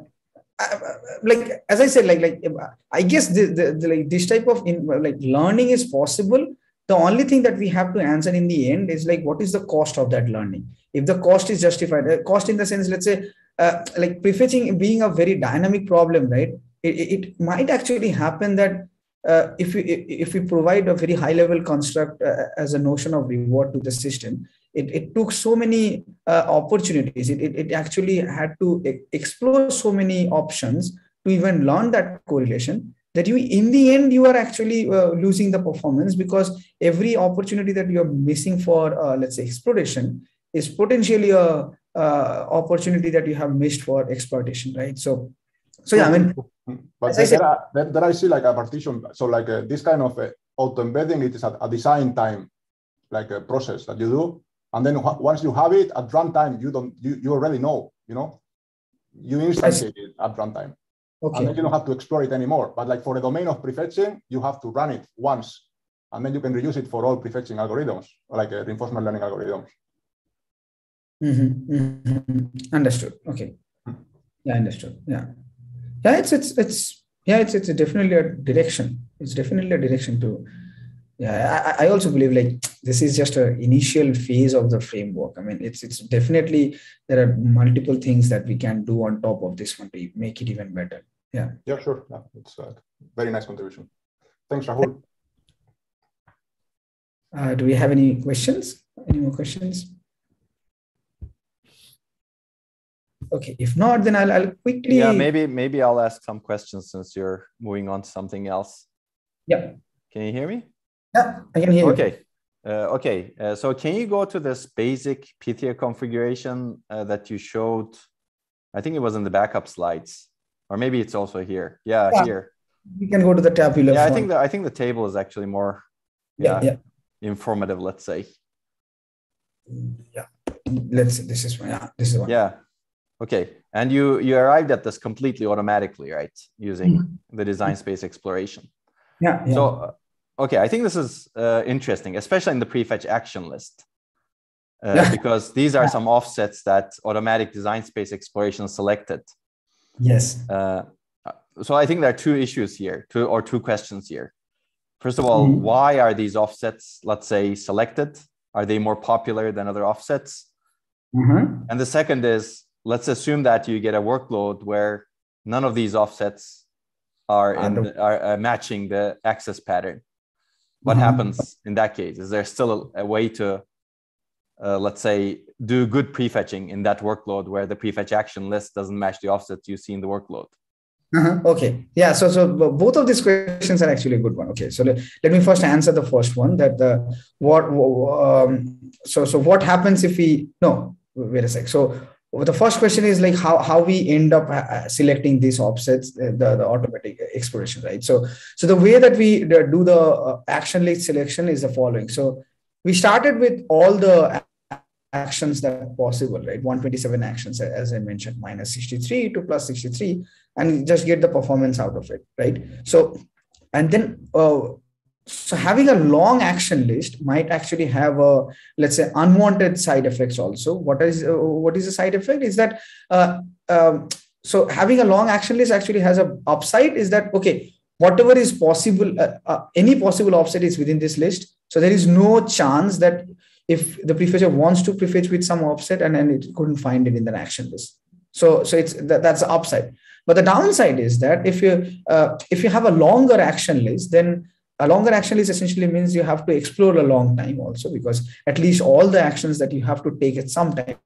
Like as I said, like like I guess the, the, the like this type of in, like learning is possible. The only thing that we have to answer in the end is like what is the cost of that learning? If the cost is justified, uh, cost in the sense, let's say, uh, like prefetching being a very dynamic problem, right? It, it, it might actually happen that uh, if we if we provide a very high level construct uh, as a notion of reward to the system, it, it took so many uh, opportunities. It, it, it actually had to explore so many options to even learn that correlation that you in the end you are actually uh, losing the performance because every opportunity that you're missing for uh, let's say exploration is potentially a uh, opportunity that you have missed for exploitation right so so yeah i mean But As I there, said- there, are, there, there I see like a partition. So like uh, this kind of uh, auto embedding, it is a, a design time, like a process that you do. And then once you have it at runtime, you don't, you, you already know, you know, you instantiate it at runtime. Okay. And then you don't have to explore it anymore. But like for the domain of prefetching, you have to run it once, and then you can reuse it for all prefetching algorithms, like uh, reinforcement learning algorithms. Mm-hmm. Mm-hmm. Understood. Okay. Hmm. Yeah, understood. Yeah. Yeah, it's it's it's yeah, it's it's definitely a direction. It's definitely a direction to yeah I, I also believe like this is just an initial phase of the framework. I mean it's it's definitely there are multiple things that we can do on top of this one to make it even better. Yeah. Yeah sure. Yeah, it's a very nice contribution. Thanks rahul. Uh, do we have any questions? Any more questions? Okay if not then I'll, I'll quickly yeah maybe maybe i'll ask some questions since you're moving on to something else. Yeah. Can you hear me yeah, I can hear you. Okay. Uh, okay, uh, so can you go to this basic Pythia configuration uh, that you showed? I think it was in the backup slides, or maybe it's also here. Yeah, yeah. here. You can go to the tabular. Yeah, I think the I think the table is actually more yeah, yeah, yeah. informative. Let's say. Yeah, let's. This is one. yeah. This is one. Yeah. Okay, and you you arrived at this completely automatically, right? Using mm-hmm. the design space exploration. Yeah. yeah. So okay, I think this is uh, interesting, especially in the prefetch action list, uh, because these are some offsets that automatic design space exploration selected. Yes. Uh, so I think there are two issues here, two or two questions here. First of all, mm-hmm. why are these offsets, let's say, selected? Are they more popular than other offsets? Mm-hmm. And the second is, let's assume that you get a workload where none of these offsets are in, are uh, matching the access pattern what mm-hmm. happens in that case? Is there still a, a way to uh, let's say do good prefetching in that workload where the prefetch action list doesn't match the offsets you see in the workload? Uh-huh. okay. Yeah so so both of these questions are actually a good one. Okay so let, let me first answer the first one that the what um, so so what happens if we no wait a sec. So the first question is like how, how we end up uh, selecting these offsets uh, the, the automatic exploration right? So so the way that we do the uh, action list selection is the following. So we started with all the actions that are possible right? 127 actions as i mentioned minus 63 to plus 63 and just get the performance out of it right? So and then uh, so having a long action list might actually have a let's say unwanted side effects also. What is uh, what is the side effect? Is that uh, um, so having a long action list actually has a upside is that okay whatever is possible uh, uh any possible offset is within this list. So there is no chance that if the prefetcher wants to prefetch with some offset and then it couldn't find it in the action list. So so it's that, that's the upside. But the downside is that if you uh, if you have a longer action list then a longer action list essentially means you have to explore a long time also because at least all the actions that you have to take at some time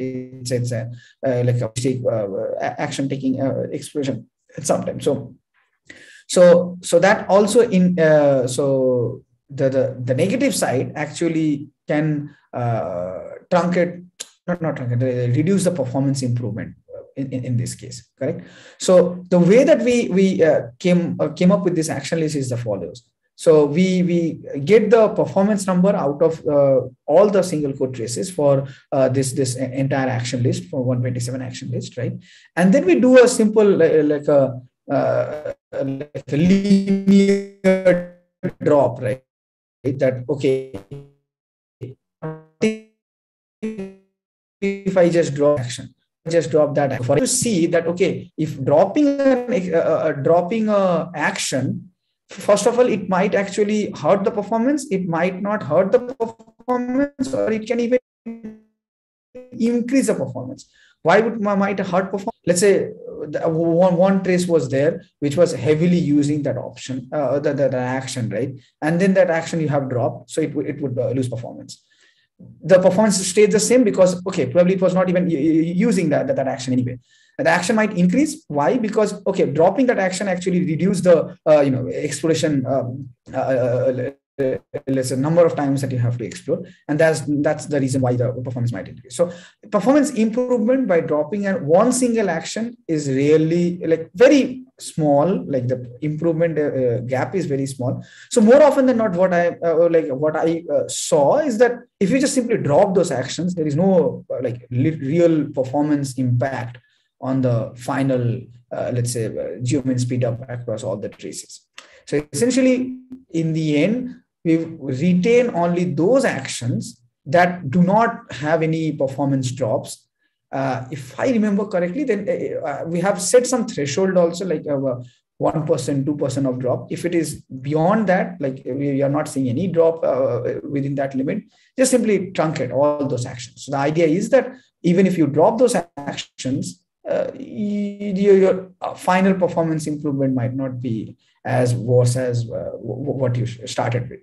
it's, it's a, uh, like a uh, action taking uh, exploration at some time. So so so that also in uh, so the, the the negative side actually can uh, truncate not, not truncate reduce the performance improvement in, in, this case correct? So the way that we we uh, came uh, came up with this action list is the follows so we we get the performance number out of uh, all the single code traces for uh, this this entire action list for 127 action list right? And then we do a simple like a uh, like a linear drop right? That okay. If i just draw action just drop that for you see that okay if dropping a, uh, dropping a action first of all it might actually hurt the performance it might not hurt the performance or it can even increase the performance. Why would might hurt performance let's say one, one trace was there which was heavily using that option uh, the, the, the action right? And then that action you have dropped so it, it would uh, lose performance the performance stayed the same because okay probably it was not even using that, that, that action anyway. The action might increase. Why? Because okay dropping that action actually reduce the uh, you know exploration um, uh, uh, uh, let's say number of times that you have to explore. And that's that's the reason why the performance might increase. So performance improvement by dropping and one single action is really like very small like the improvement uh, uh, gap is very small so more often than not what i uh, like what i uh, saw is that if you just simply drop those actions there is no uh, like real performance impact on the final, uh, let's say, geomean speed up across all the traces. So essentially, in the end, we retain only those actions that do not have any performance drops. Uh, if I remember correctly, then uh, uh we have set some threshold also, like uh, 1%, 2% of drop. If it is beyond that, like we are not seeing any drop uh, within that limit, just simply truncate all those actions. So the idea is that even if you drop those actions, uh, your, your, uh, final performance improvement might not be as worse as uh, what you started with.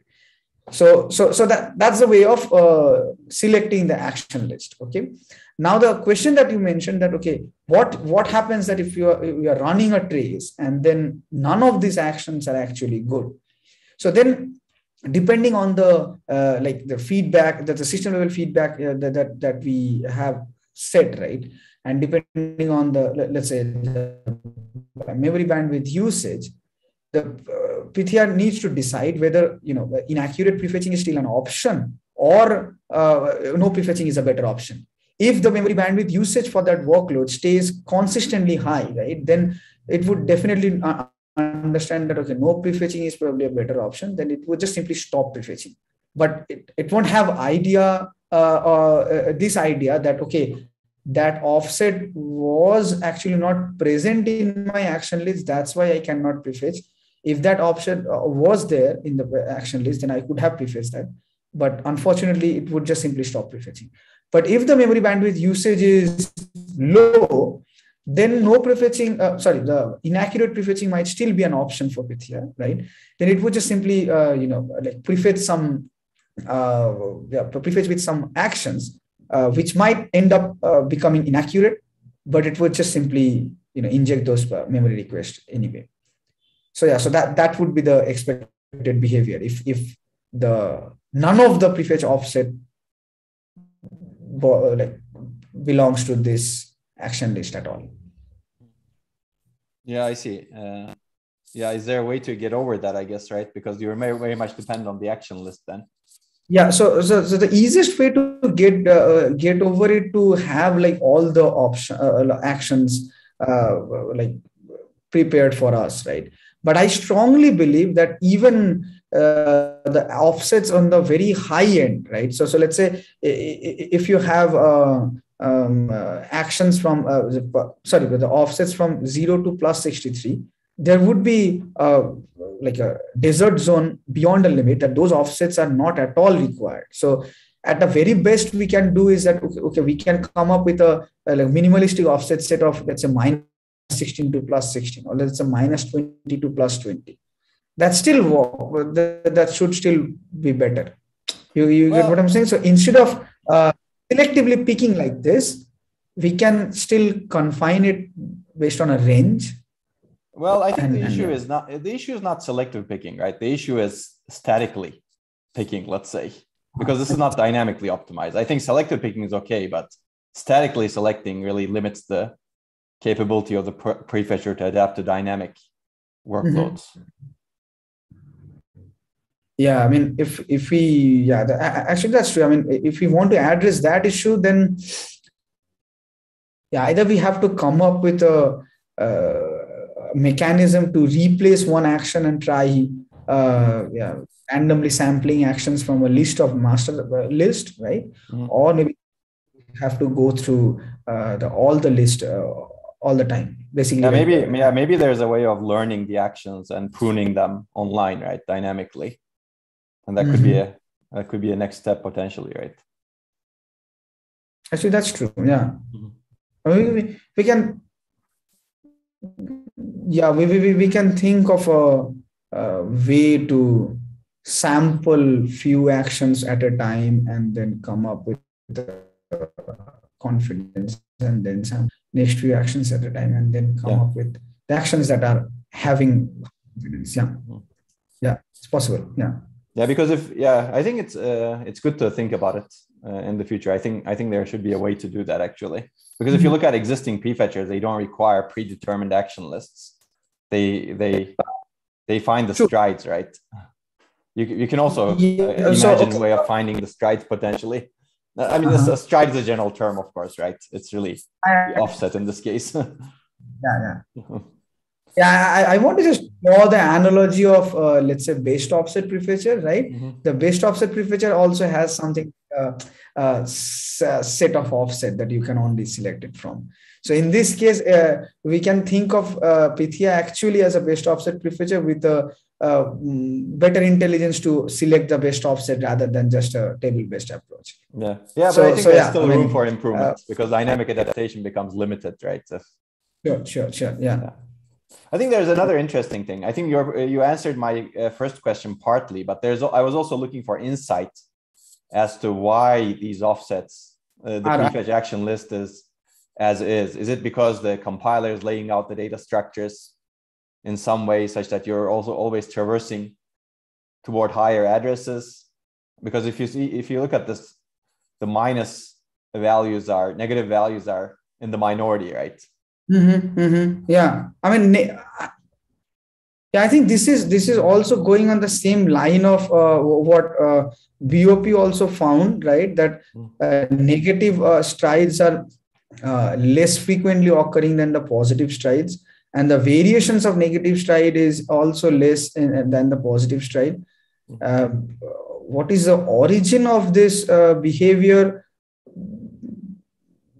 So, so, so that, that's the way of uh, selecting the action list. Okay. Now the question that you mentioned that okay, what what happens that if you are you are running a trace and then none of these actions are actually good. So then, depending on the uh, like the feedback that the system level feedback uh, that, that that we have set right, and depending on the let's say the memory bandwidth usage, the uh, needs to decide whether you know inaccurate prefetching is still an option or uh, no prefetching is a better option if the memory bandwidth usage for that workload stays consistently high, right, then it would definitely uh, understand that, okay, no prefetching is probably a better option, then it would just simply stop prefetching. But it, it won't have idea, uh, uh, this idea that, okay, that offset was actually not present in my action list. That's why I cannot prefetch. If that option uh, was there in the action list, then I could have prefetched that. But unfortunately, it would just simply stop prefetching. But if the memory bandwidth usage is low, then no prefetching, uh, sorry, the inaccurate prefetching might still be an option for Pythia, right? Then it would just simply, uh, you know, like prefetch some, uh, yeah, prefetch with some actions, uh, which might end up uh, becoming inaccurate, but it would just simply, you know, inject those uh, memory requests anyway. So yeah, so that that would be the expected behavior. If if the none of the prefetch offset like belongs to this action list at all. Yeah i see. Uh, yeah is there a way to get over that i guess right? Because you're very, very much dependent on the action list then. Yeah so so, so the easiest way to get uh, get over it to have like all the option uh, actions uh, like prepared for us right but i strongly believe that even uh, the offsets on the very high end, right? So, so let's say if you have uh, um, uh, actions from, uh, sorry, the offsets from zero to plus 63, there would be uh, like a desert zone beyond a limit that those offsets are not at all required. So, at the very best we can do is that okay, okay we can come up with a, a like minimalistic offset set of let's say minus 16 to plus 16 or let's say minus 20 to plus 20 that still work that should still be better. You, you well, get what i'm saying? So instead of uh, selectively picking like this we can still confine it based on a range. Well i think and, the issue is not the issue is not selective picking right? The issue is statically picking let's say because this is not dynamically optimized. I think selective picking is okay but statically selecting really limits the capability of the prefetcher to adapt to dynamic workloads. Mm-hmm. Yeah i mean if if we yeah the, actually that's true. I mean if we want to address that issue then yeah either we have to come up with a, a mechanism to replace one action and try uh, yeah randomly sampling actions from a list of master uh, list right? Mm-hmm. or maybe have to go through uh, the all the list uh, all the time basically yeah, maybe yeah maybe there's a way of learning the actions and pruning them online right dynamically and that mm-hmm. could be mm-hmm. a that could be a next step potentially right actually that's true yeah mm-hmm. I mean, we, we can yeah we, we, we can think of a, a way to sample few actions at a time and then come up with the confidence and then some next few actions at a time and then come yeah. up with the actions that are having confidence yeah mm-hmm. yeah it's possible yeah yeah because if yeah i think it's uh, it's good to think about it uh, in the future i think i think there should be a way to do that actually because if you mm-hmm. look at existing prefetchers they don't require predetermined action lists they they they find the True. strides right you, you can also uh, imagine so, okay. a way of finding the strides potentially I mean, uh-huh. a stride is a general term, of course, right? It's really offset in this case. [laughs] yeah, yeah. [laughs] Yeah, I, I, want to just draw the analogy of, uh, let's say, best offset prefetcher, right? Mm-hmm. The best offset prefetcher also has something, uh, uh, set of offset that you can only select it from. So in this case, uh, we can think of uh, Pythia actually as a best offset prefetcher with a uh, mm, better intelligence to select the best offset rather than just a table-based approach. Yeah, yeah, so, but I think so, there's yeah, still I room mean, for improvement uh, because dynamic adaptation becomes limited, right? So, sure, sure, sure. Yeah. yeah. I think there's another interesting thing. I think you you answered my uh, first question partly, but there's I was also looking for insight as to why these offsets, uh, the prefetch action list is as is. Is it because the compiler is laying out the data structures in some way such that you're also always traversing toward higher addresses? Because if you see, if you look at this, the minus values are negative values are in the minority, right? Mm-hmm, mm-hmm. Yeah, I mean, yeah, I think this is this is also going on the same line of uh, what uh, BOP also found, right? That hmm. uh, negative uh, strides are uh, less frequently occurring than the positive strides, and the variations of negative stride is also less in, than the positive stride. Um, what is the origin of this uh, behavior?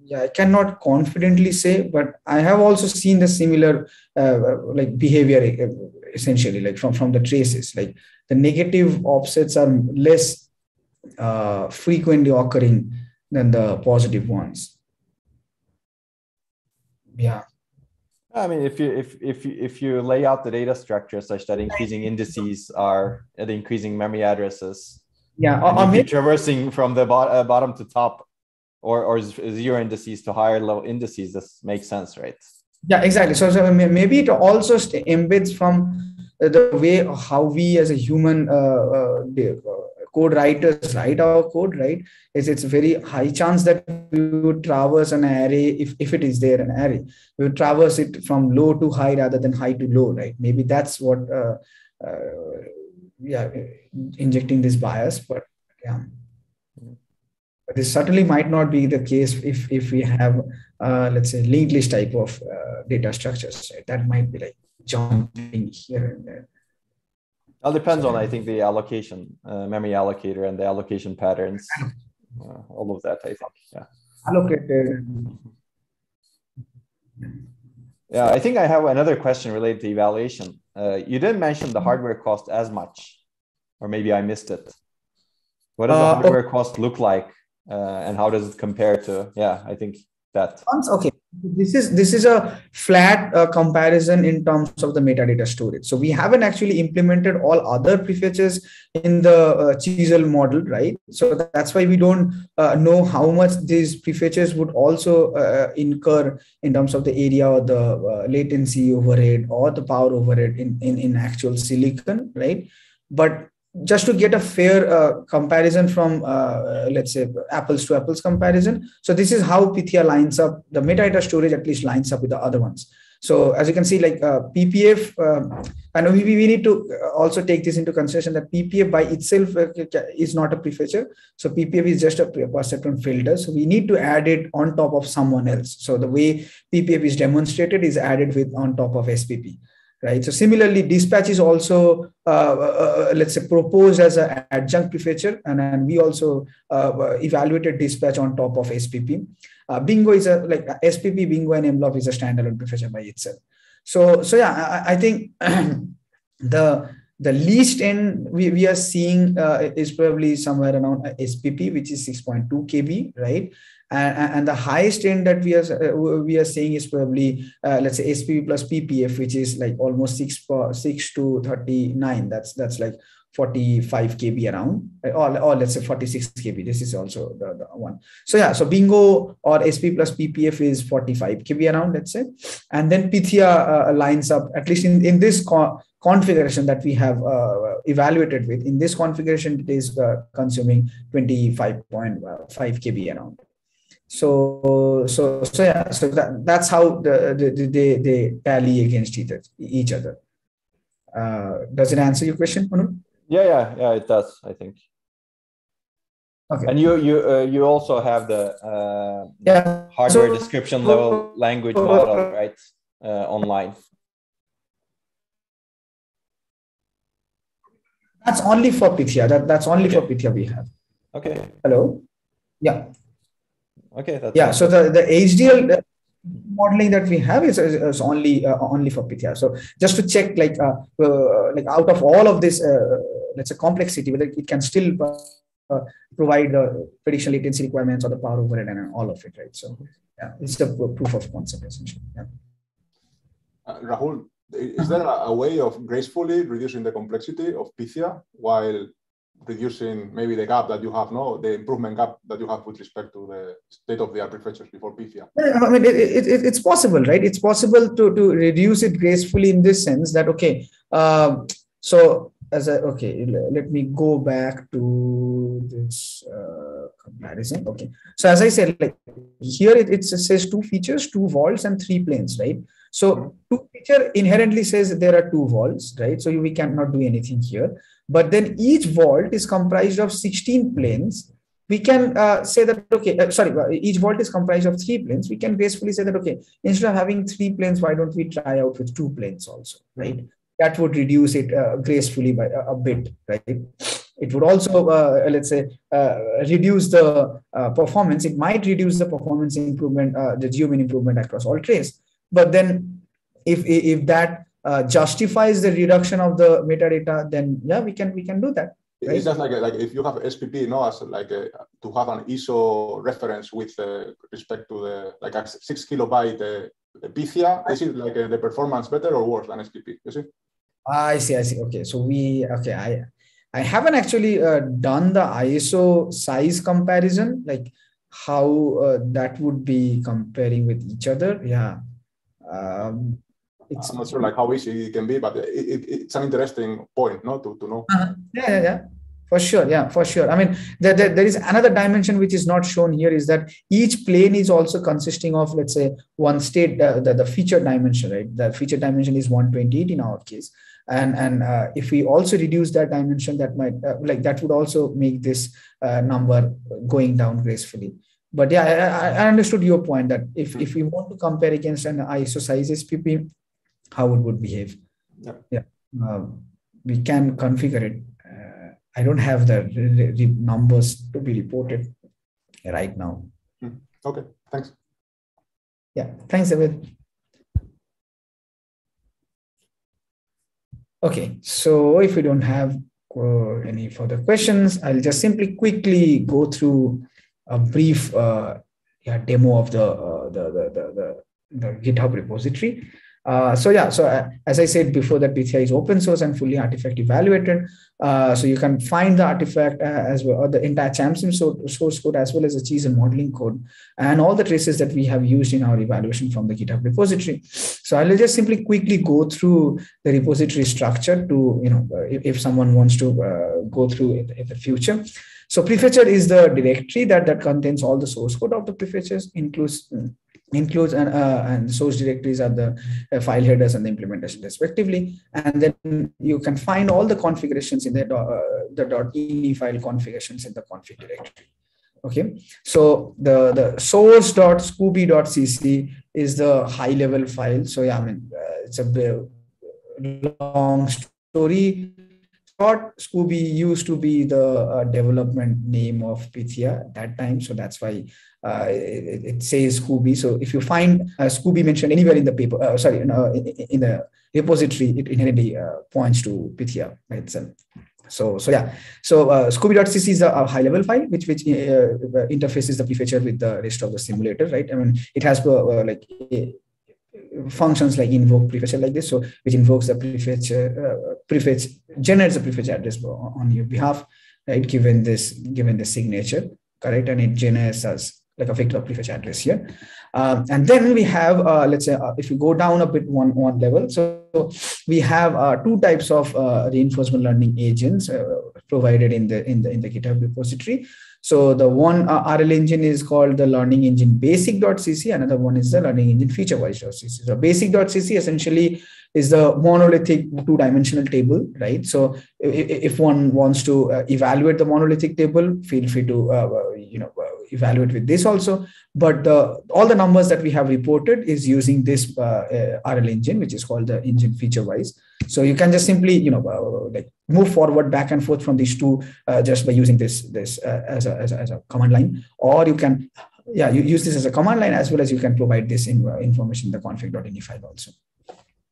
yeah i cannot confidently say but i have also seen the similar uh, like behavior uh, essentially like from from the traces like the negative offsets are less uh, frequently occurring than the positive ones yeah I mean, if you if if you, if you lay out the data structure such that increasing indices are at increasing memory addresses, yeah, maybe, traversing from the bo- uh, bottom to top or or zero indices to higher level indices this makes sense right? Yeah exactly. So, so maybe it also embeds from the way how we as a human uh, uh, uh, code writers write our code right is it's a very high chance that we would traverse an array if, if it is there an array we would traverse it from low to high rather than high to low right maybe that's what uh, uh yeah injecting this bias but yeah but this certainly might not be the case if, if we have, uh, let's say, linked list type of uh, data structures. Right? That might be like jumping here and there. It depends on, I think, the allocation, uh, memory allocator and the allocation patterns, uh, all of that, I think. Yeah. Allocated. Yeah, I think I have another question related to evaluation. Uh, you didn't mention the hardware cost as much, or maybe I missed it. What does the uh, hardware cost look like uh, and how does it compare to yeah i think that. Okay this is this is a flat uh, comparison in terms of the metadata storage. So we haven't actually implemented all other prefetches in the uh, chisel model right? So that's why we don't uh, know how much these prefetches would also uh, incur in terms of the area or the uh, latency overhead or the power overhead in, in in actual silicon right? But just to get a fair uh, comparison from uh, let's say apples to apples comparison. So this is how pythia lines up the metadata storage at least lines up with the other ones. So as you can see like uh, ppf um, and we, we need to also take this into consideration that ppf by itself uh, is not a prefetcher. So ppf is just a perceptron filter. So we need to add it on top of someone else. So the way ppf is demonstrated is added with on top of spp right? So similarly, DSPatch is also, uh, uh, uh, let's say, proposed as an adjunct prefetcher, and, we also uh, evaluated DSPatch on top of SPP. Uh, Bingo is a like SPP, Bingo, and MLOP is a standalone prefetcher by itself. So, so yeah, I, I think [clears throat] the the least end we, we are seeing uh, is probably somewhere around SPP, which is 6.2 KB, right? And, and the highest end that we are uh, we are saying is probably uh, let's say SPP plus PPF, which is like almost six six to thirty nine. That's that's like 45 kb around. Or, or let's say 46 kb this is also the, the one. So yeah so bingo or sp plus ppf is 45 kb around let's say. And then pythia uh, lines up at least in, in this co- configuration that we have uh, evaluated with in this configuration it is uh, consuming 25.5 kb around so so so yeah so that that's how the, the, they they tally against each other, each other. Uh, does it answer your question Manu? yeah yeah yeah it does i think Okay. And you you uh, you also have the uh, Yeah. hardware So- description level language model, right? Uh, online. That's only for Pythia. That, that's only for Pythia we have. Okay. Hello? Yeah. Okay. That's Yeah. So the, the HDL modeling that we have is, is, is only uh, only for Pythia. So just to check, like uh, uh, like out of all of this, uh, let's say complexity, whether it can still uh, uh, provide the prediction latency requirements or the power overhead and all of it, right? So yeah, it's the proof of concept essentially. Yeah. Uh, Rahul, is there a, a way of gracefully reducing the complexity of Pythia while reducing maybe the gap that you have, no, the improvement gap that you have with respect to the state of the art prefetchers before Pythia? I mean, it, it, it, it's possible, right? It's possible to, to reduce it gracefully in this sense that, okay, um, so as a, okay, let me go back to this uh, comparison. Okay. So as I said, like here it, it says two features, two vaults and three planes, right? So two feature inherently says there are two vaults, right? So we cannot do anything here. But then each vault is comprised of 16 planes. We can uh, say that okay uh, sorry uh, each vault is comprised of three planes. We can gracefully say that okay instead of having three planes why don't we try out with two planes also right? That would reduce it uh, gracefully by a, a, bit right? It would also uh, let's say uh, reduce the uh, performance. It might reduce the performance improvement the geomean improvement across all trays. But then if if that justifies the reduction of the metadata then yeah we can we can do that Right? It's just like like if you have SPP, you know, as like a, to have an ISO reference with uh, respect to the like a six kilobyte uh, Pythia. Is it like uh, the performance better or worse than SPP? You see? I see. I see. Okay, so we okay. I I haven't actually uh, done the ISO size comparison, like how uh, that would be comparing with each other. Yeah. Um, it's, I'm not sure like how easy it can be, but it, it, it's an interesting point, no, to, to know. Uh-huh. Yeah, yeah, yeah, for sure. Yeah, for sure. I mean, there, there, there is another dimension which is not shown here is that each plane is also consisting of, let's say, one state, uh, the, the feature dimension, right? The feature dimension is 128 in our case. And, and uh, if we also reduce that dimension, that might, uh, like, that would also make this uh, number going down gracefully but yeah I, I, understood your point that if, if we want to compare against an iso size spp how it would behave. Yeah, yeah. Um, we can configure it. Uh, i don't have the re- re- numbers to be reported right now. Okay. Thanks. Yeah. Thanks David. okay. So if we don't have uh, any further questions i'll just simply quickly go through a brief uh, yeah, demo of the, uh, the, the, the, the, GitHub repository. Uh, so yeah, so uh, as I said before, that Pythia is open source and fully artifact evaluated. Uh, so you can find the artifact uh, as well, or the entire ChampSim source code as well as the Chisel modeling code, and all the traces that we have used in our evaluation from the GitHub repository. So I'll just simply quickly go through the repository structure to you know if, if someone wants to go through it in the future. So prefetcher is the directory that, that contains all the source code of the prefetchers, includes includes and, uh, and source directories are the uh, file headers and the implementation respectively. And then you can find all the configurations in the, uh, the .ini file configurations in the config directory. Okay, so the, the source.scooby.cc is the high level file. So yeah, I mean, it's a long story thought Scooby used to be the uh, development name of Pythia at that time. So that's why uh, it, it, says Scooby. So if you find uh, Scooby mentioned anywhere in the paper, uh, sorry, in, in, the repository, it inherently uh, points to Pythia itself. So, so yeah, so uh, Scooby.cc is a, a high level file which which interfaces the prefetcher with the rest of the simulator, right? I mean, it has like functions like invoke prefetcher like this so which invokes the prefetcher uh, prefetch generates a prefetch address on your behalf right given this given the signature correct and it generates as like a vector prefetch address here um, and then we have uh, let's say uh, if you go down a bit one one level so we have uh, two types of uh, reinforcement learning agents uh, provided in the in the in the github repository so the one uh, RL engine is called the learning engine basic.cc. Another one is the learning engine feature wise.cc. So basic.cc essentially is the monolithic two-dimensional table, right? So if one wants to evaluate the monolithic table, feel free to you know evaluate with this also. But the, all the numbers that we have reported is using this uh, uh RL engine, which is called the engine feature wise. So you can just simply, you know, uh, like move forward back and forth from these two uh, just by using this this uh, as, a, as, a, as a command line, or you can, yeah, you use this as a command line as well as you can provide this in, information in the config.ini file also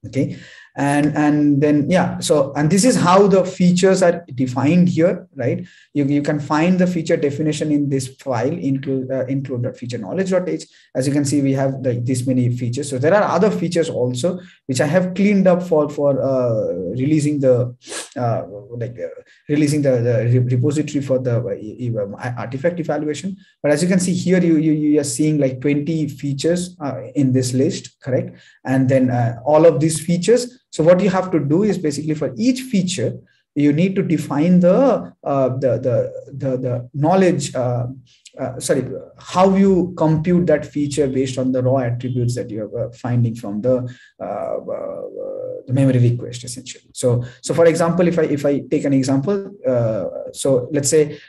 okay and and then yeah so and this is how the features are defined here right? You, you can find the feature definition in this file include uh, include feature knowledge.h as you can see we have the, this many features. So there are other features also which i have cleaned up for for uh, releasing the uh, like uh, releasing the, the repository for the uh, artifact evaluation. But as you can see here you you, you are seeing like 20 features uh, in this list correct and then all of these features so what you have to do is basically for each feature, you need to define the uh, the, the, the the knowledge. Uh, uh, sorry, how you compute that feature based on the raw attributes that you're uh, finding from the uh, uh, the memory request, essentially. So, so for example, if I if I take an example, so let's say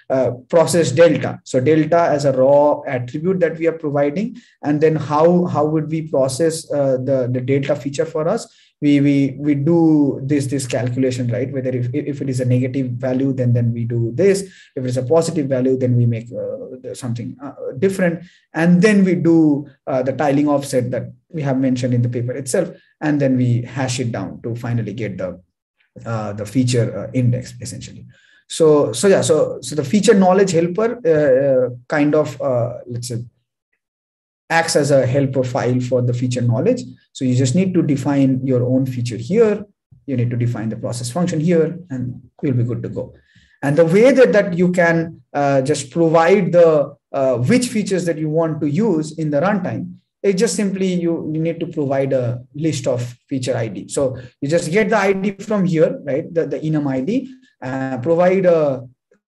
process delta. So delta as a raw attribute that we are providing, and then how how would we process the the delta feature for us? We we we do this this calculation right? Whether if, if it is a negative value then then we do this. If it's a positive value then we make uh, something uh, different. And then we do uh, the tiling offset that we have mentioned in the paper itself. And then we hash it down to finally get the uh, the feature uh, index essentially. So so yeah so so the feature knowledge helper uh, kind of let's say acts as a helper file for the feature knowledge. So you just need to define your own feature here. You need to define the process function here, and you'll be good to go. And the way that, that you can uh, just provide the uh, which features that you want to use in the runtime is just simply you, you need to provide a list of feature ID. So you just get the ID from here, right? The, the enum ID, uh, provide a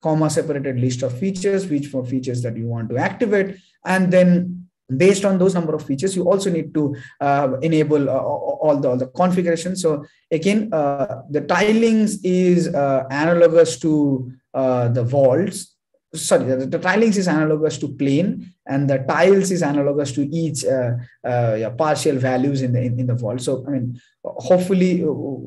comma separated list of features, which for features that you want to activate, and then based on those number of features you also need to uh, enable uh, all the all the configuration so again uh, the tilings is uh, analogous to uh, the vaults. Sorry the, the, tilings is analogous to plane and the tiles is analogous to each uh, yeah, partial values in the in, in, the vault. So i mean hopefully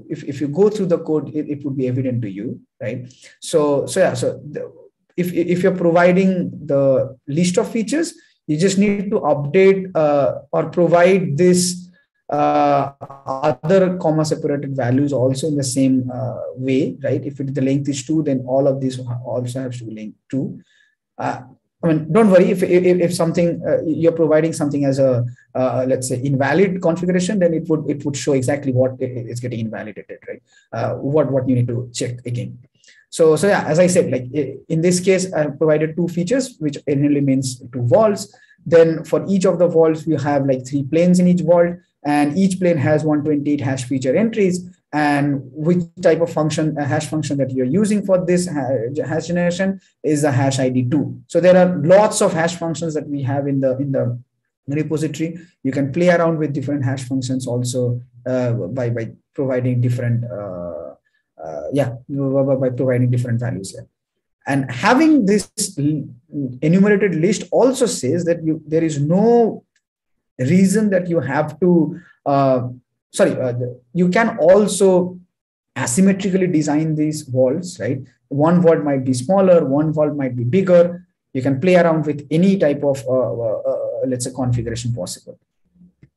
if, if you go through the code it, it would be evident to you right? So so yeah so the, if if you're providing the list of features you just need to update uh, or provide this uh, other comma separated values also in the same uh, way, right? If it, the length is two, then all of these also has to be linked to. Uh, I mean, don't worry if if, if something uh, you're providing something as a uh, let's say invalid configuration, then it would it would show exactly what is getting invalidated, right? what what you need to check again. So, so yeah, as I said, like in this case, I provided two features, which inherently means two vaults. Then for each of the vaults, we have like three planes in each vault, and each plane has 128 hash feature entries. And which type of function, a hash function that you're using for this hash generation is the hash ID two. So there are lots of hash functions that we have in the in the repository. You can play around with different hash functions also uh, by by providing different. Uh, uh, yeah, by providing different values here. And having this enumerated list also says that you there is no reason that you have to, uh, sorry, uh, you can also asymmetrically design these walls right? One vault might be smaller, one vault might be bigger. You can play around with any type of, uh, uh, uh, let's say, configuration possible.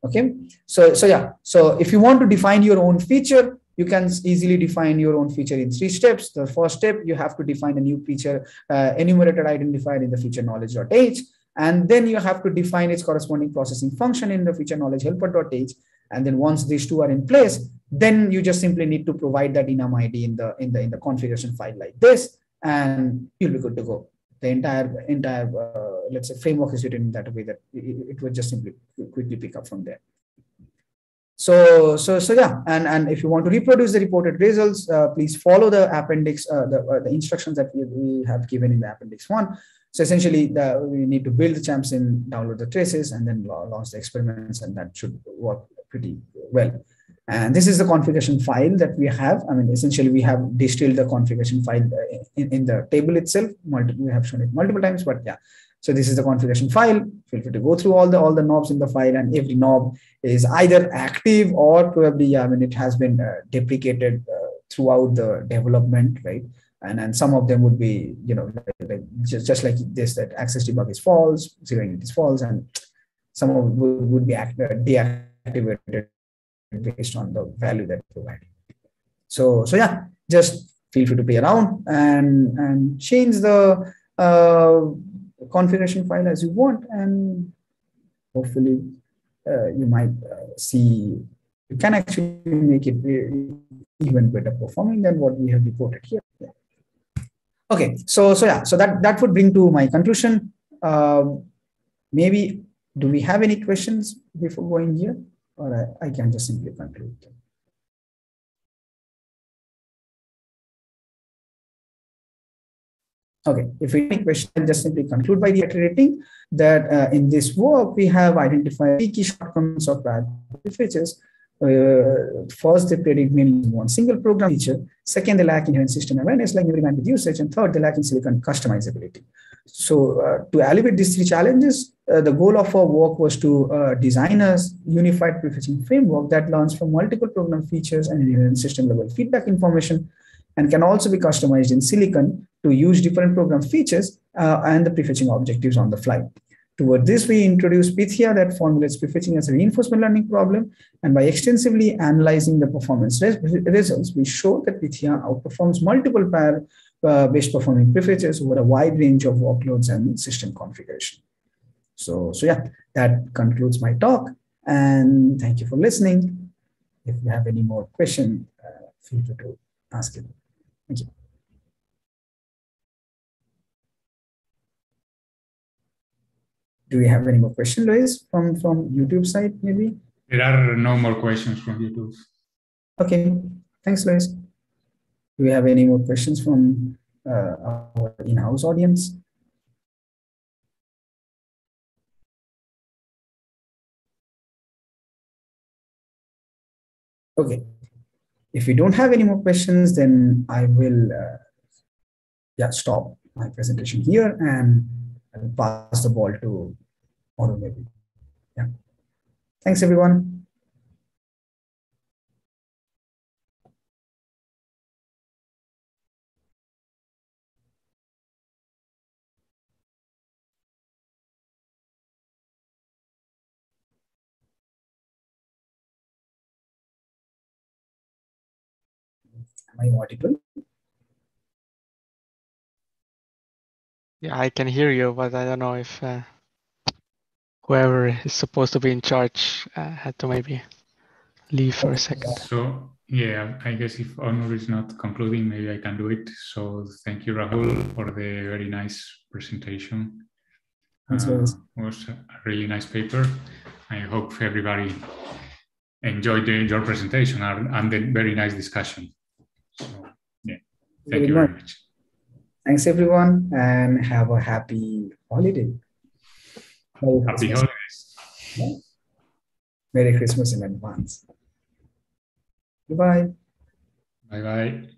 Okay, so so yeah, so if you want to define your own feature, you can easily define your own feature in three steps. The first step, you have to define a new feature uh, enumerated identifier in the feature knowledge.h. And then you have to define its corresponding processing function in the feature knowledge helper.h. And then once these two are in place, then you just simply need to provide that enum ID in the in the in the configuration file like this, and you'll be good to go. The entire entire uh, let's say framework is written in that way that it, it would just simply quickly pick up from there. So, so, so yeah, and, and if you want to reproduce the reported results, uh, please follow the appendix, uh, the, uh, the instructions that we, have given in the appendix one. So essentially, the, we need to build the ChampSim, download the traces, and then launch the experiments, and that should work pretty well. And this is the configuration file that we have. I mean, essentially, we have distilled the configuration file uh, in, in the table itself. Multiple, we have shown it multiple times, but yeah. So this is the configuration file. Feel free to go through all the all the knobs in the file, and every knob is either active or probably, I mean, it has been uh, deprecated uh, throughout the development, right? And and some of them would be, you know, like, like just, just like this, that access debug is false, zero is false, and some of would, would be act, uh, deactivated based on the value that you provide. So, so yeah, just feel free to play around and, and change the uh, configuration file as you want. And hopefully uh, you might uh, see, you can actually make it even better performing than what we have reported here. Okay, so, so yeah, so that, that would bring to my conclusion. Um, maybe, do we have any questions before going here? or I, I can just simply conclude. Okay, if we any question, I'll just simply conclude by reiterating that uh, in this work, we have identified key shortcomings of bad features. Uh, first, they predict mainly one single program feature. Second, they lack inherent system awareness like memory bandwidth usage. And third, they lack in silicon customizability. So uh, to alleviate these three challenges, uh, the goal of our work was to uh, design a unified prefetching framework that learns from multiple program features and inherent system level feedback information and can also be customized in silicon to use different program features uh, and the prefetching objectives on the fly. Toward this, we introduce Pythia that formulates prefetching as a reinforcement learning problem. And by extensively analyzing the performance res results, we show that Pythia outperforms multiple pair uh, based performing prefetches over a wide range of workloads and system configuration. So, so yeah, that concludes my talk. And thank you for listening. If you have any more questions, uh, feel free to ask it. Thank you. Do we have any more questions, Luis, from, from YouTube side, maybe? There are no more questions from YouTube. Okay, thanks, Luis. Do we have any more questions from uh, our in-house audience? Okay. If we don't have any more questions, then I will uh, yeah, stop my presentation here and pass the ball to maybe. Yeah. Thanks, everyone. Am I audible? Yeah, I can hear you, but I don't know if uh, whoever is supposed to be in charge uh, had to maybe leave for a second. So yeah, I guess if Onur is not concluding, maybe I can do it. So thank you, Rahul, for the very nice presentation. Uh, it was a really nice paper. I hope everybody enjoyed your presentation and, and the very nice discussion. So, yeah, thank very you very much. much. Thanks, everyone, and have a happy holiday. Merry happy Christmas. holidays. Merry Christmas in advance. Goodbye. Bye bye.